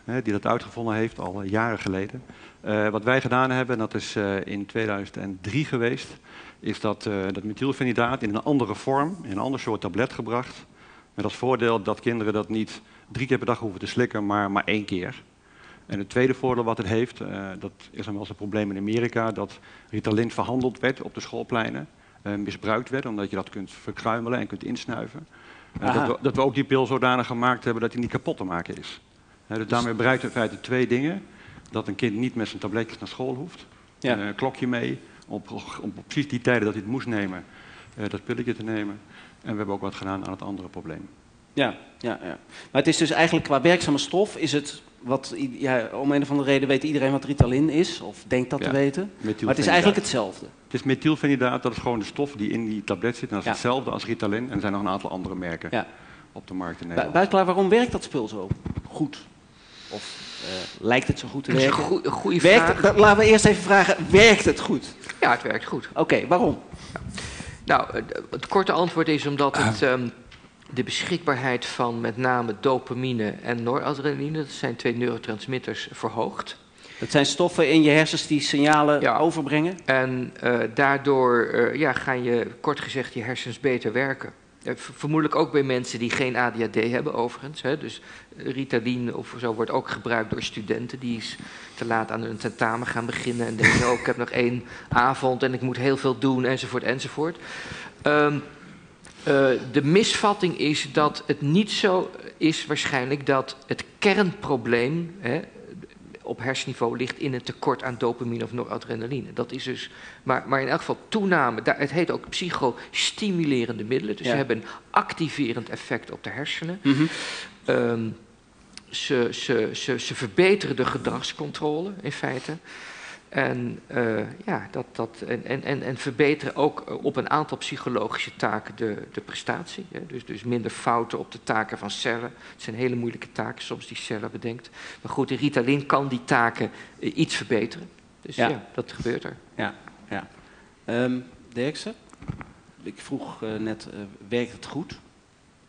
hè, die dat uitgevonden heeft, al uh, jaren geleden. Uh, wat wij gedaan hebben, en dat is uh, in 2003 geweest, is dat uh, dat methylfenidaat in een andere vorm, in een ander soort tablet gebracht. Met als voordeel dat kinderen dat niet drie keer per dag hoeven te slikken, maar maar één keer. En het tweede voordeel wat het heeft, dat is dan wel eens een probleem in Amerika, dat Ritalin verhandeld werd op de schoolpleinen, misbruikt werd, omdat je dat kunt verkruimelen en kunt insnuiven. Dat, we, dat, we, ook die pil zodanig gemaakt hebben dat die niet kapot te maken is. dus daarmee bereikt in feite twee dingen. Dat een kind niet met zijn tabletjes naar school hoeft. Ja. Een klokje mee, op, op, op, precies die tijden dat hij het moest nemen, dat pilletje te nemen. En we hebben ook wat gedaan aan het andere probleem. Ja, ja, ja. Maar het is dus eigenlijk qua werkzame stof is het wat, ja, om een of andere reden weet iedereen wat Ritalin is, of denkt dat ja, te weten. Maar het is eigenlijk hetzelfde. Het is methylfenidaat, dat is gewoon de stof die in die tablet zit. En dat is Ja. hetzelfde als Ritalin. En er zijn nog een aantal andere merken Ja. op de markt in Nederland. Buitelaar, waarom werkt dat spul zo goed? Of eh, lijkt het zo goed te Dat is een werken? goe- een goede Werkt- vraag. Laten we eerst even vragen, werkt het goed? Ja, het werkt goed. Oké, waarom? Nou, eh, het korte antwoord is omdat het, ehm, de beschikbaarheid van met name dopamine en noradrenaline, dat zijn twee neurotransmitters, verhoogt. Het zijn stoffen in je hersens die signalen overbrengen? En eh, daardoor eh, ja, gaan je, kort gezegd, je hersens beter werken. Vermoedelijk ook bij mensen die geen ADHD hebben, overigens. Hè. Dus eh, Ritalin of zo wordt ook gebruikt door studenten die te laat aan hun tentamen gaan beginnen. En denken, oh, ik heb nog één avond en ik moet heel veel doen, enzovoort, enzovoort. Ehm, eh, de misvatting is dat het niet zo is waarschijnlijk dat het kernprobleem hè, op hersenniveau ligt in een tekort aan dopamine of noradrenaline. Dat is dus, maar, maar in elk geval toename, daar, het heet ook psychostimulerende middelen, dus Ja. ze hebben een activerend effect op de hersenen. Mhm. Ehm, ze, ze, ze, ze verbeteren de gedragscontrole in feite. En, eh, ja, dat, dat, en, en, en, en verbeteren ook eh, op een aantal psychologische taken de, de prestatie. Hè. Dus, dus minder fouten op de taken van cellen. Het zijn hele moeilijke taken soms die cellen bedenkt. Maar goed, Ritalin kan die taken eh, iets verbeteren. Dus ja. Ja. dat gebeurt er. Ja, ja. Ehm Dirkse, ik vroeg net, eh, werkt het goed?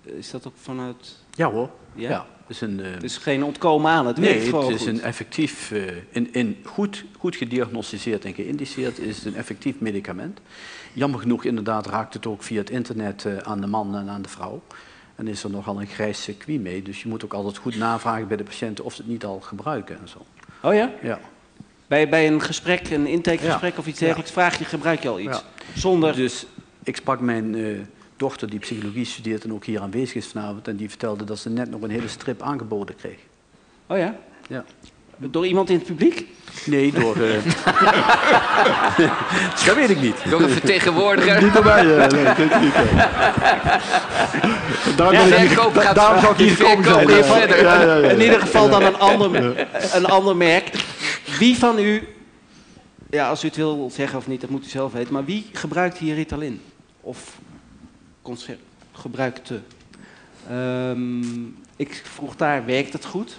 Is dat ook vanuit... Ja hoor. Ja? Is een, eh, Het is geen ontkomen aan, het nee, het is goed. een effectief, eh, in, in goed, goed gediagnosticeerd en geïndiceerd is het een effectief medicament. Jammer genoeg inderdaad raakt het ook via het internet eh, aan de man en aan de vrouw. En is er nogal een grijs circuit mee, dus je moet ook altijd goed navragen bij de patiënten of ze het niet al gebruiken en zo. Oh ja? Ja. Bij, bij een gesprek, een intakegesprek Ja. of iets dergelijks, vraag je, gebruik je al iets? Ja. Zonder... Dus ik sprak mijn eh, dochter die psychologie studeert en ook hier aanwezig is vanavond. En die vertelde dat ze net nog een hele strip aangeboden kreeg. Oh ja? Ja. Door iemand in het publiek? Nee, door... eh, dat weet ik niet. Door een vertegenwoordiger. Niet door mij, eh, nee, niet. eh. Daarom Ja, ben ik da- gaat- daarom zou zijn. eh. verder. Ja, ja, ja. In ieder geval dan een ander, Ja. een ander merk. Wie van u, ja, als u het wil zeggen of niet, dat moet u zelf weten, maar wie gebruikt hier Ritalin? Of concert, gebruikte? Ehm, ik vroeg daar, werkt het goed?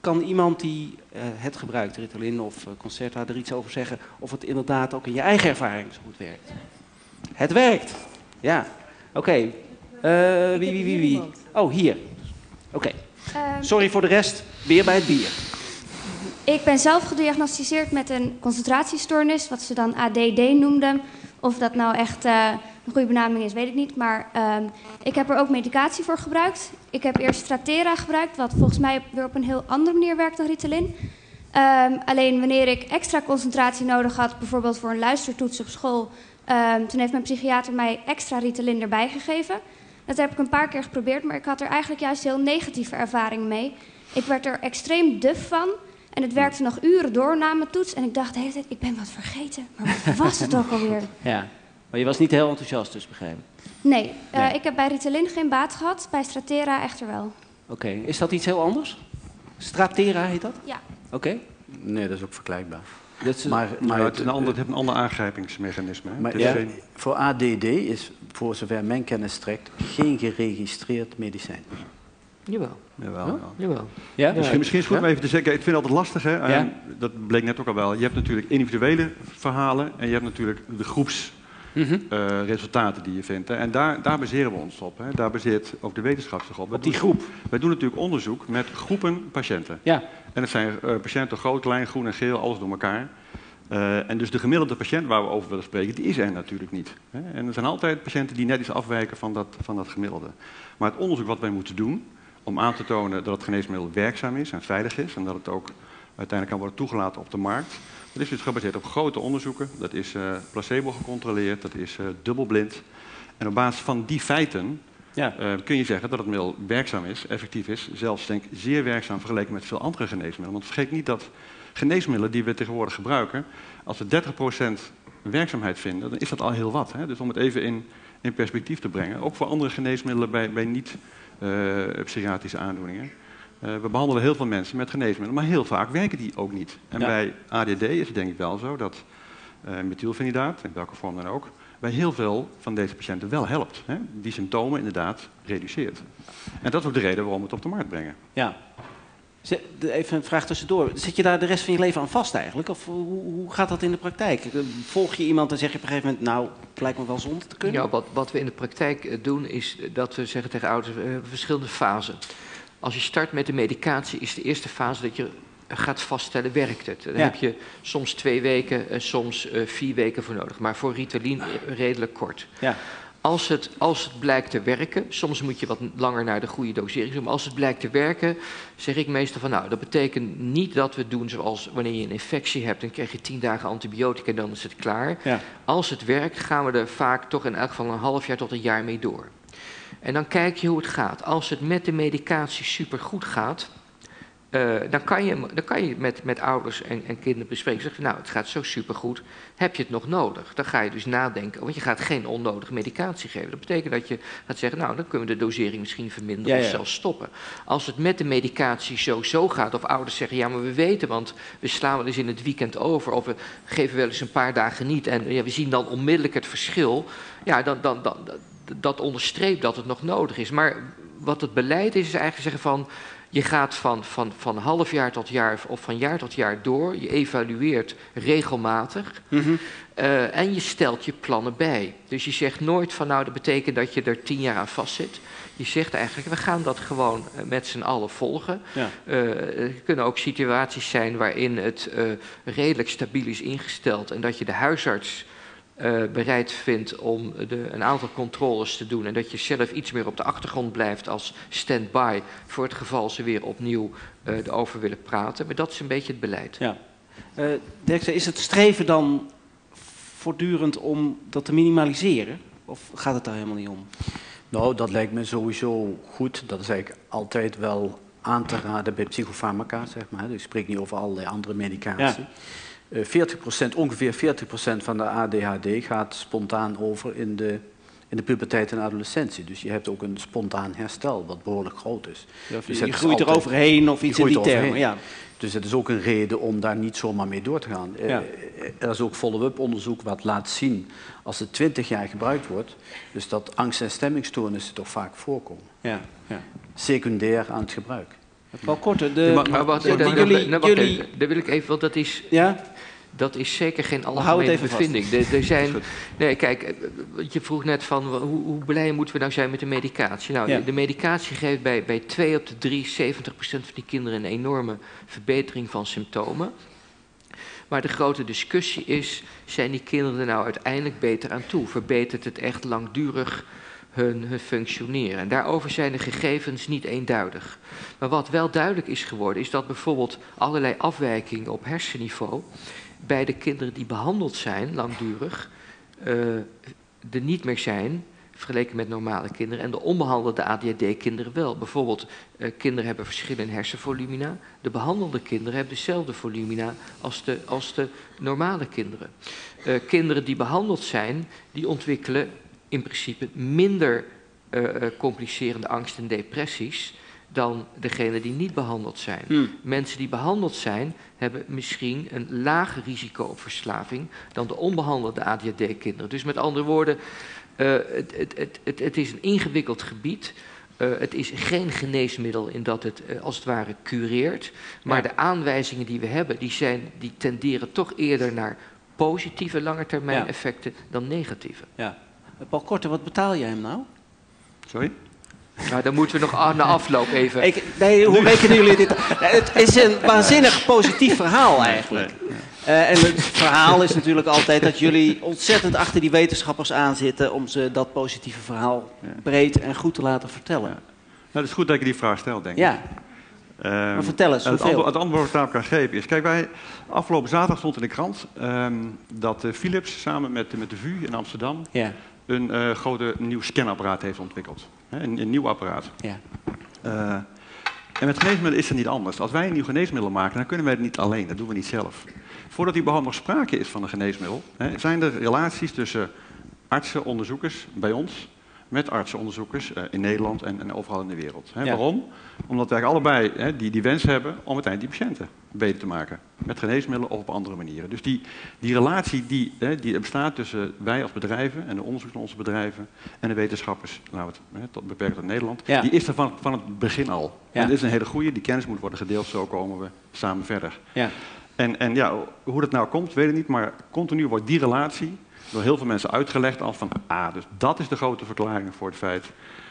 Kan iemand die eh, het gebruikt, Ritalin of uh, Concerta, er iets over zeggen of het inderdaad ook in je eigen ervaring zo goed werkt? Het werkt. Ja. Oké. Eh, wie, wie, wie, wie? Oh, hier. Oké. Ehm, Sorry voor de rest. Weer bij het bier. Ik ben zelf gediagnosticeerd met een concentratiestoornis, wat ze dan ADD noemden. Of dat nou echt een goede benaming is, weet ik niet. Maar uh, ik heb er ook medicatie voor gebruikt. Ik heb eerst Stratera gebruikt, wat volgens mij weer op een heel andere manier werkt dan Ritalin. Um, alleen wanneer ik extra concentratie nodig had, bijvoorbeeld voor een luistertoets op school, um, toen heeft mijn psychiater mij extra Ritalin erbij gegeven. Dat heb ik een paar keer geprobeerd, maar ik had er eigenlijk juist heel negatieve ervaringen mee. Ik werd er extreem duf van. En het werkte nog uren door na mijn toets. En ik dacht de hele tijd, ik ben wat vergeten. Maar wat was het ook alweer? Ja, maar je was niet heel enthousiast dus, begrijp ik. Nee, uh, nee. ik heb bij Ritalin geen baat gehad. Bij Stratera echter wel. Oké, okay. is dat iets heel anders? Stratera heet dat? Ja. Oké. Okay. Nee, dat is ook vergelijkbaar. Dat is, maar, maar het, een ander, het heeft een ander aangrijpingsmechanisme. Hè? Maar, ja, geen... Voor ADD is, voor zover mijn kennis strekt, geen geregistreerd medicijn. Jawel. Jawel, ja? Jawel. Ja? Misschien, misschien is het goed om even te zeggen, ik vind het altijd lastig, hè? Ja? dat bleek net ook al wel. Je hebt natuurlijk individuele verhalen en je hebt natuurlijk de groepsresultaten mm -hmm. uh, die je vindt. Hè? En daar, daar baseren we ons op. Hè? Daar baseert ook de wetenschap zich op. Op die groep? Wij doen natuurlijk onderzoek met groepen patiënten. Ja. En dat zijn uh, patiënten groot, klein, groen en geel, alles door elkaar. Uh, en dus de gemiddelde patiënt waar we over willen spreken, die is er natuurlijk niet. Hè? En er zijn altijd patiënten die net iets afwijken van dat, van dat gemiddelde. Maar het onderzoek wat wij moeten doen, om aan te tonen dat het geneesmiddel werkzaam is en veilig is en dat het ook uiteindelijk kan worden toegelaten op de markt. Dat is dus gebaseerd op grote onderzoeken, dat is uh, placebo gecontroleerd, dat is uh, dubbelblind. En op basis van die feiten ja. uh, kun je zeggen dat het middel werkzaam is, effectief is, zelfs denk ik zeer werkzaam vergeleken met veel andere geneesmiddelen. Want vergeet niet dat geneesmiddelen die we tegenwoordig gebruiken, als we 30% werkzaamheid vinden, dan is dat al heel wat. Hè? Dus om het even in, in perspectief te brengen, ook voor andere geneesmiddelen bij, bij niet uh, psychiatrische aandoeningen. Uh, we behandelen heel veel mensen met geneesmiddelen, maar heel vaak werken die ook niet. En ja. bij ADD is het denk ik wel zo dat uh, methylfenidaat, in welke vorm dan ook, bij heel veel van deze patiënten wel helpt. Hè? Die symptomen inderdaad reduceert. En dat is ook de reden waarom we het op de markt brengen. Ja. Even een vraag tussendoor. Zit je daar de rest van je leven aan vast eigenlijk? Of hoe, hoe gaat dat in de praktijk? Volg je iemand en zeg je op een gegeven moment, nou, het lijkt me wel zonde te kunnen? Ja, wat, wat we in de praktijk doen is dat we zeggen tegen ouders, we hebben verschillende fasen. Als je start met de medicatie is de eerste fase dat je gaat vaststellen, werkt het? Daar ja. heb je soms twee weken en soms uh, vier weken voor nodig. Maar voor Ritalin redelijk kort. Ja. Als het, als het blijkt te werken, soms moet je wat langer naar de goede dosering maar als het blijkt te werken, zeg ik meestal van nou, dat betekent niet dat we het doen zoals wanneer je een infectie hebt, dan krijg je tien dagen antibiotica en dan is het klaar. Ja. Als het werkt, gaan we er vaak toch in elk geval een half jaar tot een jaar mee door. En dan kijk je hoe het gaat. Als het met de medicatie supergoed gaat, uh, dan kan je, dan kan je met, met ouders en, en kinderen bespreken. Zeggen, nou, het gaat zo supergoed. Heb je het nog nodig? Dan ga je dus nadenken, want je gaat geen onnodige medicatie geven. Dat betekent dat je gaat zeggen, nou, dan kunnen we de dosering misschien verminderen Ja, ja. of zelfs stoppen. Als het met de medicatie zo zo gaat, of ouders zeggen, ja, maar we weten, want we slaan wel eens in het weekend over, of we geven wel eens een paar dagen niet, en ja, we zien dan onmiddellijk het verschil. Ja, dan, dan, dan, dat onderstreept dat het nog nodig is. Maar wat het beleid is, is eigenlijk zeggen van... je gaat van, van, van half jaar tot jaar of van jaar tot jaar door. Je evalueert regelmatig. Mhm. Uh, en je stelt je plannen bij. Dus je zegt nooit van nou, dat betekent dat je er tien jaar aan vastzit. Je zegt eigenlijk, we gaan dat gewoon uh, met z'n allen volgen. Ja. Uh, er kunnen ook situaties zijn waarin het redelijk stabiel is ingesteld... en dat je de huisarts uh, bereid vindt om de, een aantal controles te doen en dat je zelf iets meer op de achtergrond blijft als stand-by voor het geval ze weer opnieuw uh, erover willen praten. Maar dat is een beetje het beleid. Ja. Uh, Dirkse, is het streven dan voortdurend om dat te minimaliseren? Of gaat het daar helemaal niet om? Nou, dat lijkt me sowieso goed. Dat is eigenlijk altijd wel aan te raden bij psychofarmaca, zeg maar. Dus ik spreek niet over allerlei andere medicatie. Ja. Uh, 40%, ongeveer 40% van de ADHD gaat spontaan over in de, in de puberteit en adolescentie. Dus je hebt ook een spontaan herstel, wat behoorlijk groot is. Ja, dus je je groeit er overheen of iets in die termen. Ja. Dus het is ook een reden om daar niet zomaar mee door te gaan. Ja. Uh, er is ook follow-up onderzoek wat laat zien, als het 20 jaar gebruikt wordt, dus dat angst- en stemmingstoornissen toch vaak voorkomen. Ja, ja. Secundair aan het gebruik. Paul Korte, de, Ja, maar, maar wacht, de- jullie. Daar wil ik even, want dat is, ja? Dat is zeker geen algemene bevinding. Er, er zijn, nee, kijk, eh, je vroeg net van hoe, hoe blij moeten we nou zijn met de medicatie? Nou, Ja. de medicatie geeft bij, bij 2 op de 3, 70% van die kinderen een enorme verbetering van symptomen. Maar de grote discussie is, zijn die kinderen er nou uiteindelijk beter aan toe? Verbetert het echt langdurig hun, hun functioneren? En daarover zijn de gegevens niet eenduidig. Maar wat wel duidelijk is geworden, is dat bijvoorbeeld allerlei afwijkingen op hersenniveau bij de kinderen die behandeld zijn, langdurig, eh, er niet meer zijn vergeleken met normale kinderen. En de onbehandelde ADHD-kinderen wel. Bijvoorbeeld, eh, kinderen hebben verschillen in hersenvolumina. De behandelde kinderen hebben dezelfde volumina als de, als de normale kinderen. Eh, kinderen die behandeld zijn, die ontwikkelen in principe minder complicerende angst en depressies dan degenen die niet behandeld zijn. Hmm. Mensen die behandeld zijn, hebben misschien een lager risico op verslaving dan de onbehandelde ADHD-kinderen. Dus met andere woorden, eh, het, het, het, het, het is een ingewikkeld gebied. Eh, het is geen geneesmiddel in dat het eh, als het ware cureert. Maar Ja. de aanwijzingen die we hebben, die, zijn, die tenderen toch eerder naar positieve langetermijn Ja. effecten dan negatieve. Ja. Paul Korte, wat betaal jij hem nou? Sorry? Nou, dan moeten we nog na afloop even. Ik, nee, hoe rekenen jullie dit? Het is een waanzinnig positief verhaal eigenlijk. Eh, en het verhaal is natuurlijk altijd dat jullie ontzettend achter die wetenschappers aanzitten om ze dat positieve verhaal breed en goed te laten vertellen. Nou, het is goed dat ik die vraag stel, denk ik. Ja. Ehm, Maar vertel eens, het het antwoord daarop kan geven is... Kijk, wij, afgelopen zaterdag stond in de krant... ehm, dat eh, Philips samen met, met de VU in Amsterdam... Ja. een eh grote nieuw scanapparaat heeft ontwikkeld. Een, een nieuw apparaat. Ja. Eh, en met geneesmiddelen is het niet anders. Als wij een nieuw geneesmiddel maken, dan kunnen wij het niet alleen. Dat doen we niet zelf. Voordat überhaupt nog sprake is van een geneesmiddel... Hè, zijn er relaties tussen artsen, onderzoekers bij ons... met artsenonderzoekers eh, in Nederland en, en overal in de wereld. Hè. Ja. Waarom? Omdat wij allebei hè, die, die wens hebben om uiteindelijk die patiënten beter te maken. Met geneesmiddelen of op andere manieren. Dus die, die relatie die, hè, die er bestaat tussen wij als bedrijven en de onderzoek van onze bedrijven en de wetenschappers, laten we het hè, tot, beperkt tot Nederland, Ja. die is er van, van het begin al. Ja. En dat is een hele goede, die kennis moet worden gedeeld, zo komen we samen verder. Ja. En, en ja, hoe dat nou komt, weet ik niet, maar continu wordt die relatie door heel veel mensen uitgelegd als van, ah, dus dat is de grote verklaring voor het feit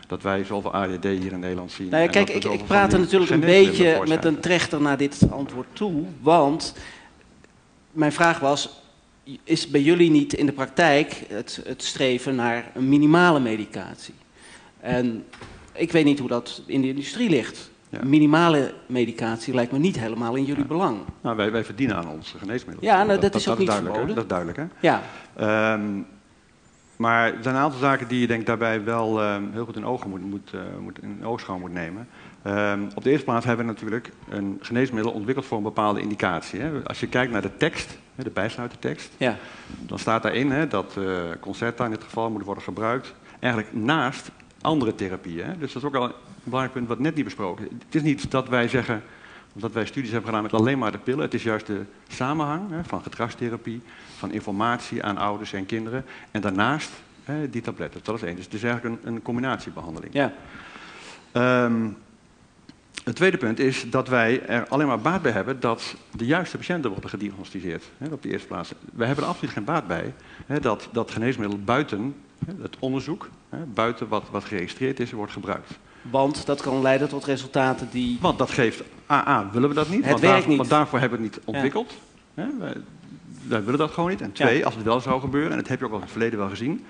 dat wij zoveel ADD hier in Nederland zien. Nou ja, kijk, ik, ik praat er natuurlijk een beetje met een trechter naar dit antwoord toe. Want mijn vraag was, is bij jullie niet in de praktijk het, het streven naar een minimale medicatie? En ik weet niet hoe dat in de industrie ligt. Minimale medicatie lijkt me niet helemaal in jullie belang. Nou, wij, wij verdienen aan onze geneesmiddelen. Ja, nou, dat is ook niet duidelijk, hè? verboden. Dat is duidelijk, hè? Ja. Ehm, maar er zijn een aantal zaken die je denk daarbij wel ehm, heel goed in ogen moet, moet, eh, moet, in oogschouw moet nemen. Ehm, op de eerste plaats hebben we natuurlijk een geneesmiddel ontwikkeld voor een bepaalde indicatie. Hè. Als je kijkt naar de tekst, hè, de bijsluitertekst, Ja. dan staat daarin hè, dat eh Concerta in dit geval moet worden gebruikt eigenlijk naast andere therapieën. Dus dat is ook al belangrijk punt wat net niet besproken is. Het is niet dat wij zeggen, dat wij studies hebben gedaan met alleen maar de pillen. Het is juist de samenhang hè, van gedragstherapie, van informatie aan ouders en kinderen. En daarnaast hè, die tabletten. Dat is één. Dus het is eigenlijk een, een combinatiebehandeling. Ja. Ehm, het tweede punt is dat wij er alleen maar baat bij hebben dat de juiste patiënten worden gediagnosticeerd. Hè, op de eerste plaats. Wij hebben er absoluut geen baat bij hè, dat, dat geneesmiddel buiten hè, het onderzoek, hè, buiten wat, wat geregistreerd is, wordt gebruikt. Want dat kan leiden tot resultaten die... Want dat geeft, AA, willen we dat niet? Het want, werkt daar- niet. want daarvoor hebben we het niet Ja. ontwikkeld. Hè, wij, wij willen dat gewoon niet. En twee, Ja. als het wel zou gebeuren, en dat heb je ook al in het verleden wel gezien.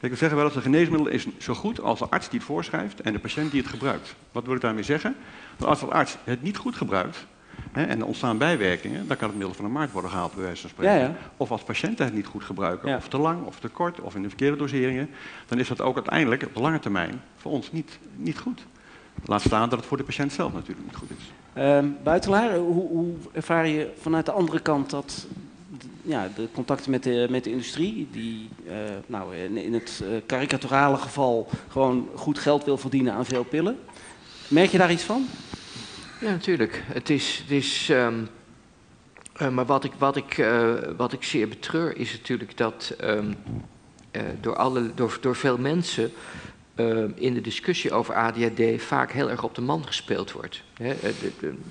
Kijk, we zeggen wel eens een geneesmiddel is zo goed als de arts die het voorschrijft en de patiënt die het gebruikt. Wat wil ik daarmee zeggen? Dat als de arts het niet goed gebruikt hè, en er ontstaan bijwerkingen, dan kan het middel van de markt worden gehaald, bij wijze van spreken. Ja, ja. Of als patiënten het niet goed gebruiken, Ja. of te lang, of te kort, of in de verkeerde doseringen, dan is dat ook uiteindelijk op de lange termijn voor ons niet, niet goed. Laat staan dat het voor de patiënt zelf natuurlijk niet goed is. Ehm buitelaar, hoe, hoe ervaar je vanuit de andere kant dat ja, de contacten met de, met de industrie, die eh, nou, in, in het eh, karikaturale geval gewoon goed geld wil verdienen aan veel pillen? Merk je daar iets van? Ja, natuurlijk. Het is. Is ehm, eh, maar wat ik, wat, ik, eh, wat ik zeer betreur is natuurlijk dat ehm, eh, door, alle, door, door veel mensen uh, in de discussie over ADHD vaak heel erg op de man gespeeld wordt.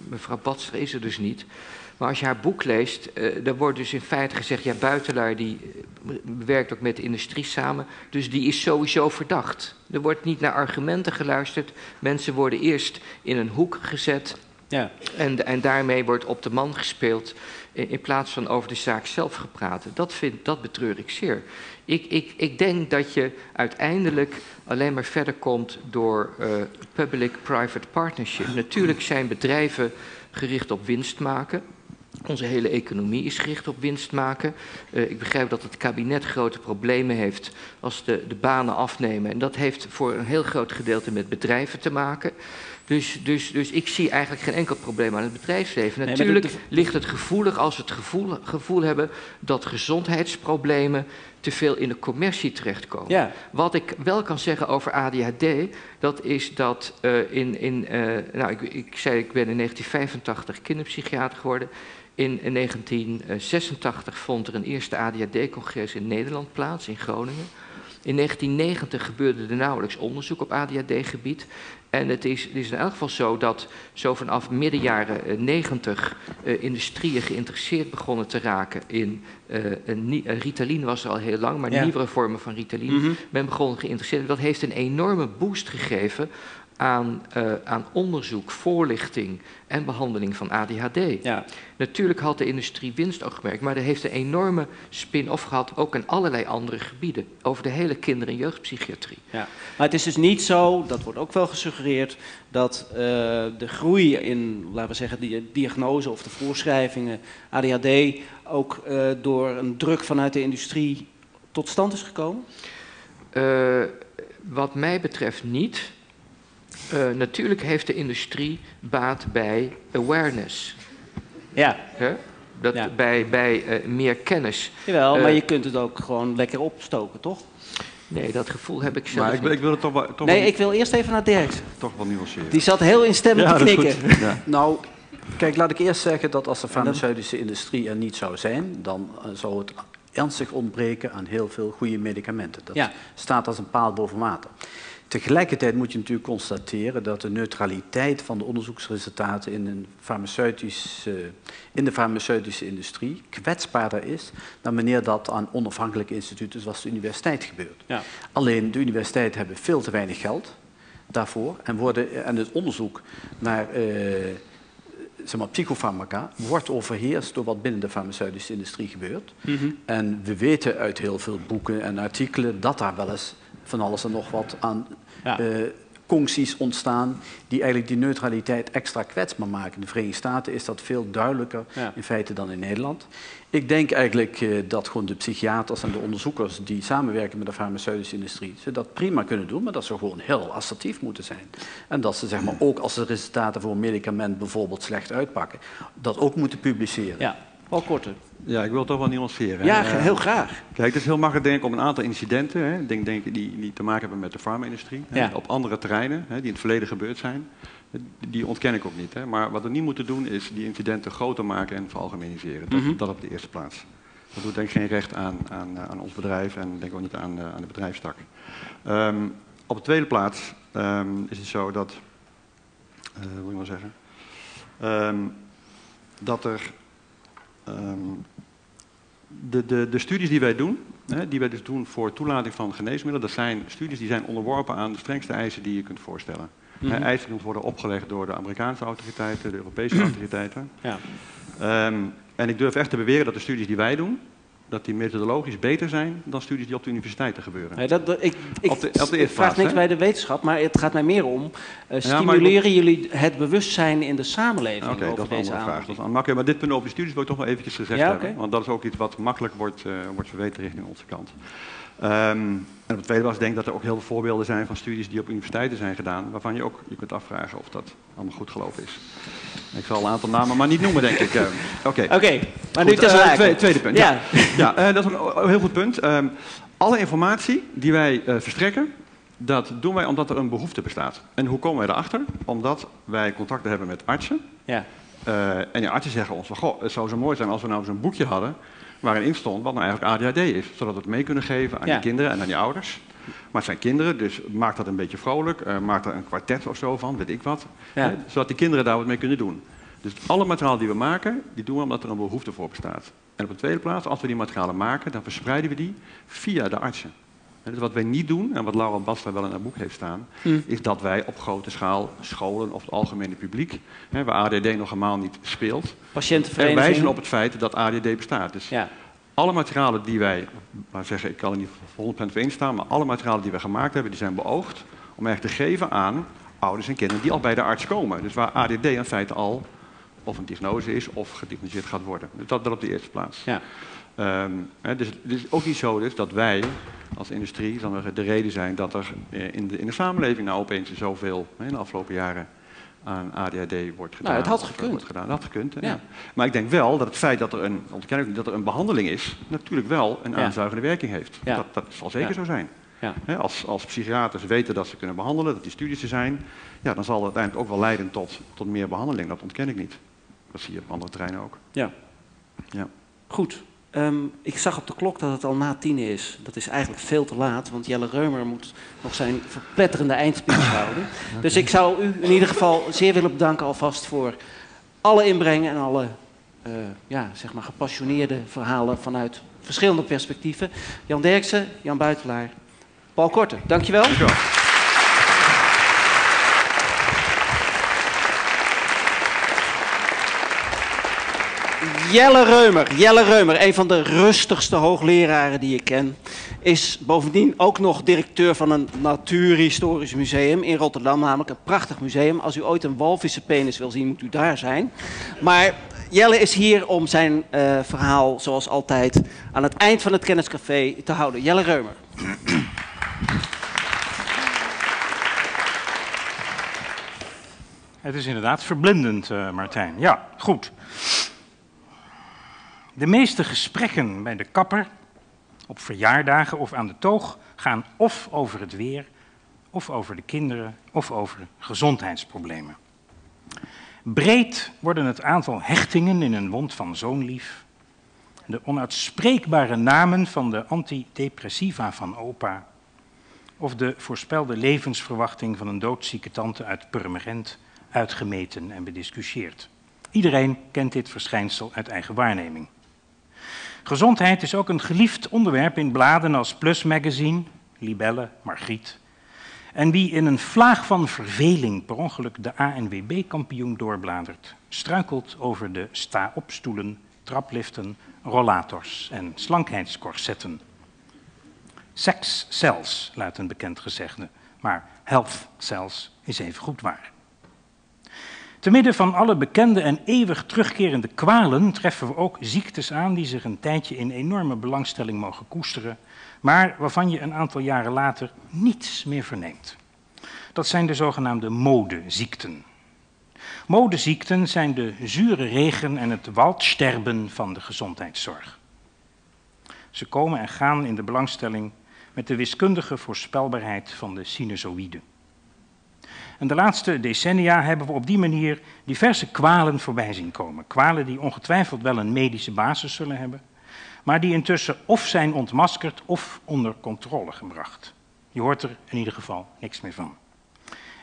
Mevrouw Batster is er dus niet. Maar als je haar boek leest, uh, dan wordt dus in feite gezegd... ja, Buitelaar die werkt ook met de industrie samen, dus die is sowieso verdacht. Er wordt niet naar argumenten geluisterd. Mensen worden eerst in een hoek gezet... Ja. En, en daarmee wordt op de man gespeeld in, in plaats van over de zaak zelf gepraat. Dat, vind, dat betreur ik zeer. Ik, ik, ik denk dat je uiteindelijk alleen maar verder komt door uh, public-private partnership. Natuurlijk zijn bedrijven gericht op winst maken. Onze hele economie is gericht op winst maken. Uh, ik begrijp dat het kabinet grote problemen heeft als de, de banen afnemen. En dat heeft voor een heel groot gedeelte met bedrijven te maken. Dus, dus, dus ik zie eigenlijk geen enkel probleem aan het bedrijfsleven. Nee, Natuurlijk de... ligt het gevoelig als we het gevoel, gevoel hebben dat gezondheidsproblemen te veel in de commercie terechtkomen. Ja. Wat ik wel kan zeggen over ADHD, dat is dat uh, in, in uh, nou ik, ik zei ik ben in 1985 kinderpsychiater geworden. In 1986 vond er een eerste ADHD-congres in Nederland plaats, in Groningen. In 1990 gebeurde er nauwelijks onderzoek op ADHD-gebied. En het is, het is, in elk geval zo dat zo vanaf midden jaren 90 uh, industrieën geïnteresseerd begonnen te raken in uh, een, Ritalin was er al heel lang, maar ja. nieuwere vormen van Ritalin. Mm -hmm. Men begon geïnteresseerd. Dat heeft een enorme boost gegeven aan, uh, aan onderzoek, voorlichting en behandeling van ADHD. Ja. Natuurlijk had de industrie winst ook gemerkt, maar er heeft een enorme spin-off gehad, ook in allerlei andere gebieden, over de hele kinder- en jeugdpsychiatrie. Ja. Maar het is dus niet zo, dat wordt ook wel gesuggereerd, dat uh, de groei in, laten we zeggen, die diagnose of de voorschrijvingen ADHD ook uh, door een druk vanuit de industrie tot stand is gekomen? wat mij betreft niet. Uh, natuurlijk heeft de industrie baat bij awareness. Ja. Huh? Dat ja. Bij, bij uh, meer kennis. Jawel, uh, maar je kunt het ook gewoon lekker opstoken, toch? Nee, dat gevoel heb ik zelf maar ik, niet. ik wil het toch, wel, toch nee, wel... ik wil eerst even naar Dirk. Toch wel nuanceren. Die zat heel instemmend ja, te knikken. Ja. Nou, kijk, laat ik eerst zeggen dat als de farmaceutische industrie er niet zou zijn, dan zou het ernstig ontbreken aan heel veel goede medicamenten. Dat ja. staat als een paal boven water. Tegelijkertijd moet je natuurlijk constateren dat de neutraliteit van de onderzoeksresultaten in, een farmaceutische, in de farmaceutische industrie kwetsbaarder is dan wanneer dat aan onafhankelijke instituten zoals de universiteit gebeurt. Ja. Alleen de universiteiten hebben veel te weinig geld daarvoor en, worden, en het onderzoek naar uh, zeg maar, psychofarmaca wordt overheerst door wat binnen de farmaceutische industrie gebeurt. Mm -hmm. En we weten uit heel veel boeken en artikelen dat daar wel eens van alles en nog wat aan ja. uh, concties ontstaan die eigenlijk die neutraliteit extra kwetsbaar maken. In de Verenigde Staten is dat veel duidelijker ja. in feite dan in Nederland. Ik denk eigenlijk uh, dat gewoon de psychiaters en de onderzoekers die samenwerken met de farmaceutische industrie, ze dat prima kunnen doen, maar dat ze gewoon heel assertief moeten zijn. En dat ze zeg maar ook als de resultaten voor een medicament bijvoorbeeld slecht uitpakken, dat ook moeten publiceren. Ja, wel korter. Ja, ik wil het toch wel nuanceren. Ja, uh, heel graag. Kijk, het is heel makkelijk denk ik om een aantal incidenten, hè, denk, denk, die, die te maken hebben met de farma-industrie, ja. op andere terreinen, hè, die in het verleden gebeurd zijn, die ontken ik ook niet. Hè. Maar wat we niet moeten doen, is die incidenten groter maken en veralgemeniseren. Dat, mm -hmm. dat op de eerste plaats. Dat doet denk ik geen recht aan, aan, aan ons bedrijf en denk ook niet aan, aan de bedrijfstak. Um, op de tweede plaats um, is het zo dat, uh, hoe moet ik maar zeggen, um, dat er Um, de, de, de, studies die wij doen, hè, die wij dus doen voor toelating van geneesmiddelen, dat zijn studies die zijn onderworpen aan de strengste eisen die je kunt voorstellen. Mm -hmm. Eisen die worden opgelegd door de Amerikaanse autoriteiten, de Europese autoriteiten. Ja. Um, en ik durf echt te beweren dat de studies die wij doen, dat die methodologisch beter zijn dan studies die op de universiteiten gebeuren. Nee, dat, dat, ik ik, op de, op de ik vraag niks hè? bij de wetenschap, maar het gaat mij meer om. Uh, stimuleren ja, jullie het bewustzijn in de samenleving okay, over deze vraag. Dat is makkelijk, maar dit punt over die studies wil ik toch wel eventjes gezegd okay. hebben. Want dat is ook iets wat makkelijk wordt, uh, wordt verweten richting onze kant. Um, en op het tweede was denk ik dat er ook heel veel voorbeelden zijn van studies die op universiteiten zijn gedaan, waarvan je ook je kunt afvragen of dat allemaal goed gelopen is. Ik zal een aantal namen maar niet noemen, denk ik. Uh, Oké, okay. okay, maar nu te uh, tweede, tweede punt. Ja, ja. ja uh, dat is een heel goed punt. Um, alle informatie die wij verstrekken, dat doen wij omdat er een behoefte bestaat. En hoe komen wij erachter? Omdat wij contacten hebben met artsen. Ja. en die artsen zeggen ons, van, goh, het zou zo mooi zijn als we nou zo'n boekje hadden waarin stond wat nou eigenlijk ADHD is. Zodat we het mee kunnen geven aan ja. die kinderen en aan die ouders. Maar het zijn kinderen, dus maak dat een beetje vrolijk. Uh, maak er een kwartet of zo van, weet ik wat. Ja. Hè, zodat die kinderen daar wat mee kunnen doen. Dus alle materialen die we maken, die doen we omdat er een behoefte voor bestaat. En op de tweede plaats, als we die materialen maken, dan verspreiden we die via de artsen. En dus wat wij niet doen, en wat Laura Basler wel in haar boek heeft staan, Hm. is dat wij op grote schaal scholen of het algemene publiek, hè, waar ADD nog helemaal niet speelt, Patiëntenverenigingen. wijzen op het feit dat ADD bestaat. Dus alle materialen die wij, maar zeggen, ik kan er niet voor 100% voor instaan, maar alle materialen die wij gemaakt hebben, die zijn beoogd om echt te geven aan ouders en kinderen die al bij de arts komen. Dus waar ADD in feite al of een diagnose is of gediagnoseerd gaat worden. Dus dat, dat op de eerste plaats. Ja. Ehm, hè, dus het is ook niet zo dus dat wij als industrie dan de reden zijn dat er eh, in de, in de samenleving nou opeens zoveel hè, in de afgelopen jaren aan ADHD wordt gedaan. Nou, het had eh, gekund. Wordt gedaan. Dat had gekund, Ja. ja. Maar ik denk wel dat het feit dat er een, ontken ik niet, dat er een behandeling is, natuurlijk wel een aanzuigende werking heeft. Dat, dat zal zeker zo zijn. Ja. Als, als psychiaters weten dat ze kunnen behandelen, dat die studies er zijn, ja, dan zal het uiteindelijk ook wel leiden tot, tot meer behandeling. Dat ontken ik niet. Dat zie je op andere terreinen ook. Ja. Ja. Goed. Ehm, ik zag op de klok dat het al na tien is. Dat is eigenlijk veel te laat, want Jelle Reumer moet nog zijn verpletterende eindspeech houden. Dus ik zou u in ieder geval zeer willen bedanken alvast voor alle inbrengen en alle eh, ja, zeg maar gepassioneerde verhalen vanuit verschillende perspectieven. Jan Derksen, Jan Buitelaar, Paul Korte. Dankjewel. Dankjewel. Jelle Reumer, Jelle Reumer, een van de rustigste hoogleraren die ik ken, is bovendien ook nog directeur van een natuurhistorisch museum in Rotterdam, namelijk een prachtig museum. Als u ooit een walvissenpenis wil zien, moet u daar zijn. Maar Jelle is hier om zijn eh, verhaal, zoals altijd, aan het eind van het kenniscafé te houden. Jelle Reumer. Het is inderdaad verblindend, eh, Martijn. Ja, goed. De meeste gesprekken bij de kapper, op verjaardagen of aan de toog, gaan of over het weer, of over de kinderen, of over gezondheidsproblemen. Breed worden het aantal hechtingen in een wond van zo'n lief, de onuitspreekbare namen van de antidepressiva van opa, of de voorspelde levensverwachting van een doodzieke tante uit Purmerend uitgemeten en bediscussieerd. Iedereen kent dit verschijnsel uit eigen waarneming. Gezondheid is ook een geliefd onderwerp in bladen als Plus Magazine, Libelle, Margriet. En wie in een vlaag van verveling per ongeluk de ANWB-kampioen doorbladert, struikelt over de sta-opstoelen, trapliften, rollators en slankheidscorsetten. Sex sells, luidt een bekend gezegde, maar health sells is even goed waar. Te midden van alle bekende en eeuwig terugkerende kwalen treffen we ook ziektes aan die zich een tijdje in enorme belangstelling mogen koesteren, maar waarvan je een aantal jaren later niets meer verneemt. Dat zijn de zogenaamde modeziekten. Modeziekten zijn de zure regen en het waldsterben van de gezondheidszorg. Ze komen en gaan in de belangstelling met de wiskundige voorspelbaarheid van de sinusoïde. En de laatste decennia hebben we op die manier diverse kwalen voorbij zien komen. Kwalen die ongetwijfeld wel een medische basis zullen hebben, maar die intussen of zijn ontmaskerd of onder controle gebracht. Je hoort er in ieder geval niks meer van.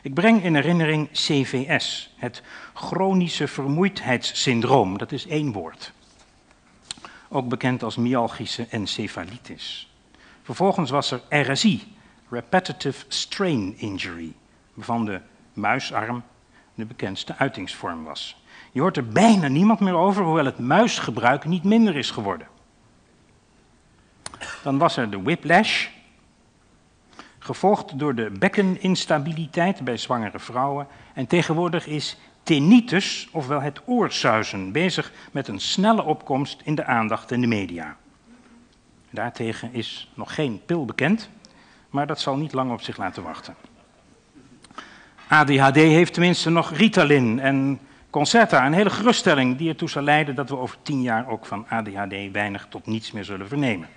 Ik breng in herinnering CVS, het chronische vermoeidheidssyndroom. Dat is één woord. Ook bekend als myalgische encefalitis. Vervolgens was er RSI, Repetitive Strain Injury, waarvan de muisarm de bekendste uitingsvorm was. Je hoort er bijna niemand meer over, hoewel het muisgebruik niet minder is geworden. Dan was er de whiplash, gevolgd door de bekkeninstabiliteit bij zwangere vrouwen. En tegenwoordig is tinnitus, ofwel het oorsuizen, bezig met een snelle opkomst in de aandacht en de media. Daartegen is nog geen pil bekend, maar dat zal niet lang op zich laten wachten. ADHD heeft tenminste nog Ritalin en Concerta, een hele geruststelling die ertoe zal leiden dat we over tien jaar ook van ADHD weinig tot niets meer zullen vernemen.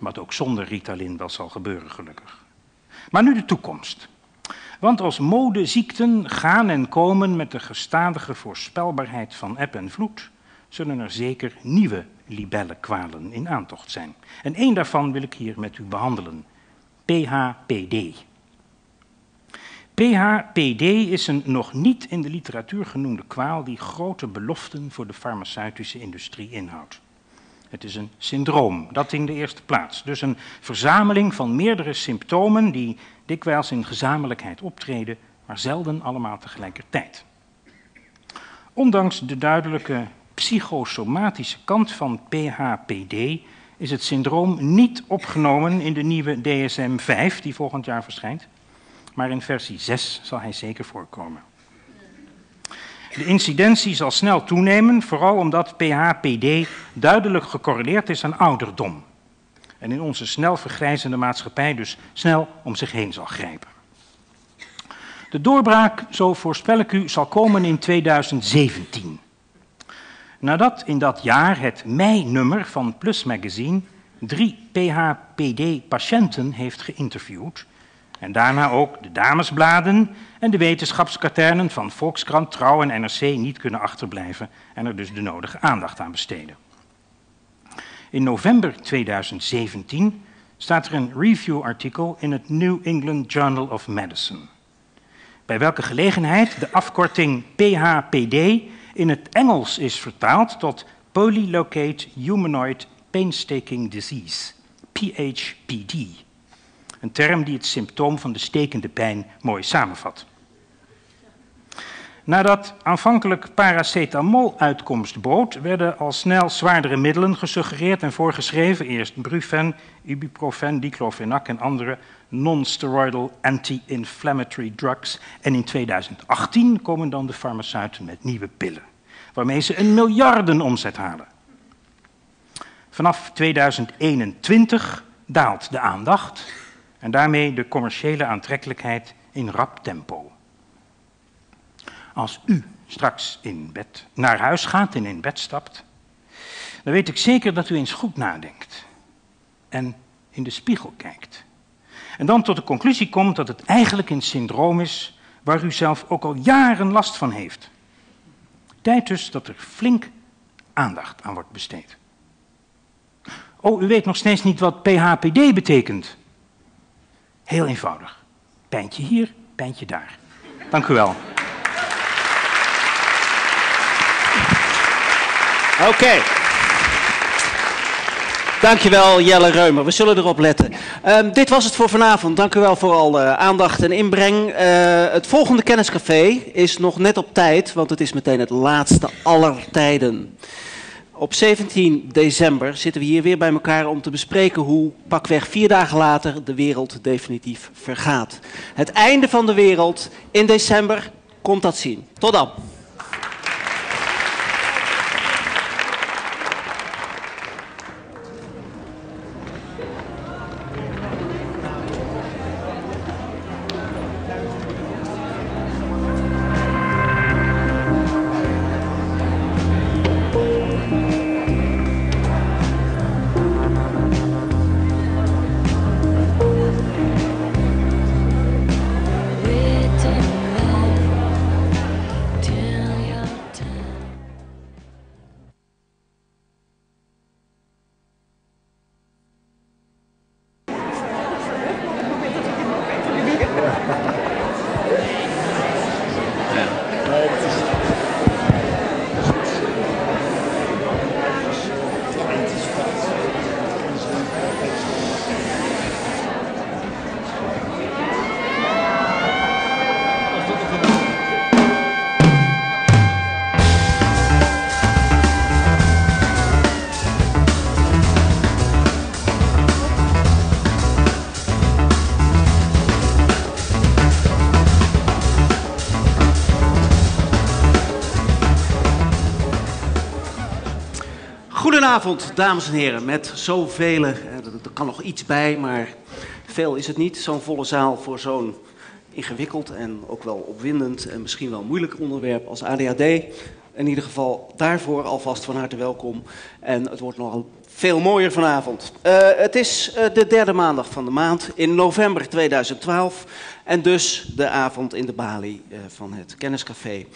Wat ook zonder Ritalin wel zal gebeuren, gelukkig. Maar nu de toekomst. Want als modeziekten gaan en komen met de gestadige voorspelbaarheid van eb en vloed, zullen er zeker nieuwe libellenkwalen in aantocht zijn. En één daarvan wil ik hier met u behandelen. PHPD. PHPD is een nog niet in de literatuur genoemde kwaal die grote beloften voor de farmaceutische industrie inhoudt. Het is een syndroom, dat in de eerste plaats. Dus een verzameling van meerdere symptomen die dikwijls in gezamenlijkheid optreden, maar zelden allemaal tegelijkertijd. Ondanks de duidelijke psychosomatische kant van PHPD is het syndroom niet opgenomen in de nieuwe DSM-5 die volgend jaar verschijnt, maar in versie 6 zal hij zeker voorkomen. De incidentie zal snel toenemen, vooral omdat PHPD duidelijk gecorreleerd is aan ouderdom. En in onze snel vergrijzende maatschappij dus snel om zich heen zal grijpen. De doorbraak, zo voorspel ik u, zal komen in 2017. Nadat in dat jaar het mei-nummer van Plus Magazine drie PHPD-patiënten heeft geïnterviewd, en daarna ook de damesbladen en de wetenschapskaternen van Volkskrant, Trouw en NRC niet kunnen achterblijven en er dus de nodige aandacht aan besteden. In november 2017 staat er een review-artikel in het New England Journal of Medicine. Bij welke gelegenheid de afkorting PHPD in het Engels is vertaald tot Polylocate Humanoid Painstaking Disease, PHPD. Een term die het symptoom van de stekende pijn mooi samenvat. Nadat aanvankelijk paracetamol uitkomst bood, werden al snel zwaardere middelen gesuggereerd en voorgeschreven. Eerst Brufen, ibuprofen, diclofenac en andere non-steroidal anti-inflammatory drugs. En in 2018 komen dan de farmaceuten met nieuwe pillen, waarmee ze een miljardenomzet halen. Vanaf 2021 daalt de aandacht en daarmee de commerciële aantrekkelijkheid in rap tempo. Als u straks in bed naar huis gaat en in bed stapt, dan weet ik zeker dat u eens goed nadenkt en in de spiegel kijkt. En dan tot de conclusie komt dat het eigenlijk een syndroom is waar u zelf ook al jaren last van heeft. Tijd dus dat er flink aandacht aan wordt besteed. Oh, u weet nog steeds niet wat PHPD betekent. Heel eenvoudig. Pijntje hier, pijntje daar. Dank u wel. Oké. Dankjewel Jelle Reumer. We zullen erop letten. Um, dit was het voor vanavond. Dank u wel voor al uh, aandacht en inbreng. Uh, het volgende kenniscafé is nog net op tijd, want het is meteen het laatste aller tijden. Op 17 december zitten we hier weer bij elkaar om te bespreken hoe pakweg vier dagen later de wereld definitief vergaat. Het einde van de wereld in december komt dat zien. Tot dan. Goedenavond, dames en heren. Met zoveel, er kan nog iets bij, maar veel is het niet. Zo'n volle zaal voor zo'n ingewikkeld en ook wel opwindend en misschien wel moeilijk onderwerp als ADHD. In ieder geval daarvoor alvast van harte welkom. En het wordt nogal veel mooier vanavond. Uh, het is uh, de derde maandag van de maand in november 2012. En dus de avond in de balie van het Kenniscafé.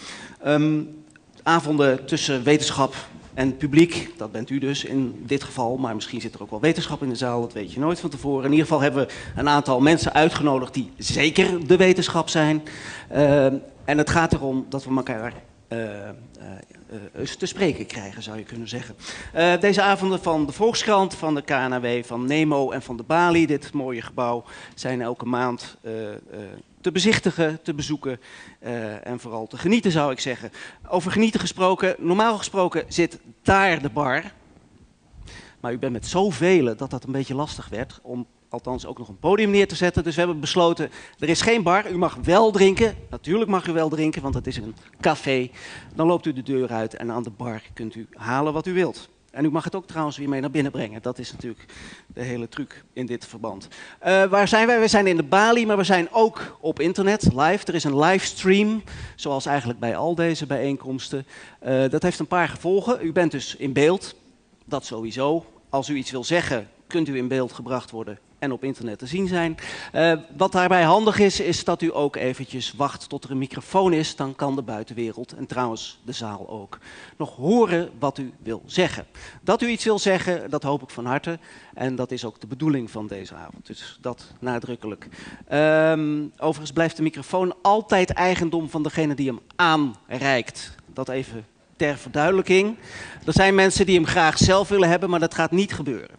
Um, avonden tussen wetenschap En publiek, dat bent u dus in dit geval, maar misschien zit er ook wel wetenschap in de zaal, dat weet je nooit van tevoren. In ieder geval hebben we een aantal mensen uitgenodigd die zeker de wetenschap zijn. Uh, en het gaat erom dat we elkaar uh, te spreken krijgen, zou je kunnen zeggen. Deze avonden van de Volkskrant, van de KNW, van Nemo en van de Bali, dit mooie gebouw, zijn elke maand te bezichtigen, te bezoeken en vooral te genieten, zou ik zeggen. Over genieten gesproken, normaal gesproken zit daar de bar. Maar u bent met zoveel dat dat een beetje lastig werd om althans ook nog een podium neer te zetten. Dus we hebben besloten, er is geen bar, u mag wel drinken. Natuurlijk mag u wel drinken, want het is een café. Dan loopt u de deur uit en aan de bar kunt u halen wat u wilt. En u mag het ook trouwens weer mee naar binnen brengen. Dat is natuurlijk de hele truc in dit verband. Uh, waar zijn wij? We zijn in de Bali, maar we zijn ook op internet, live. Er is een livestream, zoals eigenlijk bij al deze bijeenkomsten. Uh, dat heeft een paar gevolgen. U bent dus in beeld, dat sowieso. Als u iets wil zeggen, kunt u in beeld gebracht worden en op internet te zien zijn. Uh, wat daarbij handig is, is dat u ook eventjes wacht tot er een microfoon is. Dan kan de buitenwereld, en trouwens de zaal ook, nog horen wat u wil zeggen. Dat u iets wil zeggen, dat hoop ik van harte. En dat is ook de bedoeling van deze avond. Dus dat nadrukkelijk. Um, overigens blijft de microfoon altijd eigendom van degene die hem aanreikt. Dat even ter verduidelijking. Er zijn mensen die hem graag zelf willen hebben, maar dat gaat niet gebeuren.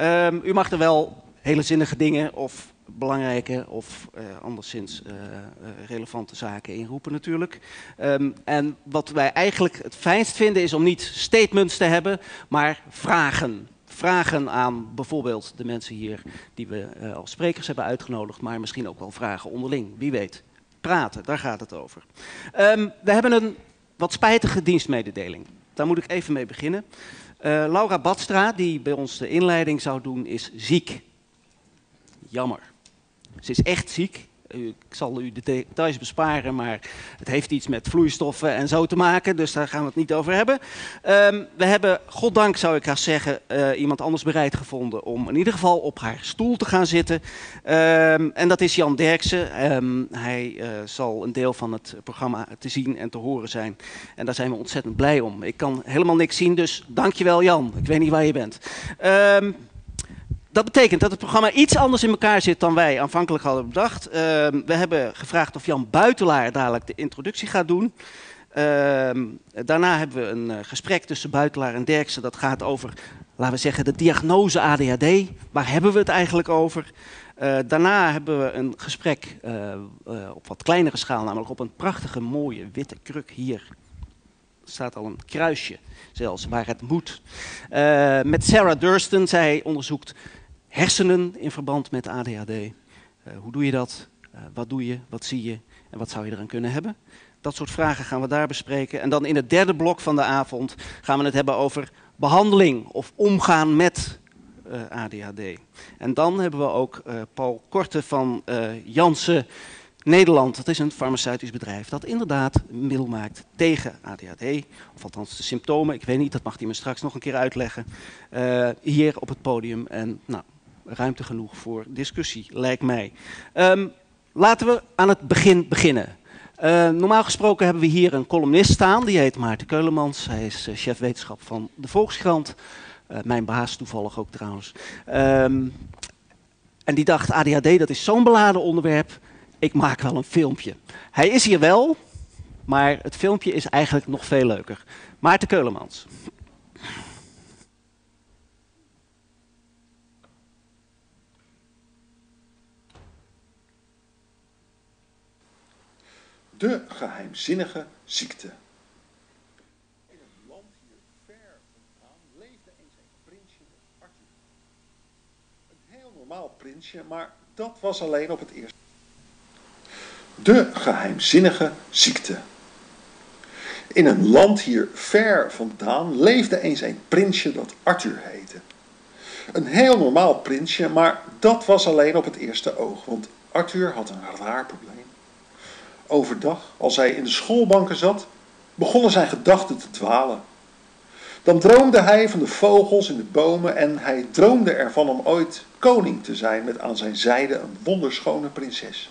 Um, u mag er wel hele zinnige dingen of belangrijke of uh, anderszins uh, uh, relevante zaken inroepen natuurlijk. Um, en wat wij eigenlijk het fijnst vinden is om niet statements te hebben, maar vragen. Vragen aan bijvoorbeeld de mensen hier die we als sprekers hebben uitgenodigd, maar misschien ook wel vragen onderling, wie weet. Praten, daar gaat het over. Um, we hebben een wat spijtige dienstmededeling. Daar moet ik even mee beginnen. Laura Badstra, die bij ons de inleiding zou doen, is ziek. Jammer. Ze is echt ziek. Ik zal u de details besparen, maar het heeft iets met vloeistoffen en zo te maken, dus daar gaan we het niet over hebben. Um, we hebben, goddank zou ik haar zeggen, uh, iemand anders bereid gevonden om in ieder geval op haar stoel te gaan zitten. Um, en dat is Jan Derksen. Um, hij uh, zal een deel van het programma te zien en te horen zijn. En daar zijn we ontzettend blij om. Ik kan helemaal niks zien, dus dankjewel Jan. Ik weet niet waar je bent. Dat betekent dat het programma iets anders in elkaar zit dan wij aanvankelijk hadden bedacht. Uh, we hebben gevraagd of Jan Buitelaar dadelijk de introductie gaat doen. Uh, daarna hebben we een uh, gesprek tussen Buitelaar en Derksen. Dat gaat over, laten we zeggen, de diagnose ADHD. Waar hebben we het eigenlijk over? Uh, daarna hebben we een gesprek op wat kleinere schaal, namelijk op een prachtige mooie witte kruk hier. Er staat al een kruisje, zelfs waar het moet. met Sarah Durston. Zij onderzoekt hersenen in verband met ADHD. Uh, hoe doe je dat? Uh, wat doe je? Wat zie je? En wat zou je eraan kunnen hebben? Dat soort vragen gaan we daar bespreken. En dan in het derde blok van de avond gaan we het hebben over behandeling of omgaan met eh, ADHD. En dan hebben we ook Paul Korte van Janssen Nederland. Dat is een farmaceutisch bedrijf dat inderdaad een middel maakt tegen ADHD. Of althans de symptomen. Ik weet niet, dat mag hij me straks nog een keer uitleggen. hier op het podium. En nou, ruimte genoeg voor discussie, lijkt mij. Um, laten we aan het begin beginnen. Uh, normaal gesproken hebben we hier een columnist staan, die heet Maarten Keulemans. Hij is uh, chef wetenschap van de Volkskrant. Uh, mijn baas toevallig ook trouwens. Um, en die dacht, ADHD dat is zo'n beladen onderwerp, ik maak wel een filmpje. Hij is hier wel, maar het filmpje is eigenlijk nog veel leuker. Maarten Keulemans. De geheimzinnige ziekte. In een land hier ver vandaan leefde eens een prinsje, Arthur. Een heel normaal prinsje, maar dat was alleen op het eerste. De geheimzinnige ziekte. In een land hier ver vandaan leefde eens een prinsje dat Arthur heette. Een heel normaal prinsje, maar dat was alleen op het eerste oog, want Arthur had een raar probleem. Overdag, als hij in de schoolbanken zat, begonnen zijn gedachten te dwalen. Dan droomde hij van de vogels in de bomen en hij droomde ervan om ooit koning te zijn met aan zijn zijde een wonderschone prinses.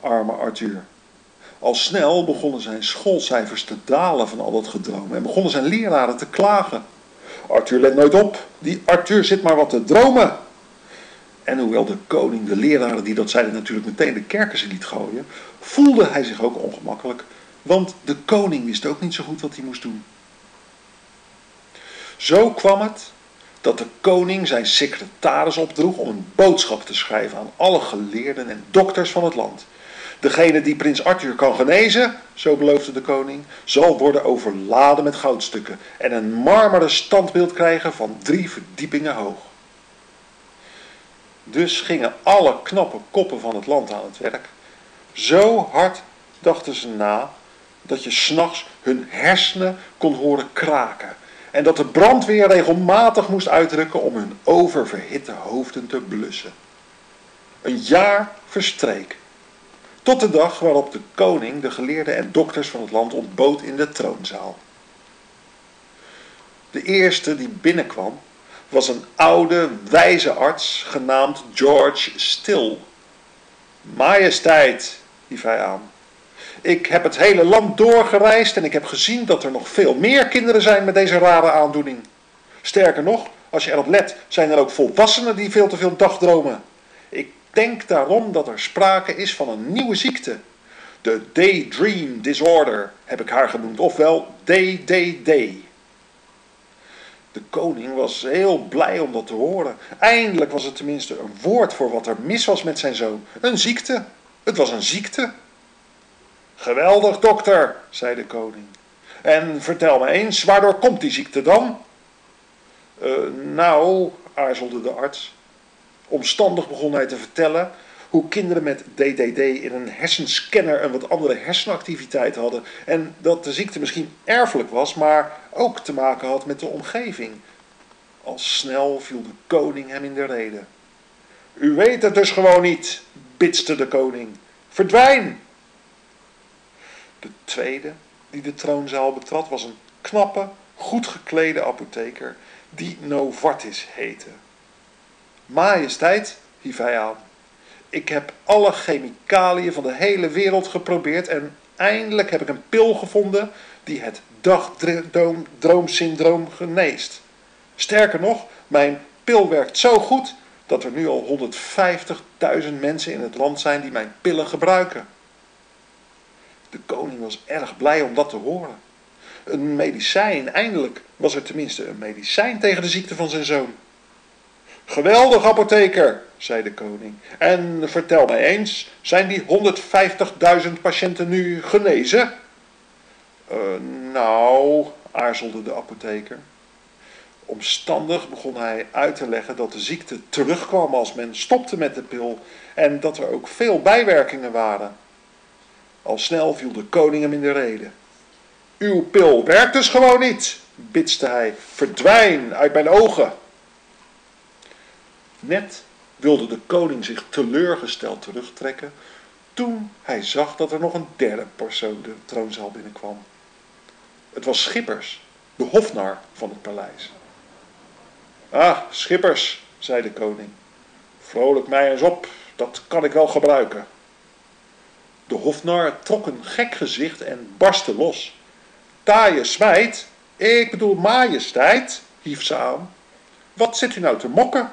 Arme Arthur. Al snel begonnen zijn schoolcijfers te dalen van al dat gedroom en begonnen zijn leraren te klagen. Arthur let nooit op, die Arthur zit maar wat te dromen. En hoewel de koning de leraren die dat zeiden natuurlijk meteen de kerkers liet gooien, voelde hij zich ook ongemakkelijk, want de koning wist ook niet zo goed wat hij moest doen. Zo kwam het dat de koning zijn secretaris opdroeg om een boodschap te schrijven aan alle geleerden en dokters van het land. Degene die prins Arthur kan genezen, zo beloofde de koning, zal worden overladen met goudstukken en een marmeren standbeeld krijgen van drie verdiepingen hoog. Dus gingen alle knappe koppen van het land aan het werk. Zo hard dachten ze na dat je s'nachts hun hersenen kon horen kraken. En dat de brandweer regelmatig moest uitrukken om hun oververhitte hoofden te blussen. Een jaar verstreek. Tot de dag waarop de koning de geleerden en dokters van het land ontbood in de troonzaal. De eerste die binnenkwam was een oude, wijze arts genaamd George Still. Majesteit, hief hij aan. Ik heb het hele land doorgereisd en ik heb gezien dat er nog veel meer kinderen zijn met deze rare aandoening. Sterker nog, als je erop let, zijn er ook volwassenen die veel te veel dagdromen. Ik denk daarom dat er sprake is van een nieuwe ziekte. De Daydream Disorder heb ik haar genoemd, ofwel DDD. De koning was heel blij om dat te horen. Eindelijk was het tenminste een woord voor wat er mis was met zijn zoon. Een ziekte. Het was een ziekte. Geweldig, dokter, zei de koning. En vertel me eens, waardoor komt die ziekte dan? Uh, nou, aarzelde de arts. Omstandig begon hij te vertellen hoe kinderen met DDD in een hersenscanner een wat andere hersenactiviteit hadden. En dat de ziekte misschien erfelijk was, maar ook te maken had met de omgeving. Al snel viel de koning hem in de rede. U weet het dus gewoon niet, bitste de koning. Verdwijn! De tweede die de troonzaal betrad was een knappe, goed geklede apotheker die Novartis heette. Majesteit, hief hij aan, ik heb alle chemicaliën van de hele wereld geprobeerd en eindelijk heb ik een pil gevonden die het dagdroomsyndroom geneest. Sterker nog, mijn pil werkt zo goed dat er nu al 150.000 mensen in het land zijn die mijn pillen gebruiken. De koning was erg blij om dat te horen. Een medicijn, eindelijk was er tenminste een medicijn tegen de ziekte van zijn zoon. Geweldig apotheker, zei de koning. En vertel mij eens, zijn die 150.000 patiënten nu genezen? Uh, nou, aarzelde de apotheker. Omstandig begon hij uit te leggen dat de ziekte terugkwam als men stopte met de pil en dat er ook veel bijwerkingen waren. Al snel viel de koning hem in de rede. Uw pil werkt dus gewoon niet, bitste hij. Verdwijn uit mijn ogen. Net wilde de koning zich teleurgesteld terugtrekken toen hij zag dat er nog een derde persoon de troonzaal binnenkwam. Het was Schippers, de hofnar van het paleis. Ah, Schippers, zei de koning. Vrolijk mij eens op, dat kan ik wel gebruiken. De hofnar trok een gek gezicht en barstte los. Taaie smijt, ik bedoel majesteit, hief ze aan. Wat zit u nou te mokken?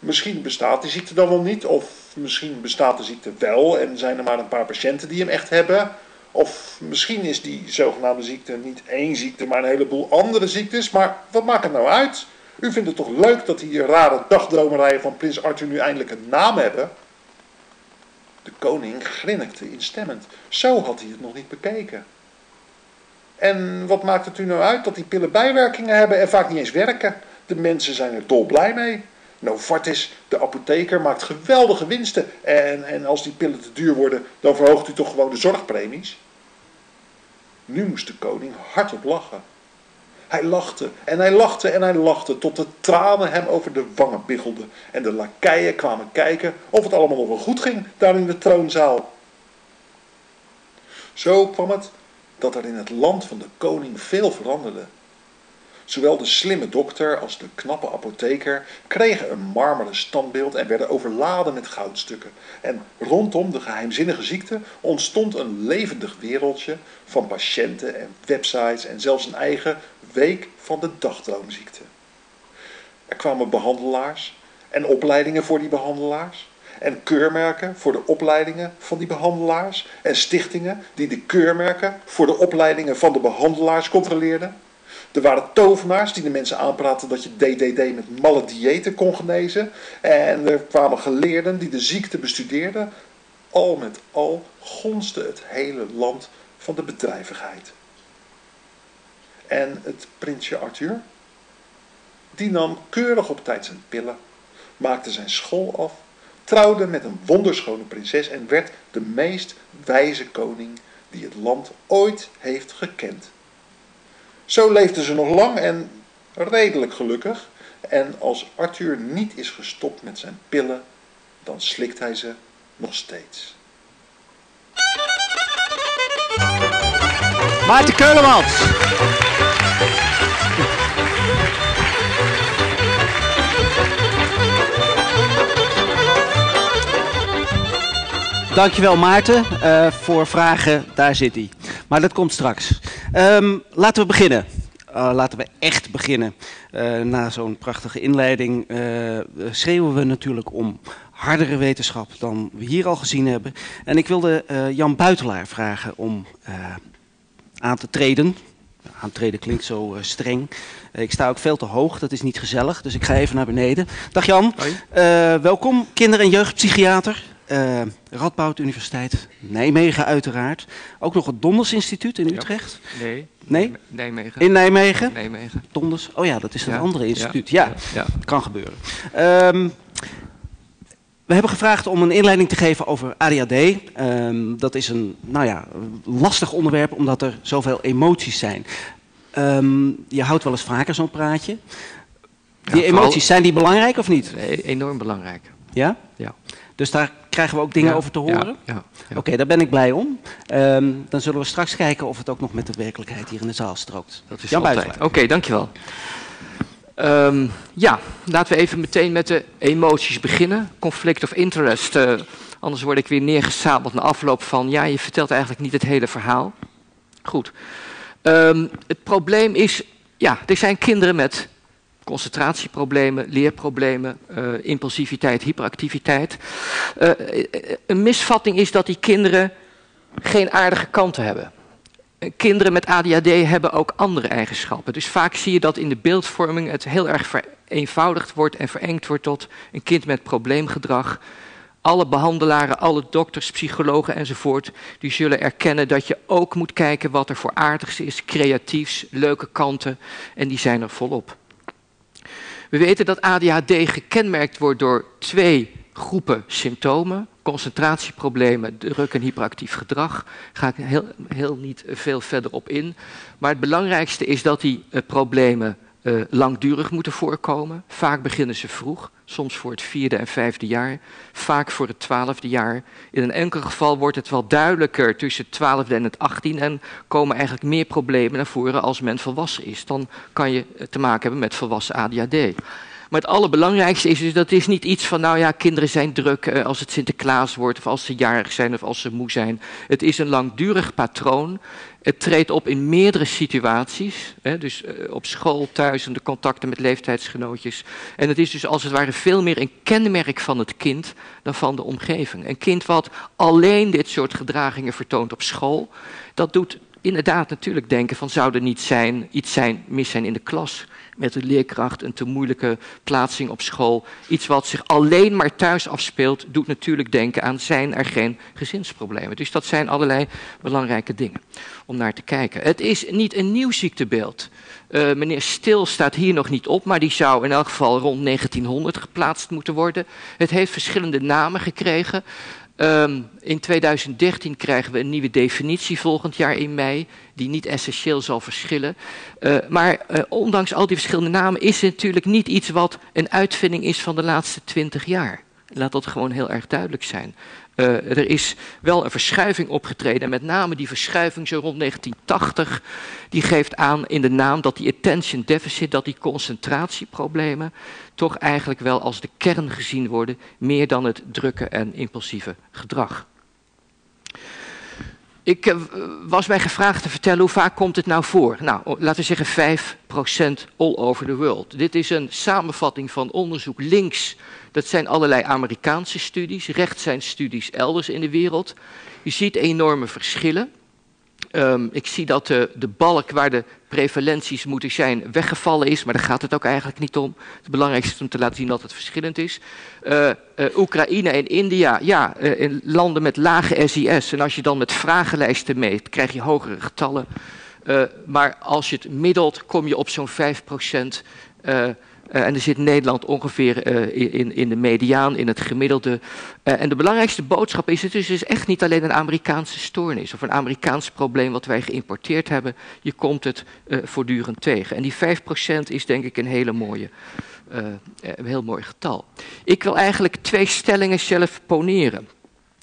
Misschien bestaat die ziekte dan wel niet, of misschien bestaat de ziekte wel en zijn er maar een paar patiënten die hem echt hebben. Of misschien is die zogenaamde ziekte niet één ziekte, maar een heleboel andere ziektes. Maar wat maakt het nou uit? U vindt het toch leuk dat die rare dagdromerijen van prins Arthur nu eindelijk een naam hebben? De koning grinnikte instemmend. Zo had hij het nog niet bekeken. En wat maakt het u nou uit dat die pillen bijwerkingen hebben en vaak niet eens werken? De mensen zijn er dolblij mee. Novartis, de apotheker, maakt geweldige winsten. En, en als die pillen te duur worden, dan verhoogt u toch gewoon de zorgpremies? Nu moest de koning hardop lachen. Hij lachte en hij lachte en hij lachte tot de tranen hem over de wangen biggelden. En de lakeien kwamen kijken of het allemaal nog wel goed ging daar in de troonzaal. Zo kwam het dat er in het land van de koning veel veranderde. Zowel de slimme dokter als de knappe apotheker kregen een marmeren standbeeld en werden overladen met goudstukken. En rondom de geheimzinnige ziekte ontstond een levendig wereldje van patiënten en websites en zelfs een eigen week van de dagdroomziekte. Er kwamen behandelaars en opleidingen voor die behandelaars. En keurmerken voor de opleidingen van die behandelaars. En stichtingen die de keurmerken voor de opleidingen van de behandelaars controleerden. Er waren tovenaars die de mensen aanpraten dat je DDD met malle diëten kon genezen. En er kwamen geleerden die de ziekte bestudeerden. Al met al gonste het hele land van de bedrijvigheid. En het prinsje Arthur? Die nam keurig op tijd zijn pillen, maakte zijn school af, trouwde met een wonderschone prinses en werd de meest wijze koning die het land ooit heeft gekend. Zo leefden ze nog lang en redelijk gelukkig. En als Arthur niet is gestopt met zijn pillen, dan slikt hij ze nog steeds. Maarten Keulemans. Dankjewel Maarten uh, voor vragen. Daar zit hij. Maar dat komt straks. Um, laten we beginnen. Uh, laten we echt beginnen. Uh, na zo'n prachtige inleiding schreeuwen we natuurlijk om hardere wetenschap dan we hier al gezien hebben. En ik wilde Jan Buitelaar vragen om aan te treden. Aantreden klinkt zo streng. ik sta ook veel te hoog, dat is niet gezellig, dus ik ga even naar beneden. Dag Jan, welkom, kinder- en jeugdpsychiater. Uh, Radboud Universiteit, Nijmegen uiteraard. Ook nog het Donders Instituut in Utrecht. Ja. Nee. Nee? Nijmegen. In Nijmegen? Nijmegen. Donders. Oh ja, dat is een ja. andere instituut. Ja, ja. kan gebeuren. Um, we hebben gevraagd om een inleiding te geven over ADHD. Um, dat is een nou ja, lastig onderwerp omdat er zoveel emoties zijn. Um, je houdt wel eens vaker zo'n praatje. Die emoties, vooral... zijn die belangrijk of niet? Nee, enorm belangrijk. Ja? Ja. Dus daar krijgen we ook dingen ja, over te horen? Ja, ja, Oké, okay, daar ben ik blij om. Um, dan zullen we straks kijken of het ook nog met de werkelijkheid hier in de zaal strookt. Dat is Jan altijd. Oké, okay, dankjewel. Um, ja, laten we even meteen met de emoties beginnen. Conflict of interest. Uh, anders word ik weer neergesabeld na afloop van... ja, je vertelt eigenlijk niet het hele verhaal. Goed. Um, het probleem is... ja, er zijn kinderen met concentratieproblemen, leerproblemen, uh, impulsiviteit, hyperactiviteit. Uh, een misvatting is dat die kinderen geen aardige kanten hebben. Kinderen met ADHD hebben ook andere eigenschappen. Dus vaak zie je dat in de beeldvorming het heel erg vereenvoudigd wordt en verengd wordt tot een kind met probleemgedrag. Alle behandelaren, alle dokters, psychologen enzovoort, die zullen erkennen dat je ook moet kijken wat er voor aardigs is, creatiefs, leuke kanten, en die zijn er volop. We weten dat ADHD gekenmerkt wordt door twee groepen symptomen. Concentratieproblemen, druk en hyperactief gedrag. Daar ga ik heel, heel niet veel verder op in. Maar het belangrijkste is dat die uh, problemen uh, langdurig moeten voorkomen. Vaak beginnen ze vroeg, soms voor het vierde en vijfde jaar, vaak voor het twaalfde jaar. In een enkel geval wordt het wel duidelijker tussen het twaalfde en het achttiende en komen eigenlijk meer problemen naar voren als men volwassen is. Dan kan je te maken hebben met volwassen ADHD. Maar het allerbelangrijkste is dus dat is niet iets van, nou ja, kinderen zijn druk uh, als het Sinterklaas wordt, of als ze jarig zijn, of als ze moe zijn. Het is een langdurig patroon. Het treedt op in meerdere situaties, hè, dus uh, op school, thuis, en de contacten met leeftijdsgenootjes. En het is dus als het ware veel meer een kenmerk van het kind dan van de omgeving. Een kind wat alleen dit soort gedragingen vertoont op school, dat doet inderdaad natuurlijk denken van zou er niet zijn, iets zijn, mis zijn in de klas met de leerkracht, een te moeilijke plaatsing op school. Iets wat zich alleen maar thuis afspeelt, doet natuurlijk denken aan zijn er geen gezinsproblemen. Dus dat zijn allerlei belangrijke dingen om naar te kijken. Het is niet een nieuw ziektebeeld. Uh, meneer Stil staat hier nog niet op, maar die zou in elk geval rond 1900 geplaatst moeten worden. Het heeft verschillende namen gekregen. Um, in 2013 krijgen we een nieuwe definitie volgend jaar in mei, die niet essentieel zal verschillen. Uh, maar uh, ondanks al die verschillende namen is het natuurlijk niet iets wat een uitvinding is van de laatste twintig jaar. Laat dat gewoon heel erg duidelijk zijn. Uh, er is wel een verschuiving opgetreden. En met name die verschuiving zo rond 1980, die geeft aan in de naam dat die attention deficit, dat die concentratieproblemen, toch eigenlijk wel als de kern gezien worden, meer dan het drukke en impulsieve gedrag. Ik uh, was mij gevraagd te vertellen hoe vaak komt het nou voor. Nou, laten we zeggen 5% all over the world. Dit is een samenvatting van onderzoek links dat zijn allerlei Amerikaanse studies, rechts zijn studies elders in de wereld. Je ziet enorme verschillen. Um, ik zie dat de, de, balk waar de prevalenties moeten zijn weggevallen is, maar daar gaat het ook eigenlijk niet om. Het belangrijkste is om te laten zien dat het verschillend is. Uh, uh, Oekraïne en India, ja, uh, in landen met lage SIS. En als je dan met vragenlijsten meet, krijg je hogere getallen. maar als je het middelt, kom je op zo'n 5 procent. Uh, en er zit Nederland ongeveer uh, in, in de mediaan, in het gemiddelde. Uh, en de belangrijkste boodschap is: het is dus echt niet alleen een Amerikaanse stoornis of een Amerikaans probleem wat wij geïmporteerd hebben. Je komt het voortdurend tegen. En die 5% is denk ik een hele mooie, een heel mooi getal. Ik wil eigenlijk twee stellingen zelf poneren.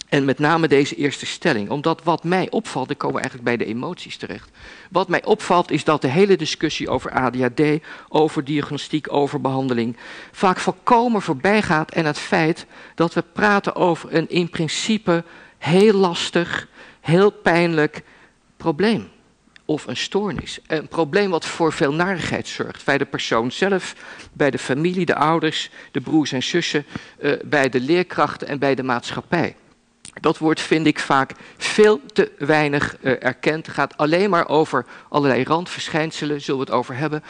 En met name deze eerste stelling, omdat wat mij opvalt, komen we eigenlijk bij de emoties terecht. Wat mij opvalt is dat de hele discussie over ADHD, over diagnostiek, over behandeling, vaak volkomen voorbij gaat en het feit dat we praten over een in principe heel lastig, heel pijnlijk probleem. Of een stoornis. Een probleem wat voor veel narigheid zorgt. Bij de persoon zelf, bij de familie, de ouders, de broers en zussen, uh, bij de leerkrachten en bij de maatschappij. Dat woord vind ik vaak veel te weinig uh, erkend. Het gaat alleen maar over allerlei randverschijnselen, zullen we het over hebben.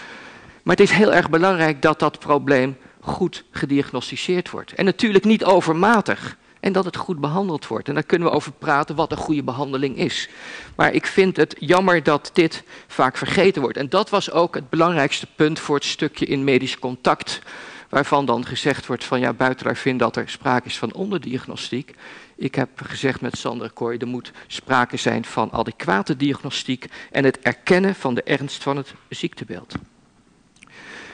Maar het is heel erg belangrijk dat dat probleem goed gediagnosticeerd wordt. En natuurlijk niet overmatig. En dat het goed behandeld wordt. En daar kunnen we over praten wat een goede behandeling is. Maar ik vind het jammer dat dit vaak vergeten wordt. En dat was ook het belangrijkste punt voor het stukje in medisch contact. Waarvan dan gezegd wordt van ja, buitelaar vindt dat er sprake is van onderdiagnostiek. Ik heb gezegd met Sander Kooi, er moet sprake zijn van adequate diagnostiek en het erkennen van de ernst van het ziektebeeld.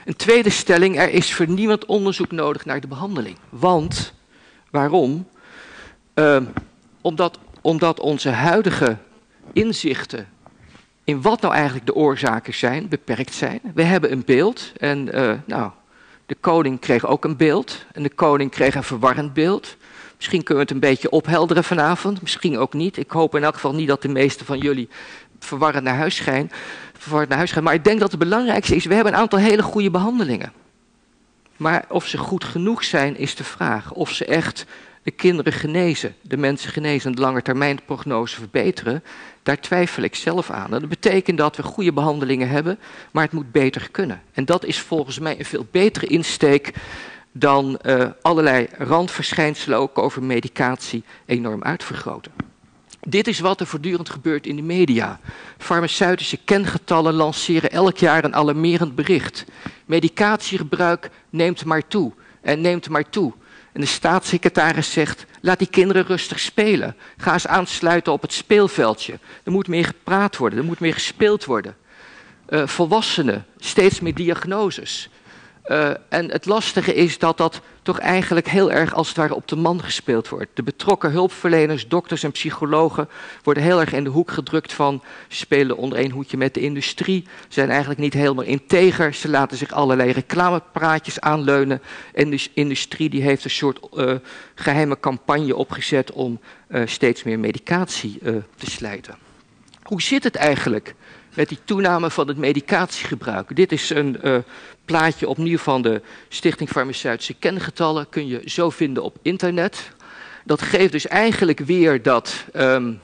Een tweede stelling, er is vernieuwend onderzoek nodig naar de behandeling. Want, waarom? Uh, omdat, omdat onze huidige inzichten in wat nou eigenlijk de oorzaken zijn, beperkt zijn. We hebben een beeld en uh, nou, de koning kreeg ook een beeld en de koning kreeg een verwarrend beeld. Misschien kunnen we het een beetje ophelderen vanavond, misschien ook niet. Ik hoop in elk geval niet dat de meesten van jullie verwarrend naar huis gaan. Verwarrend naar huis gaan. Maar ik denk dat het belangrijkste is, we hebben een aantal hele goede behandelingen. Maar of ze goed genoeg zijn, is de vraag. Of ze echt de kinderen genezen, de mensen genezen en de langetermijnprognose verbeteren, daar twijfel ik zelf aan. dat betekent dat we goede behandelingen hebben, maar het moet beter kunnen. En dat is volgens mij een veel betere insteek dan uh, allerlei randverschijnselen ook over medicatie enorm uitvergroten. Dit is wat er voortdurend gebeurt in de media. Farmaceutische kengetallen lanceren elk jaar een alarmerend bericht. Medicatiegebruik neemt maar toe en neemt maar toe. En de staatssecretaris zegt: laat die kinderen rustig spelen. Ga eens aansluiten op het speelveldje. Er moet meer gepraat worden, er moet meer gespeeld worden. Uh, volwassenen, steeds meer diagnoses. Uh, en het lastige is dat dat toch eigenlijk heel erg als het ware op de man gespeeld wordt. De betrokken hulpverleners, dokters en psychologen worden heel erg in de hoek gedrukt van spelen onder één hoedje met de industrie, zijn eigenlijk niet helemaal integer, ze laten zich allerlei reclamepraatjes aanleunen. En de industrie die heeft een soort uh, geheime campagne opgezet om uh, steeds meer medicatie te slijten. Hoe zit het eigenlijk met die toename van het medicatiegebruik? Dit is een plaatje opnieuw van de Stichting Farmaceutische Kengetallen kun je zo vinden op internet. Dat geeft dus eigenlijk weer dat. Um,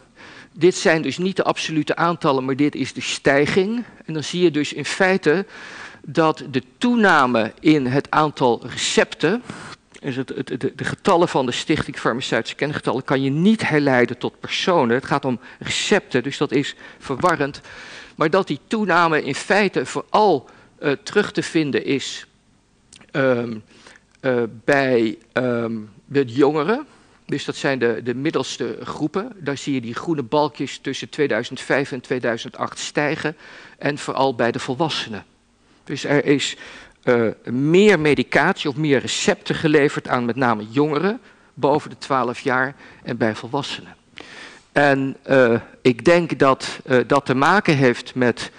dit zijn dus niet de absolute aantallen, maar dit is de stijging. En dan zie je dus in feite dat de toename in het aantal recepten. Het, het, de, de getallen van de Stichting Farmaceutische Kengetallen kan je niet herleiden tot personen. Het gaat om recepten, dus dat is verwarrend. Maar dat die toename in feite vooral uh, terug te vinden is um, uh, bij um, de jongeren. Dus dat zijn de, de middelste groepen. Daar zie je die groene balkjes tussen 2005 en 2008 stijgen. En vooral bij de volwassenen. Dus er is uh, meer medicatie of meer recepten geleverd aan met name jongeren boven de 12 jaar en bij volwassenen. En uh, ik denk dat uh, dat te maken heeft met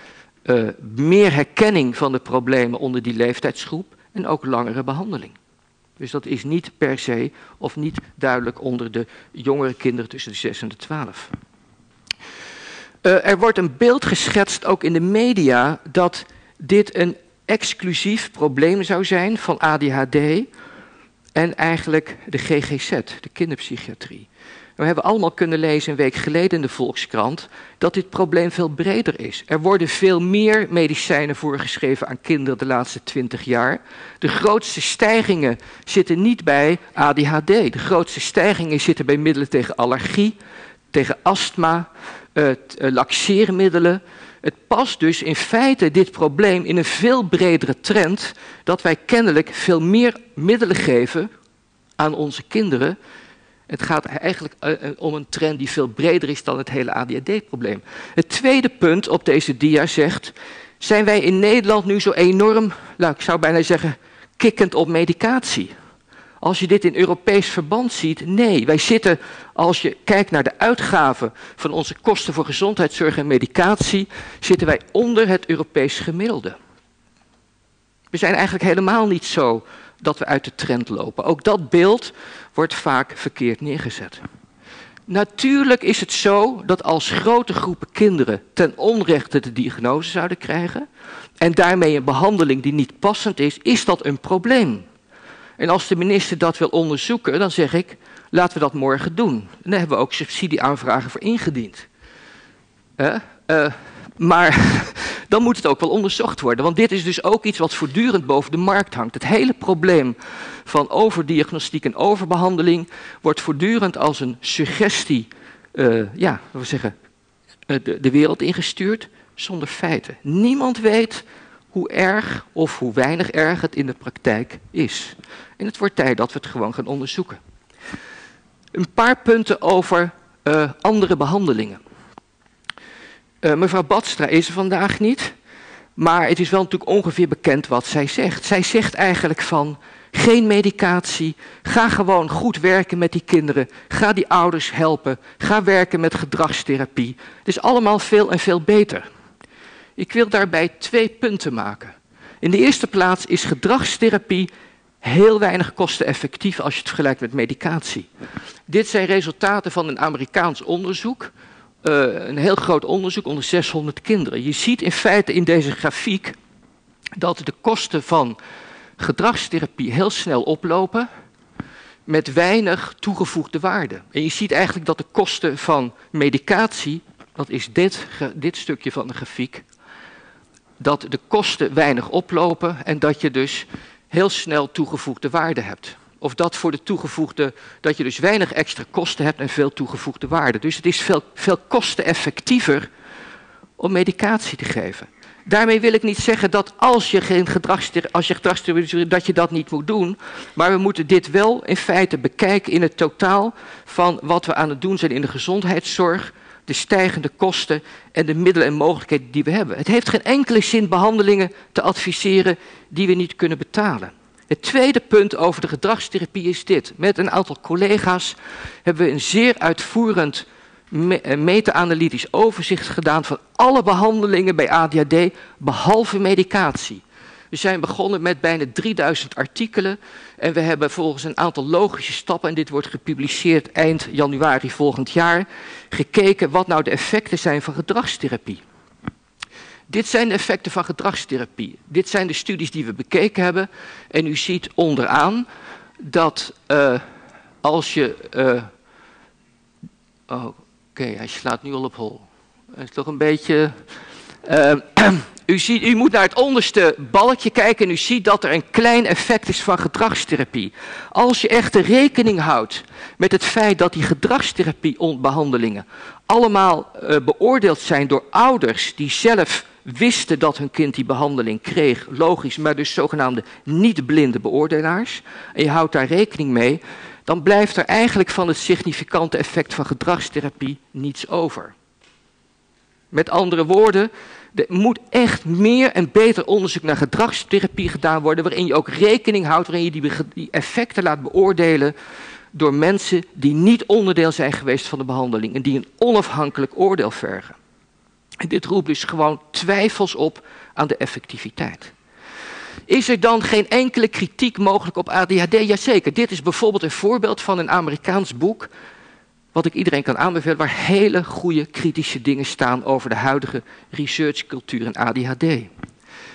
meer herkenning van de problemen onder die leeftijdsgroep en ook langere behandeling. Dus dat is niet per se of niet duidelijk onder de jongere kinderen tussen de 6 en de 12. Uh, er wordt een beeld geschetst, ook in de media, dat dit een exclusief probleem zou zijn van ADHD en eigenlijk de GGZ, de kinderpsychiatrie. We hebben allemaal kunnen lezen een week geleden in de Volkskrant dat dit probleem veel breder is. Er worden veel meer medicijnen voorgeschreven aan kinderen de laatste twintig jaar. De grootste stijgingen zitten niet bij ADHD. De grootste stijgingen zitten bij middelen tegen allergie, tegen astma, uh, laxeermiddelen. Het past dus in feite dit probleem in een veel bredere trend dat wij kennelijk veel meer middelen geven aan onze kinderen het gaat eigenlijk uh, om een trend die veel breder is dan het hele ADHD-probleem. Het tweede punt op deze dia zegt, zijn wij in Nederland nu zo enorm, nou, ik zou bijna zeggen, kikkend op medicatie? Als je dit in Europees verband ziet, nee. Wij zitten, als je kijkt naar de uitgaven van onze kosten voor gezondheidszorg en medicatie, zitten wij onder het Europees gemiddelde. We zijn eigenlijk helemaal niet zo dat we uit de trend lopen. Ook dat beeld wordt vaak verkeerd neergezet. Natuurlijk is het zo dat als grote groepen kinderen ten onrechte de diagnose zouden krijgen en daarmee een behandeling die niet passend is, is dat een probleem. En als de minister dat wil onderzoeken, dan zeg ik, laten we dat morgen doen. En daar hebben we ook subsidieaanvragen voor ingediend. Uh, maar dan moet het ook wel onderzocht worden. Want dit is dus ook iets wat voortdurend boven de markt hangt. Het hele probleem van overdiagnostiek en overbehandeling wordt voortdurend als een suggestie, uh, ja, we zeggen, uh, de, de wereld ingestuurd zonder feiten. Niemand weet hoe erg of hoe weinig erg het in de praktijk is. En het wordt tijd dat we het gewoon gaan onderzoeken. Een paar punten over uh, andere behandelingen. Uh, mevrouw Badstra is er vandaag niet, maar het is wel natuurlijk ongeveer bekend wat zij zegt. Zij zegt eigenlijk van geen medicatie, ga gewoon goed werken met die kinderen, ga die ouders helpen, ga werken met gedragstherapie. Het is allemaal veel en veel beter. Ik wil daarbij twee punten maken. In de eerste plaats is gedragstherapie heel weinig kosteneffectief als je het vergelijkt met medicatie. Dit zijn resultaten van een Amerikaans onderzoek uh, een heel groot onderzoek onder 600 kinderen. Je ziet in feite in deze grafiek dat de kosten van gedragstherapie heel snel oplopen met weinig toegevoegde waarde. En je ziet eigenlijk dat de kosten van medicatie, dat is dit, dit stukje van de grafiek, dat de kosten weinig oplopen en dat je dus heel snel toegevoegde waarde hebt. Of dat voor de toegevoegde, dat je dus weinig extra kosten hebt en veel toegevoegde waarde. Dus het is veel, veel kosteneffectiever om medicatie te geven. Daarmee wil ik niet zeggen dat als je geen gedragstherapie, dat je dat niet moet doen. Maar we moeten dit wel in feite bekijken in het totaal van wat we aan het doen zijn in de gezondheidszorg, de stijgende kosten en de middelen en mogelijkheden die we hebben. Het heeft geen enkele zin behandelingen te adviseren die we niet kunnen betalen. Het tweede punt over de gedragstherapie is dit. Met een aantal collega's hebben we een zeer uitvoerend eh, meta-analytisch overzicht gedaan van alle behandelingen bij ADHD behalve medicatie. We zijn begonnen met bijna 3000 artikelen en we hebben volgens een aantal logische stappen, en dit wordt gepubliceerd eind januari volgend jaar, gekeken wat nou de effecten zijn van gedragstherapie. Dit zijn de effecten van gedragstherapie. Dit zijn de studies die we bekeken hebben. En u ziet onderaan dat uh, als je. Uh, oh, Oké, hij slaat nu al op hol. Hij is toch een beetje. Uh, u, ziet, u moet naar het onderste balkje kijken en u ziet dat er een klein effect is van gedragstherapie. Als je echt de rekening houdt met het feit dat die gedragstherapiebehandelingen allemaal uh, beoordeeld zijn door ouders die zelf wisten dat hun kind die behandeling kreeg, logisch, maar dus zogenaamde niet-blinde beoordelaars, en je houdt daar rekening mee, dan blijft er eigenlijk van het significante effect van gedragstherapie niets over. Met andere woorden, Er moet echt meer en beter onderzoek naar gedragstherapie gedaan worden, waarin je ook rekening houdt, waarin je die, die effecten laat beoordelen door mensen die niet onderdeel zijn geweest van de behandeling en die een onafhankelijk oordeel vergen. En dit roept dus gewoon twijfels op aan de effectiviteit. Is er dan geen enkele kritiek mogelijk op ADHD? Jazeker. Dit is bijvoorbeeld een voorbeeld van een Amerikaans boek. Wat ik iedereen kan aanbevelen, waar hele goede kritische dingen staan over de huidige researchcultuur in ADHD.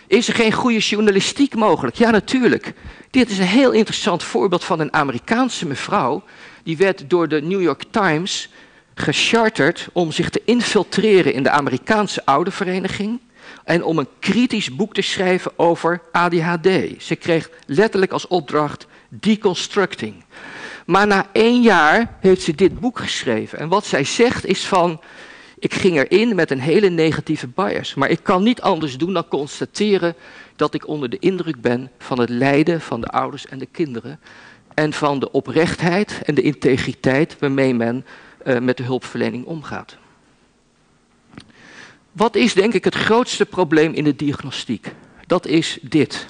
Is er geen goede journalistiek mogelijk? Ja, natuurlijk. Dit is een heel interessant voorbeeld van een Amerikaanse mevrouw. Die werd door de New York Times gecharterd om zich te infiltreren in de Amerikaanse oudervereniging en om een kritisch boek te schrijven over ADHD. Ze kreeg letterlijk als opdracht deconstructing. Maar na één jaar heeft ze dit boek geschreven. En wat zij zegt is van, ik ging erin met een hele negatieve bias. Maar ik kan niet anders doen dan constateren dat ik onder de indruk ben van het lijden van de ouders en de kinderen. En van de oprechtheid en de integriteit waarmee men uh, met de hulpverlening omgaat. Wat is denk ik het grootste probleem in de diagnostiek? Dat is dit.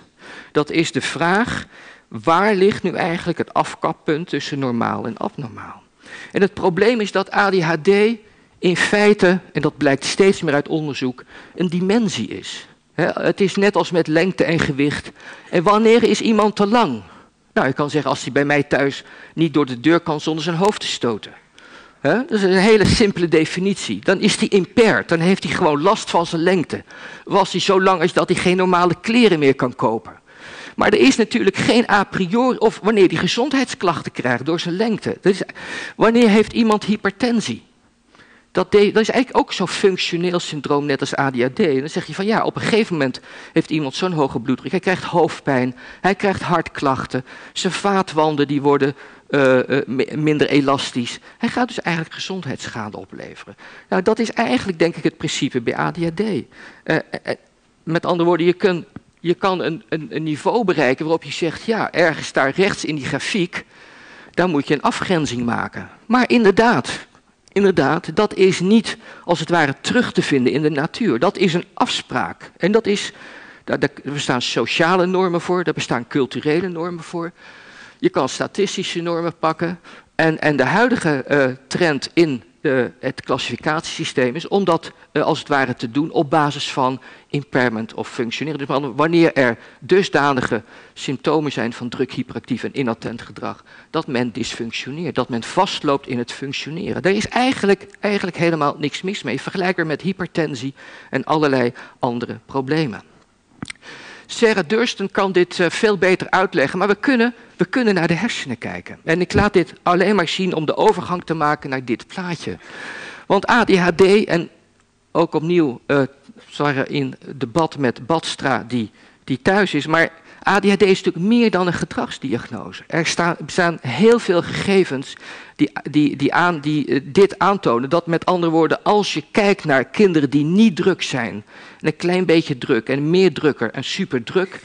Dat is de vraag, waar ligt nu eigenlijk het afkappunt tussen normaal en abnormaal? En het probleem is dat ADHD in feite, en dat blijkt steeds meer uit onderzoek, een dimensie is. het is net als met lengte en gewicht. En wanneer is iemand te lang? Nou, je kan zeggen, als hij bij mij thuis niet door de deur kan zonder zijn hoofd te stoten. Dat is een hele simpele definitie. Dan is hij impaired, dan heeft hij gewoon last van zijn lengte. Was hij zo lang is dat hij geen normale kleren meer kan kopen. Maar er is natuurlijk geen a priori, of wanneer hij gezondheidsklachten krijgt door zijn lengte. Wanneer heeft iemand hypertensie? Dat, dat, is eigenlijk ook zo'n functioneel syndroom, net als ADHD. Dan zeg je van ja, op een gegeven moment heeft iemand zo'n hoge bloeddruk. Hij krijgt hoofdpijn, hij krijgt hartklachten, zijn vaatwanden die worden uh, minder elastisch. Hij gaat dus eigenlijk gezondheidsschade opleveren. Nou, dat is eigenlijk denk ik het principe bij ADHD. Uh, met andere woorden, je, kun, je kan een, een, een, niveau bereiken waarop je zegt, ja, ergens daar rechts in die grafiek, daar moet je een afgrenzing maken. Maar inderdaad, inderdaad, dat is niet als het ware terug te vinden in de natuur. Dat is een afspraak. En dat is, daar, daar bestaan sociale normen voor, daar bestaan culturele normen voor. Je kan statistische normen pakken. En, en de huidige uh, trend in de, het klassificatiesysteem is om dat uh, als het ware te doen op basis van impairment of functioneren. Dus wanneer er dusdanige symptomen zijn van druk, hyperactief en inattent gedrag, dat men dysfunctioneert, dat men vastloopt in het functioneren. Daar is eigenlijk, eigenlijk helemaal niks mis mee. Vergelijkbaar met hypertensie en allerlei andere problemen. Sarah Durston kan dit uh, veel beter uitleggen, maar we kunnen, we kunnen naar de hersenen kijken. En ik laat dit alleen maar zien om de overgang te maken naar dit plaatje. Want ADHD en ook opnieuw, uh, in debat met Badstra die, die thuis is, maar ADHD is natuurlijk meer dan een gedragsdiagnose. Er staan, bestaan heel veel gegevens die, die, die, aan, die uh, dit aantonen. Dat met andere woorden, als je kijkt naar kinderen die niet druk zijn, en een klein beetje druk en meer drukker en superdruk,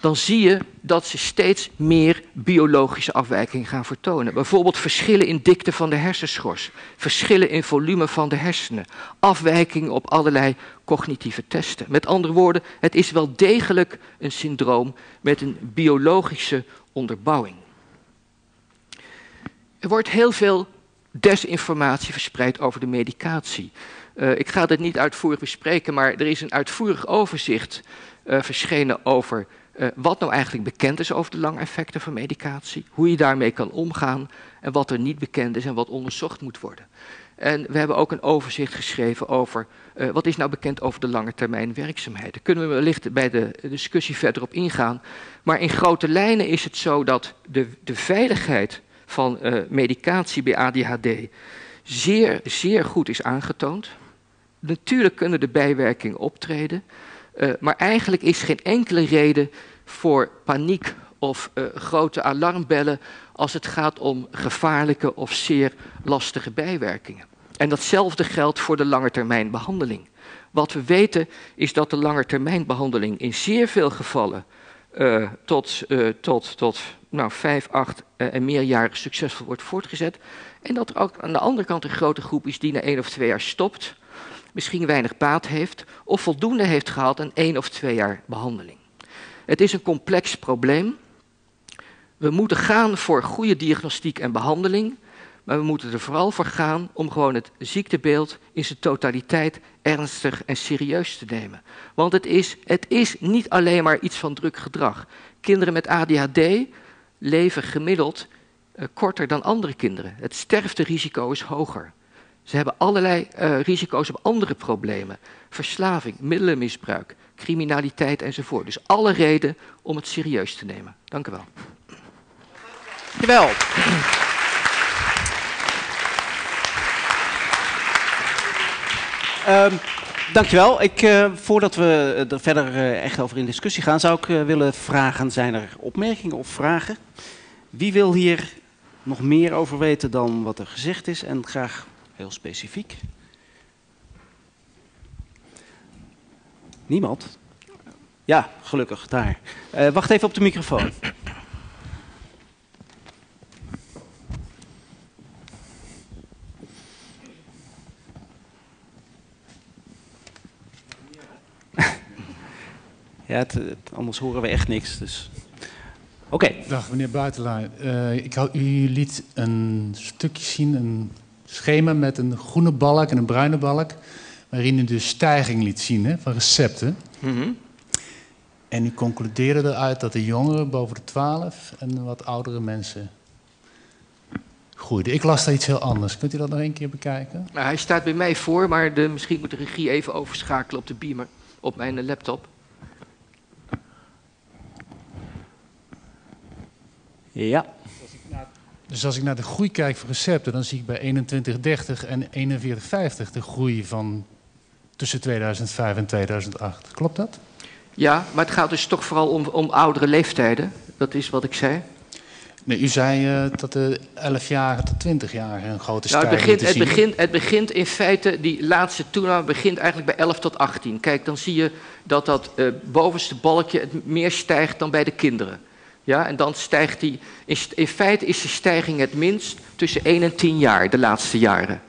dan zie je dat ze steeds meer biologische afwijkingen gaan vertonen. Bijvoorbeeld verschillen in dikte van de hersenschors, verschillen in volume van de hersenen, afwijkingen op allerlei cognitieve testen. Met andere woorden, het is wel degelijk een syndroom met een biologische onderbouwing. Er wordt heel veel desinformatie verspreid over de medicatie. Uh, ik ga dit niet uitvoerig bespreken, maar er is een uitvoerig overzicht uh, verschenen over uh, wat nou eigenlijk bekend is over de lange effecten van medicatie, hoe je daarmee kan omgaan en wat er niet bekend is en wat onderzocht moet worden. En we hebben ook een overzicht geschreven over uh, wat is nou bekend over de lange termijn werkzaamheid. Daar kunnen we wellicht bij de discussie verder op ingaan. Maar in grote lijnen is het zo dat de, de veiligheid van uh, medicatie bij ADHD zeer, zeer goed is aangetoond. Natuurlijk kunnen de bijwerkingen optreden. Uh, maar eigenlijk is geen enkele reden voor paniek of uh, grote alarmbellen als het gaat om gevaarlijke of zeer lastige bijwerkingen. En datzelfde geldt voor de langetermijnbehandeling. Wat we weten is dat de langetermijnbehandeling in zeer veel gevallen uh, tot, tot, tot nou, vijf, acht en meer jaren succesvol wordt voortgezet. En dat er ook aan de andere kant een grote groep is die na één of twee jaar stopt misschien weinig baat heeft of voldoende heeft gehad aan één of twee jaar behandeling. Het is een complex probleem. We moeten gaan voor goede diagnostiek en behandeling, maar we moeten er vooral voor gaan om gewoon het ziektebeeld in zijn totaliteit ernstig en serieus te nemen. Want het is, het is niet alleen maar iets van druk gedrag. Kinderen met ADHD leven gemiddeld uh, korter dan andere kinderen. Het sterfterisico is hoger. Ze hebben allerlei uh, risico's op andere problemen. Verslaving, middelenmisbruik, criminaliteit enzovoort. Dus alle reden om het serieus te nemen. Dank u wel. Dankjewel. Um, dankjewel. Ik, uh, voordat we er verder uh, echt over in discussie gaan, zou ik uh, willen vragen: zijn er opmerkingen of vragen? Wie wil hier nog meer over weten dan wat er gezegd is en graag heel specifiek? Niemand? Ja, gelukkig, daar. wacht even op de microfoon. Ja, het, het, anders horen we echt niks. Dus. Oké. Okay. Dag meneer Buitenlaar. Uh, ik had, u liet een stukje zien, een schema met een groene balk en een bruine balk. Waarin u dus stijging liet zien hè, van recepten. Mm -hmm. En u concludeerde eruit dat de jongeren boven de 12 en de wat oudere mensen groeiden. Ik las daar iets heel anders. Kunt u dat nog een keer bekijken? Nou, hij staat bij mij voor, maar de, misschien moet de regie even overschakelen op de beamer, op mijn laptop. Ja. Dus als ik naar de groei kijk van recepten, dan zie ik bij 2130 en 4150 de groei van tussen 2005 en 2008. Klopt dat? Ja, maar het gaat dus toch vooral om, om oudere leeftijden. Dat is wat ik zei. Nee, u zei uh, dat de 11-jarigen tot 20-jarigen een grote nou, stijging het begint, het begint, het begint in feite, die laatste toename begint eigenlijk bij 11 tot 18. Kijk, dan zie je dat dat uh, bovenste balkje het meer stijgt dan bij de kinderen. Ja, en dan stijgt die. In, in, feite is de stijging het minst tussen 1 en 10 jaar, de laatste jaren.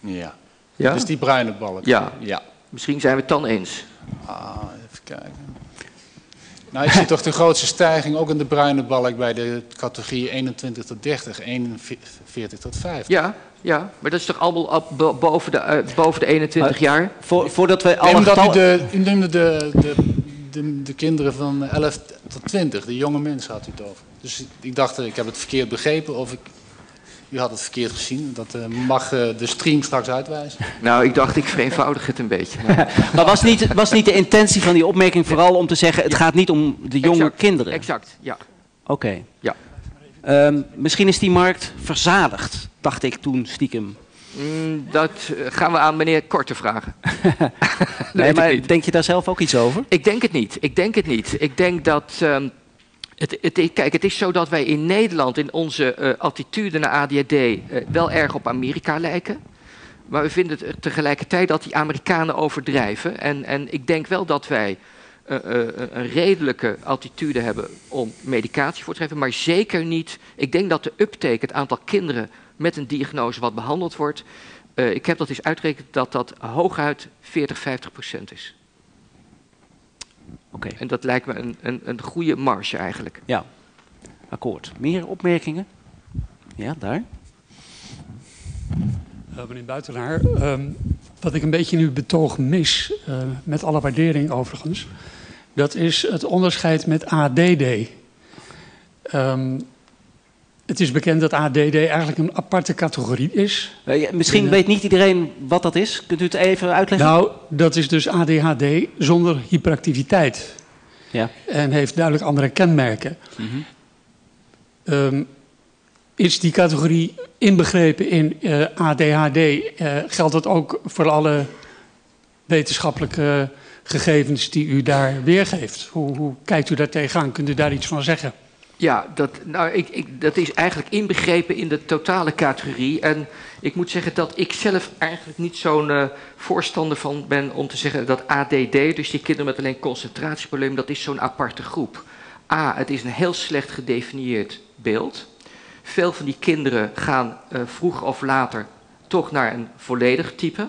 Ja. ja? Dus die bruine balk. Ja. ja. Misschien zijn we het dan eens. Ah, even kijken. Nou, ik zie toch de grootste stijging ook in de bruine balk bij de categorie 21 tot 30, 41 tot 50. Ja, ja, maar dat is toch allemaal boven de, uh, boven de 21 maar, jaar? Voor, voordat we alle Neem dat u, de, de, de de, de, kinderen van 11 tot 20, de jonge mensen had u het over. Dus ik dacht, ik heb het verkeerd begrepen of ik, u had het verkeerd gezien. Dat uh, mag uh, de stream straks uitwijzen. Nou, ik dacht, ik vereenvoudig het een beetje. Maar, maar was, niet, was niet de intentie van die opmerking vooral om te zeggen, het ja. gaat niet om de jonge exact, kinderen? Exact, ja. Oké. Okay. Ja. Um, misschien is die markt verzadigd, dacht ik toen stiekem. Mm, dat gaan we aan meneer Korte vragen. nee, maar denk je daar zelf ook iets over? Ik denk het niet. Ik denk het niet. Ik denk dat. Um, het, het, kijk, het is zo dat wij in Nederland in onze uh, attitude naar ADHD uh, wel erg op Amerika lijken. Maar we vinden het tegelijkertijd dat die Amerikanen overdrijven. En, en ik denk wel dat wij uh, een redelijke attitude hebben om medicatie voor te geven. Maar zeker niet. Ik denk dat de uptake, het aantal kinderen met een diagnose wat behandeld wordt. Uh, ik heb dat eens uitgerekend dat dat hooguit 40, 50 procent is. Oké. Okay. En dat lijkt me een, een, een goede marge eigenlijk. Ja, akkoord. Meer opmerkingen? Ja, daar. Uh, meneer Buitenaar, um, wat ik een beetje nu betoog mis, uh, met alle waardering overigens, dat is het onderscheid met ADD. Um, het is bekend dat ADD eigenlijk een aparte categorie is. Ja, misschien binnen... weet niet iedereen wat dat is. Kunt u het even uitleggen? Nou, dat is dus ADHD zonder hyperactiviteit. Ja. En heeft duidelijk andere kenmerken. Mm -hmm. um, is die categorie inbegrepen in uh, ADHD? Uh, geldt dat ook voor alle wetenschappelijke gegevens die u daar weergeeft? Hoe, hoe kijkt u daar tegenaan? Kunt u daar iets van zeggen? Ja, dat, nou, ik, ik, dat is eigenlijk inbegrepen in de totale categorie. En ik moet zeggen dat ik zelf eigenlijk niet zo'n uh, voorstander van ben om te zeggen dat ADD, dus die kinderen met alleen concentratieproblemen, dat is zo'n aparte groep. A, het is een heel slecht gedefinieerd beeld. Veel van die kinderen gaan uh, vroeg of later toch naar een volledig type.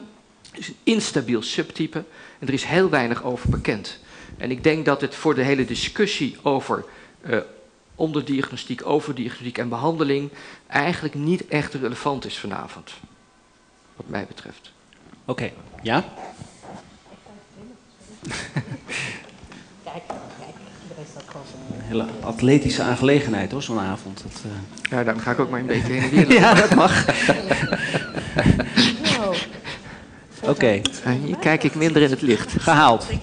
Is een instabiel subtype en er is heel weinig over bekend. En ik denk dat het voor de hele discussie over uh, onderdiagnostiek, overdiagnostiek en behandeling eigenlijk niet echt relevant is vanavond. Wat mij betreft. Oké, okay. ja? Kijk, kijk, iedereen staat gewoon Een hele atletische aangelegenheid hoor, zo'n avond. Dat, uh... Ja, daarom ga ik ook maar een beetje weer. ja, dat mag. Oké. Okay. Hier kijk ik minder in het licht. Gehaald.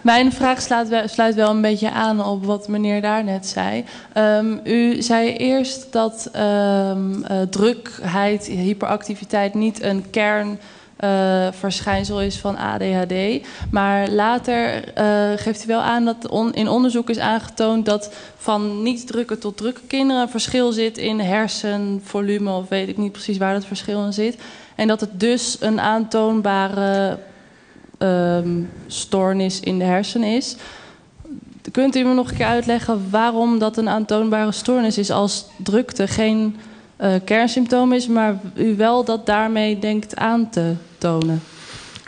Mijn vraag sluit wel, een beetje aan op wat meneer daarnet zei. Um, u zei eerst dat um, uh, drukheid, hyperactiviteit niet een kern uh, verschijnsel is van ADHD. Maar later uh, geeft u wel aan dat on in onderzoek is aangetoond dat van niet drukke tot drukke kinderen een verschil zit in hersenvolume, of weet ik niet precies waar dat verschil in zit. En dat het dus een aantoonbare um, stoornis in de hersenen is. Kunt u me nog een keer uitleggen waarom dat een aantoonbare stoornis is als drukte geen uh, kernsymptoom is, maar u wel dat daarmee denkt aan te tonen?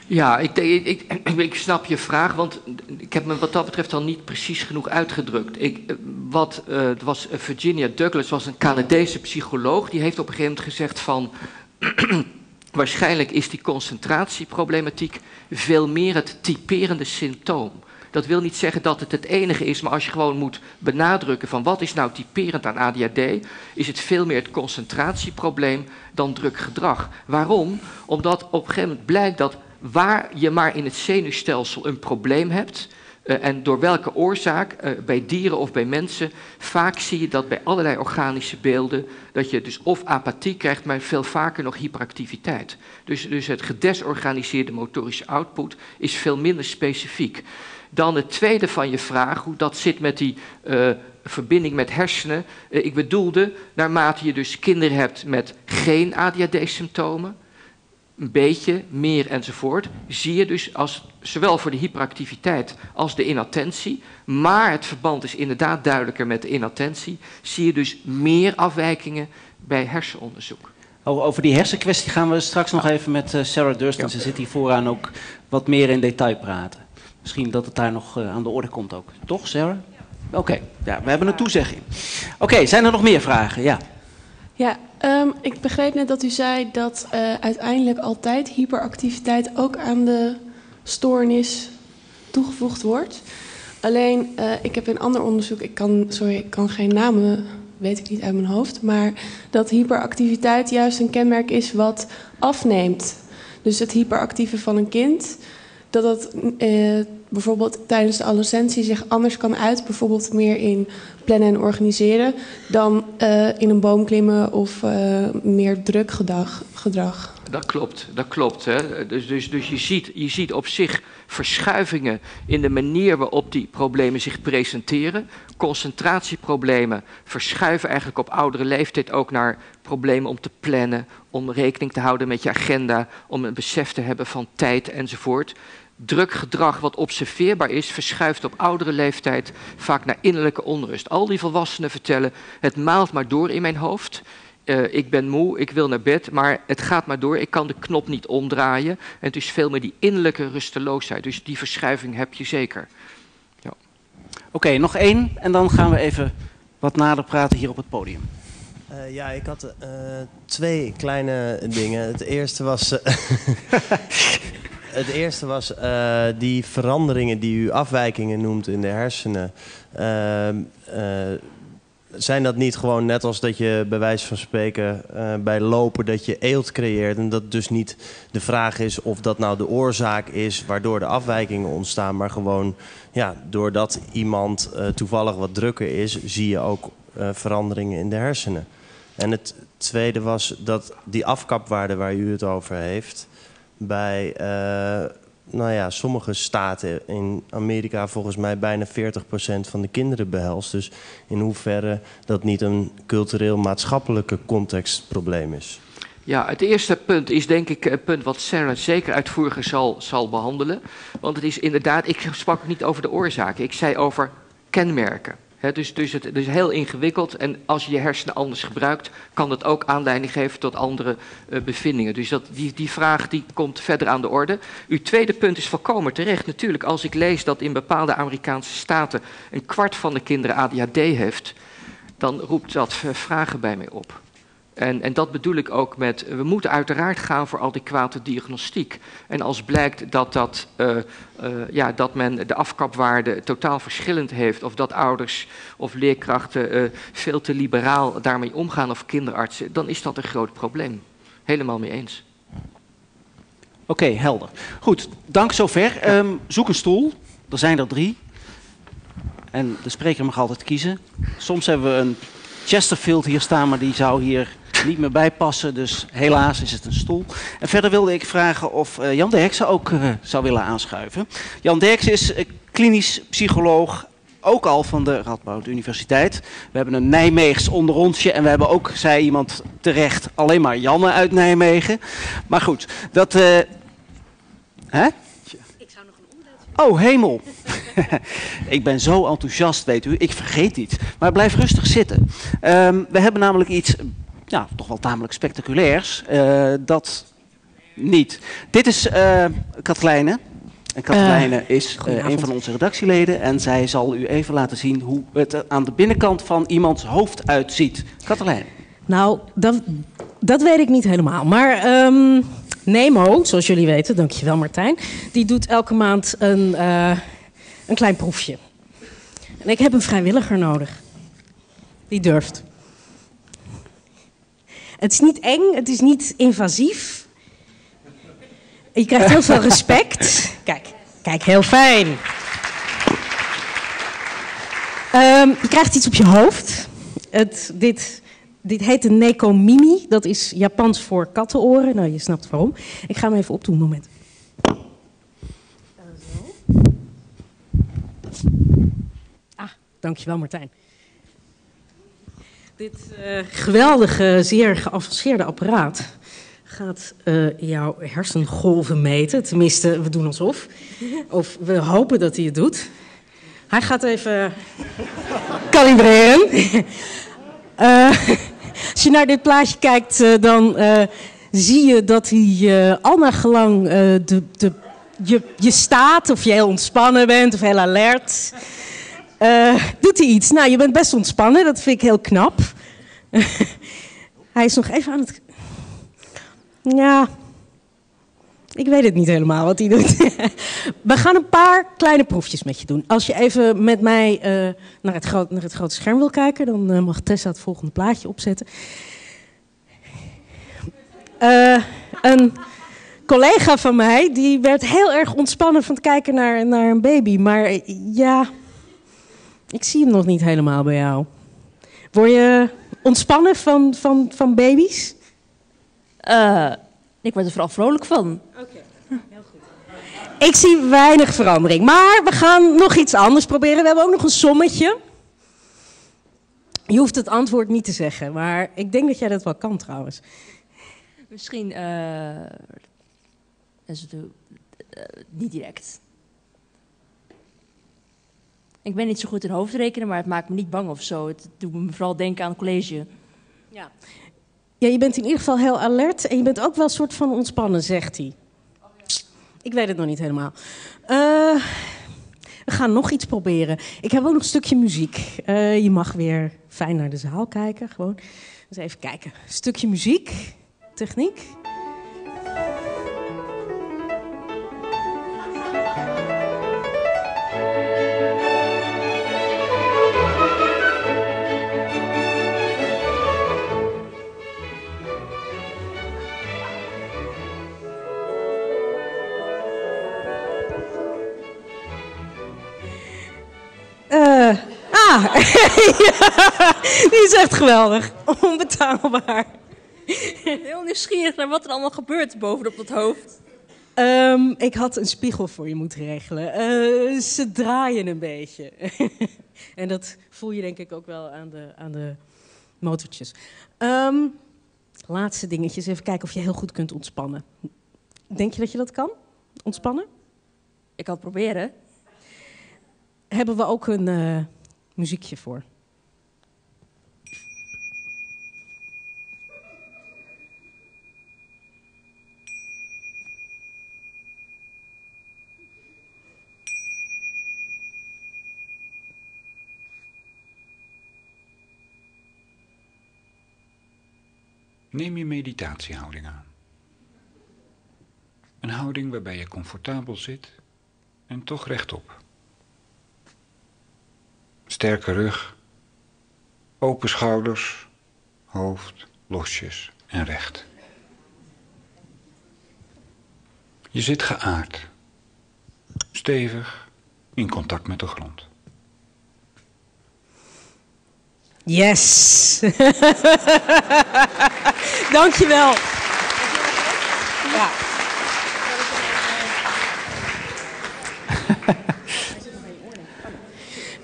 Ja, ik, ik, ik, ik, snap je vraag, want ik heb me wat dat betreft al niet precies genoeg uitgedrukt. Ik, wat, uh, was Virginia Douglas was een Canadese psycholoog, die heeft op een gegeven moment gezegd van... waarschijnlijk is die concentratieproblematiek veel meer het typerende symptoom. Dat wil niet zeggen dat het het enige is, maar als je gewoon moet benadrukken van wat is nou typerend aan ADHD, is het veel meer het concentratieprobleem dan druk gedrag. Waarom? Omdat op een gegeven moment blijkt dat waar je maar in het zenuwstelsel een probleem hebt, uh, en door welke oorzaak, uh, bij dieren of bij mensen, vaak zie je dat bij allerlei organische beelden, dat je dus of apathie krijgt, maar veel vaker nog hyperactiviteit. Dus, dus het gedesorganiseerde motorische output is veel minder specifiek. Dan het tweede van je vraag, hoe dat zit met die uh, verbinding met hersenen. ik bedoelde, naarmate je dus kinderen hebt met geen ADHD-symptomen, een beetje, meer enzovoort, zie je dus als, zowel voor de hyperactiviteit als de inattentie, maar het verband is inderdaad duidelijker met de inattentie, zie je dus meer afwijkingen bij hersenonderzoek. Over die hersenkwestie gaan we straks nog even met eh, Sarah Durston, ze zit hier vooraan ook wat meer in detail praten. Misschien dat het daar nog uh, aan de orde komt ook. Toch, Sarah? Oké, okay. ja, we hebben een toezegging. Oké, okay, zijn er nog meer vragen? Ja. Ja, um, ik begreep net dat u zei dat uh, uiteindelijk altijd hyperactiviteit ook aan de stoornis toegevoegd wordt. Alleen, uh, ik heb in ander onderzoek, ik kan, sorry, ik kan geen namen, weet ik niet uit mijn hoofd, maar dat hyperactiviteit juist een kenmerk is wat afneemt. Dus het hyperactieve van een kind, dat dat uh, bijvoorbeeld tijdens de adolescentie zich anders kan uit, bijvoorbeeld meer in plannen en organiseren, dan uh, in een boom klimmen of uh, meer druk gedrag, gedrag. Dat klopt, dat klopt. Hè. Dus, dus, dus je, ziet, je ziet op zich verschuivingen in de manier waarop die problemen zich presenteren. Concentratieproblemen verschuiven eigenlijk op oudere leeftijd ook naar problemen om te plannen, om rekening te houden met je agenda, om een besef te hebben van tijd enzovoort druk gedrag wat observeerbaar is, verschuift op oudere leeftijd vaak naar innerlijke onrust. Al die volwassenen vertellen, het maalt maar door in mijn hoofd. Uh, ik ben moe, ik wil naar bed, maar het gaat maar door. Ik kan de knop niet omdraaien. En het is veel meer die innerlijke rusteloosheid. Dus die verschuiving heb je zeker. Ja. Oké, okay, nog één en dan gaan we even wat nader praten hier op het podium. Uh, ja, ik had uh, twee kleine dingen. Het eerste was. Het eerste was uh, die veranderingen die u afwijkingen noemt in de hersenen. Uh, uh, zijn dat niet gewoon net als dat je bij wijze van spreken bij lopen dat je eelt creëert en dat dus niet de vraag is of dat nou de oorzaak is waardoor de afwijkingen ontstaan, maar gewoon ja, doordat iemand toevallig wat drukker is, zie je ook veranderingen in de hersenen. En het tweede was dat die afkapwaarde waar u het over heeft, bij uh, nou ja, sommige staten in Amerika volgens mij bijna 40% van de kinderen behelst. Dus in hoeverre dat niet een cultureel-maatschappelijke contextprobleem is. Ja, het eerste punt is denk ik een punt wat Sarah zeker uitvoeriger zal, zal behandelen. Want het is inderdaad, ik sprak niet over de oorzaken, ik zei over kenmerken. Dus, dus het, is heel ingewikkeld en als je je hersenen anders gebruikt, kan dat ook aanleiding geven tot andere uh, bevindingen. Dus dat, die, die vraag die komt verder aan de orde. Uw tweede punt is volkomen terecht. Natuurlijk, als ik lees dat in bepaalde Amerikaanse staten een kwart van de kinderen ADHD heeft, dan roept dat vragen bij mij op. En, en, dat bedoel ik ook met, we moeten uiteraard gaan voor adequate diagnostiek. En als blijkt dat, dat, uh, uh, ja, dat men de afkapwaarde totaal verschillend heeft, of dat ouders of leerkrachten uh, veel te liberaal daarmee omgaan, of kinderartsen, dan is dat een groot probleem. Helemaal mee eens. Oké, helder. Goed, dank zover. Um, zoek een stoel. Er zijn er drie. En de spreker mag altijd kiezen. Soms hebben we een Chesterfield hier staan, maar die zou hier niet meer bijpassen. Dus helaas is het een stoel. En verder wilde ik vragen of uh, Jan Derksen ook uh, zou willen aanschuiven. Jan Derksen is uh, klinisch psycholoog. Ook al van de Radboud Universiteit. We hebben een Nijmeegs onder onsje. En we hebben ook, zei iemand terecht, alleen maar Janne uit Nijmegen. Maar goed, dat. hè? Oh, hemel. ik ben zo enthousiast, weet u. Ik vergeet iets. Maar blijf rustig zitten. Um, we hebben namelijk iets, ja, toch wel tamelijk spectaculairs. Uh, dat niet. Dit is uh, Katlijne. En Katlijne uh, is een van onze redactieleden. En zij zal u even laten zien hoe het aan de binnenkant van iemands hoofd uitziet. Katelijne. Nou, dat, dat weet ik niet helemaal. Maar... Um... Nemo, zoals jullie weten, dankjewel Martijn, die doet elke maand een, uh, een klein proefje. En ik heb een vrijwilliger nodig. Die durft. Het is niet eng, het is niet invasief. Je krijgt heel veel respect. Kijk, kijk, heel fijn. Um, je krijgt iets op je hoofd. Het, dit dit heet een nekomimi. Dat is Japans voor kattenoren. Nou, je snapt waarom. Ik ga hem even opdoen, moment. Ah, dankjewel Martijn. Dit uh, geweldige, zeer geavanceerde apparaat gaat uh, jouw hersengolven meten. Tenminste, we doen alsof. Of we hopen dat hij het doet. Hij gaat even kalibreren. uh, als je naar dit plaatje kijkt, dan zie je dat hij al naar gelang de, de, je, je staat, of je heel ontspannen bent of heel alert, doet hij iets. Nou, je bent best ontspannen, dat vind ik heel knap. hij is nog even aan het. Ja, ik weet het niet helemaal wat hij doet. We gaan een paar kleine proefjes met je doen. Als je even met mij uh, naar, het groot, naar het grote scherm wil kijken, dan uh, mag Tessa het volgende plaatje opzetten. Een collega van mij die werd heel erg ontspannen van het kijken naar, naar een baby. Maar ja, ik zie hem nog niet helemaal bij jou. Word je ontspannen van, van, van baby's? Ik word er vooral vrolijk van. Oké, okay. heel goed. Ik zie weinig verandering. Maar we gaan nog iets anders proberen. We hebben ook nog een sommetje. Je hoeft het antwoord niet te zeggen, maar ik denk dat jij dat wel kan trouwens. Misschien uh, is het, uh, niet direct. Ik ben niet zo goed in hoofdrekenen, maar het maakt me niet bang of zo. Het doet me vooral denken aan het college. Ja. Ja, je bent in ieder geval heel alert en je bent ook wel een soort van ontspannen, zegt hij. Ik weet het nog niet helemaal. Uh, we gaan nog iets proberen. Ik heb ook nog een stukje muziek. Uh, je mag weer fijn naar de zaal kijken, gewoon. Dus even kijken. Stukje muziek, techniek. Ja, die is echt geweldig. Onbetaalbaar. Heel nieuwsgierig naar wat er allemaal gebeurt bovenop dat hoofd. Um, ik had een spiegel voor je moeten regelen. Uh, ze draaien een beetje. en dat voel je denk ik ook wel aan de, aan de motortjes. Um, laatste dingetjes. Even kijken of je heel goed kunt ontspannen. Denk je dat je dat kan? Ontspannen? Ik kan het proberen hebben we ook een, uh, muziekje voor. Neem je meditatiehouding aan. Een houding waarbij je comfortabel zit en toch rechtop. Sterke rug, open schouders, hoofd losjes en recht. Je zit geaard, stevig, in contact met de grond. Yes! Dankjewel. Ja.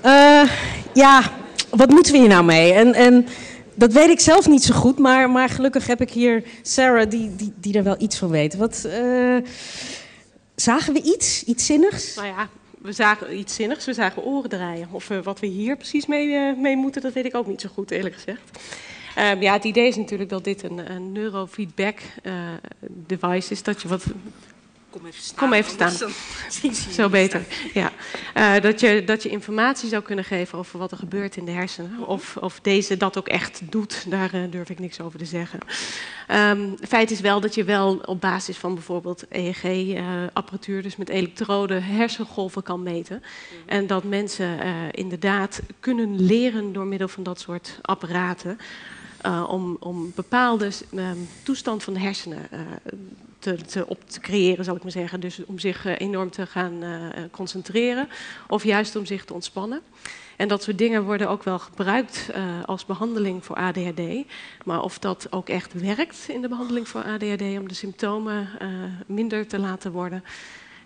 Eh, ja, wat moeten we hier nou mee? En, en dat weet ik zelf niet zo goed, maar, maar gelukkig heb ik hier Sarah die, die, die er wel iets van weet. Wat, eh, zagen we iets? Iets zinnigs? Nou ja, we zagen iets zinnigs, we zagen oren draaien. Of uh, wat we hier precies mee, mee moeten, dat weet ik ook niet zo goed, eerlijk gezegd. Um, ja, het idee is natuurlijk dat dit een, een neurofeedback device is. Dat je wat. Kom even staan. Kom even staan. Zo beter. Ja. Uh, dat, je, dat je informatie zou kunnen geven over wat er gebeurt in de hersenen. Of, of deze dat ook echt doet, daar uh, durf ik niks over te zeggen. Um, feit is wel dat je wel op basis van bijvoorbeeld EEG-apparatuur, uh, dus met elektroden, hersengolven kan meten. En dat mensen inderdaad kunnen leren door middel van dat soort apparaten. Uh, om, om bepaalde um, toestand van de hersenen uh, te, te, op te creëren, zal ik maar zeggen. Dus om zich uh, enorm te gaan concentreren of juist om zich te ontspannen. En dat soort dingen worden ook wel gebruikt als behandeling voor ADHD. Maar of dat ook echt werkt in de behandeling voor ADHD om de symptomen minder te laten worden.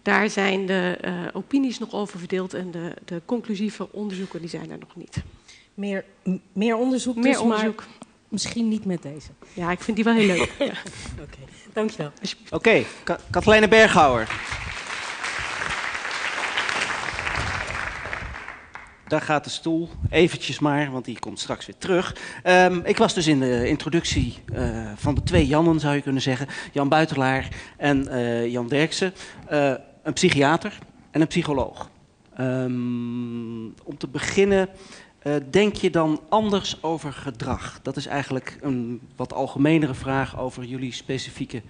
Daar zijn de opinies nog over verdeeld en de, de conclusieve onderzoeken die zijn er nog niet. Meer, meer onderzoek Meer dus, onderzoek. maar misschien niet met deze. Ja, ik vind die wel heel leuk. ja. Oké, okay. Dankjewel. Oké, okay. Ka Katelijne Berghouwer. Daar gaat de stoel, eventjes maar, want die komt straks weer terug. Um, ik was dus in de introductie uh, van de twee Jannen, zou je kunnen zeggen. Jan Buitelaar en uh, Jan Derksen. Uh, een psychiater en een psycholoog. Um, om te beginnen... Uh, denk je dan anders over gedrag? Dat is eigenlijk een wat algemenere vraag over jullie specifieke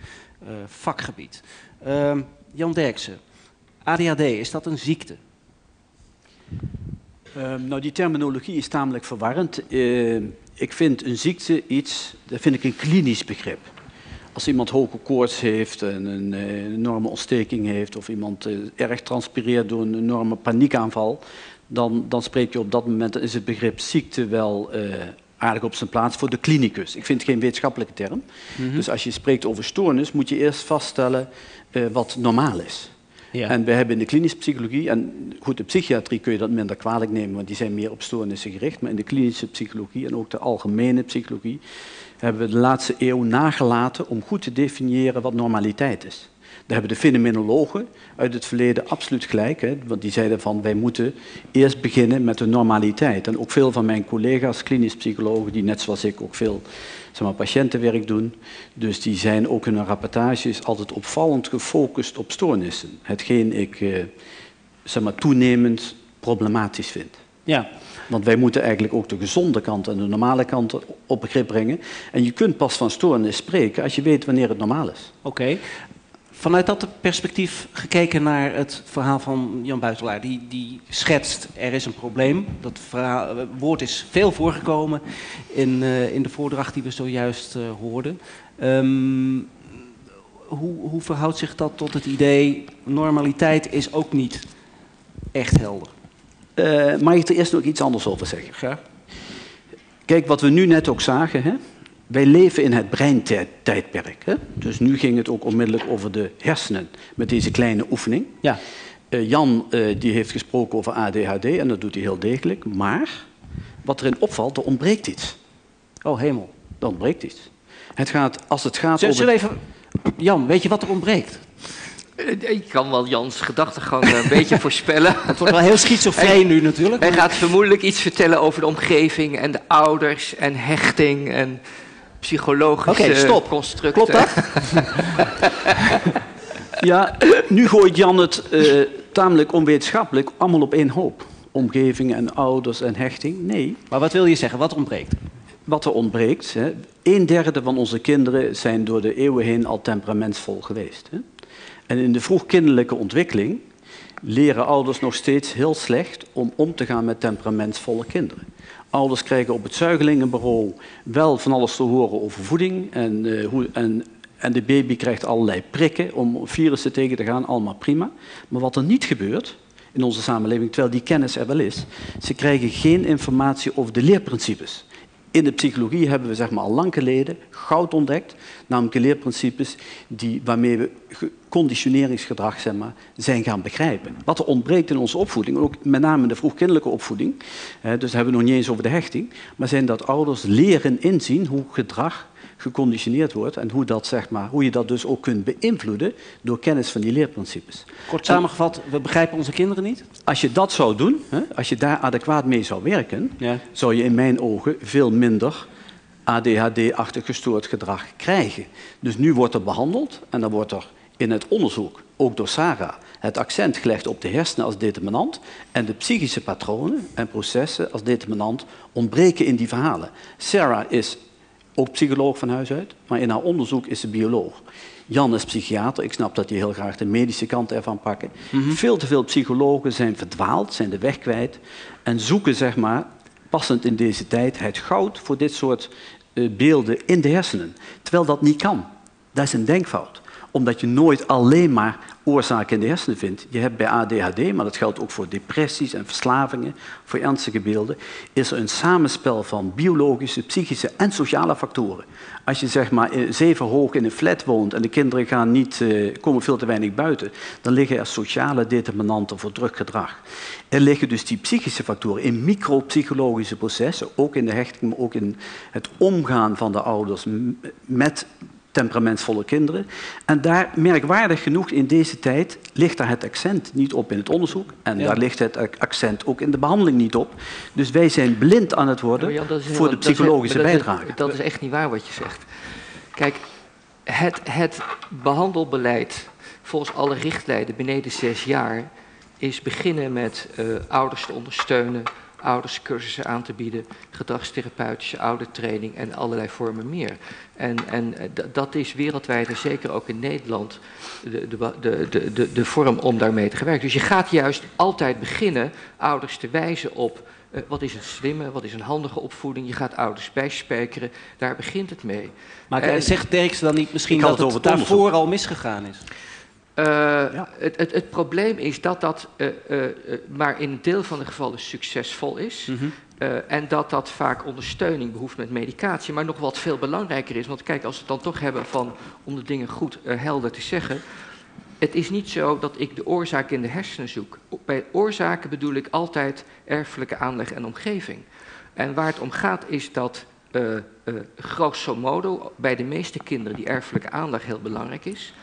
uh, vakgebied. Uh, Jan Derksen, ADHD, is dat een ziekte? Um, nou, die terminologie is tamelijk verwarrend. Uh, ik vind een ziekte iets, dat vind ik een klinisch begrip. Als iemand hoge koorts heeft en een, een enorme ontsteking heeft, of iemand erg transpireert door een enorme paniekaanval, dan, dan spreek je op dat moment, is het begrip ziekte wel uh, aardig op zijn plaats voor de klinicus. Ik vind het geen wetenschappelijke term. Mm -hmm. Dus als je spreekt over stoornis, moet je eerst vaststellen uh, wat normaal is. Ja. En we hebben in de klinische psychologie, en goed, de psychiatrie kun je dat minder kwalijk nemen, want die zijn meer op stoornissen gericht, maar in de klinische psychologie en ook de algemene psychologie hebben we de laatste eeuw nagelaten om goed te definiëren wat normaliteit is. Daar hebben de fenomenologen uit het verleden absoluut gelijk. Hè, want die zeiden van wij moeten eerst beginnen met de normaliteit. En ook veel van mijn collega's, klinisch psychologen, die net zoals ik ook veel zeg maar, patiëntenwerk doen. Dus die zijn ook in hun rapportages altijd opvallend gefocust op stoornissen. Hetgeen ik eh, zeg maar, toenemend problematisch vind. Ja. Want wij moeten eigenlijk ook de gezonde kant en de normale kant op begrip brengen. En je kunt pas van stoornis spreken als je weet wanneer het normaal is. Oké. Okay. Vanuit dat perspectief gekeken naar het verhaal van Jan Buitelaar, die, die schetst er is een probleem. Dat verhaal, woord is veel voorgekomen in, uh, in de voordracht die we zojuist uh, hoorden. Um, hoe, hoe verhoudt zich dat tot het idee normaliteit is ook niet echt helder? Uh, mag ik er eerst nog iets anders over zeggen? Graag. Kijk, wat we nu net ook zagen, hè? Wij leven in het breintijdperk. Hè? Dus nu ging het ook onmiddellijk over de hersenen met deze kleine oefening. Ja. Uh, Jan uh, die heeft gesproken over ADHD en dat doet hij heel degelijk. Maar wat erin opvalt, er ontbreekt iets. Oh hemel. Er ontbreekt iets. Het gaat, als het gaat Zullen over... even... Jan, weet je wat er ontbreekt? Eh, Ik kan wel Jans gedachtegang eh, een beetje voorspellen. Het wordt wel heel schizofreen nu natuurlijk. Hij gaat vermoedelijk iets vertellen over de omgeving en de ouders en hechting en psychologische Oké, stop. constructen. Klopt dat? Ja, nu gooit Jan het eh, tamelijk onwetenschappelijk allemaal op één hoop. Omgeving en ouders en hechting. Nee. Maar wat wil je zeggen? Wat ontbreekt? Wat er ontbreekt. Hè, een derde van onze kinderen zijn door de eeuwen heen al temperamentsvol geweest. Hè. En in de vroegkinderlijke ontwikkeling leren ouders nog steeds heel slecht om om te gaan met temperamentsvolle kinderen. Ouders krijgen op het zuigelingenbureau wel van alles te horen over voeding en, eh, hoe, en, en de baby krijgt allerlei prikken om virussen tegen te gaan, allemaal prima. Maar wat er niet gebeurt in onze samenleving, terwijl die kennis er wel is, ze krijgen geen informatie over de leerprincipes. In de psychologie hebben we zeg maar, al lang geleden goud ontdekt, namelijk leerprincipes die, waarmee we ge- conditioneringsgedrag zeg maar, zijn gaan begrijpen. Wat er ontbreekt in onze opvoeding, ook met name in de vroegkinderlijke opvoeding, dus hebben we nog niet eens over de hechting, maar zijn dat ouders leren inzien hoe gedrag geconditioneerd wordt en hoe, dat, zeg maar, hoe je dat dus ook kunt beïnvloeden door kennis van die leerprincipes. Kort samengevat, we begrijpen onze kinderen niet? Als je dat zou doen, hè, als je daar adequaat mee zou werken, zou je in mijn ogen veel minder ADHD-achtig gestoord gedrag krijgen. Dus nu wordt er behandeld en dan wordt er in het onderzoek, ook door Sarah, het accent gelegd op de hersenen als determinant en de psychische patronen en processen als determinant ontbreken in die verhalen. Sarah is ook psycholoog van huis uit, maar in haar onderzoek is ze bioloog. Jan is psychiater. Ik snap dat hij heel graag de medische kant ervan pakken. Veel te veel psychologen zijn verdwaald, zijn de weg kwijt en zoeken, zeg maar, passend in deze tijd, het goud voor dit soort eh, beelden in de hersenen. Terwijl dat niet kan. Dat is een denkfout. Omdat je nooit alleen maar oorzaken in de hersenen vindt. Je hebt bij ADHD, maar dat geldt ook voor depressies en verslavingen, voor ernstige beelden, is er een samenspel van biologische, psychische en sociale factoren. Als je zeg maar zeven hoog in een flat woont en de kinderen gaan niet, eh, komen veel te weinig buiten, dan liggen er sociale determinanten voor druk gedrag. Er liggen dus die psychische factoren in micropsychologische processen, ook in de hechting, maar ook in het omgaan van de ouders met temperamentsvolle kinderen. En daar, merkwaardig genoeg in deze tijd, ligt daar het accent niet op in het onderzoek. En Ja. daar ligt het accent ook in de behandeling niet op. Dus wij zijn blind aan het worden Ja, voor de heel- dat is- psychologische maar dat is- bijdrage. Dat is echt niet waar wat je zegt. Kijk, het, het behandelbeleid volgens alle richtlijnen beneden zes jaar is beginnen met eh, ouders te ondersteunen, ouderscursussen aan te bieden, gedragstherapeutische oudertraining en allerlei vormen meer. En, en eh, dat is wereldwijd en zeker ook in Nederland de, de, de, de, de, de vorm om daarmee te werken. Dus je gaat juist altijd beginnen ouders te wijzen op eh, wat is een slimme, wat is een handige opvoeding. Je gaat ouders bijspijkeren, daar begint het mee. Maar En- zegt Derksen dan niet misschien dat het het, daarvoor al misgegaan is? Eh, het, het, het probleem is dat dat eh, eh, maar in een deel van de gevallen succesvol is. Mhm. En dat dat vaak ondersteuning behoeft met medicatie. Maar nog wat veel belangrijker is, want kijk, als we het dan toch hebben van om de dingen goed helder te zeggen. Het is niet zo dat ik de oorzaak in de hersenen zoek. Bij oorzaken bedoel ik altijd erfelijke aanleg en omgeving. En waar het om gaat is dat grosso modo bij de meeste kinderen die erfelijke aanleg heel belangrijk is.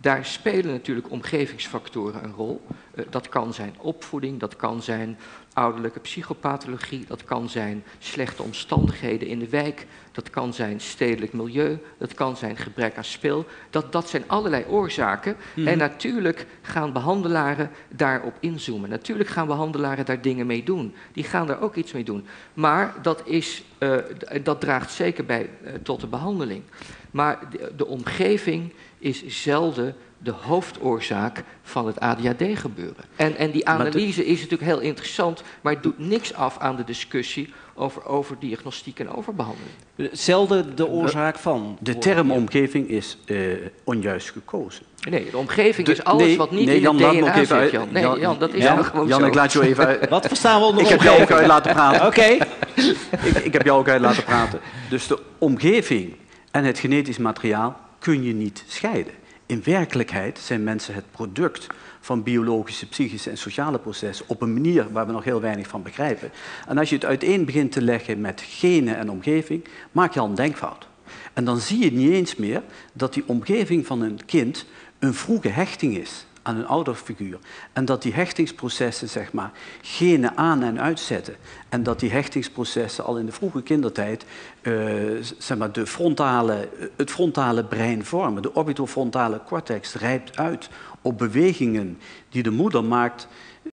Daar spelen natuurlijk omgevingsfactoren een rol. Eh, dat kan zijn opvoeding, dat kan zijn ouderlijke psychopathologie, dat kan zijn slechte omstandigheden in de wijk, dat kan zijn stedelijk milieu, dat kan zijn gebrek aan speel. Dat, dat zijn allerlei oorzaken. Mhm. En natuurlijk gaan behandelaren daarop inzoomen. Natuurlijk gaan behandelaren daar dingen mee doen. Die gaan daar ook iets mee doen. Maar dat, is, eh, dat draagt zeker bij eh, tot de behandeling. Maar de, de omgeving is zelden de hoofdoorzaak van het ADHD-gebeuren. En, en die de- analyse is natuurlijk heel interessant, maar het doet niks af aan de discussie over overdiagnostiek en overbehandeling. Zelden de oorzaak van. De term omgeving is eh, onjuist gekozen. Nee, de omgeving De- is alles nee, wat niet nee, in Jan, het laat me DNA zit, uit- Jan. Nee, Jan- Jan, dat is Jan- gewoon Jan, zo. ik laat jou even uit. Wat verstaan we onder Ik heb jou ook uit laten praten. Oké. ik, ik heb jou ook uit laten praten. Dus de omgeving en het genetisch materiaal kun je niet scheiden. In werkelijkheid zijn mensen het product van biologische, psychische en sociale processen op een manier waar we nog heel weinig van begrijpen. En als je het uiteen begint te leggen met genen en omgeving, maak je al een denkfout. En dan zie je niet eens meer dat die omgeving van een kind een vroege hechting is aan een ouderfiguur. En dat die hechtingsprocessen, zeg maar, genen aan- en uitzetten. En dat die hechtingsprocessen al in de vroege kindertijd uh, zeg maar, de frontale, het frontale brein vormen. De orbitofrontale cortex rijpt uit op bewegingen die de moeder maakt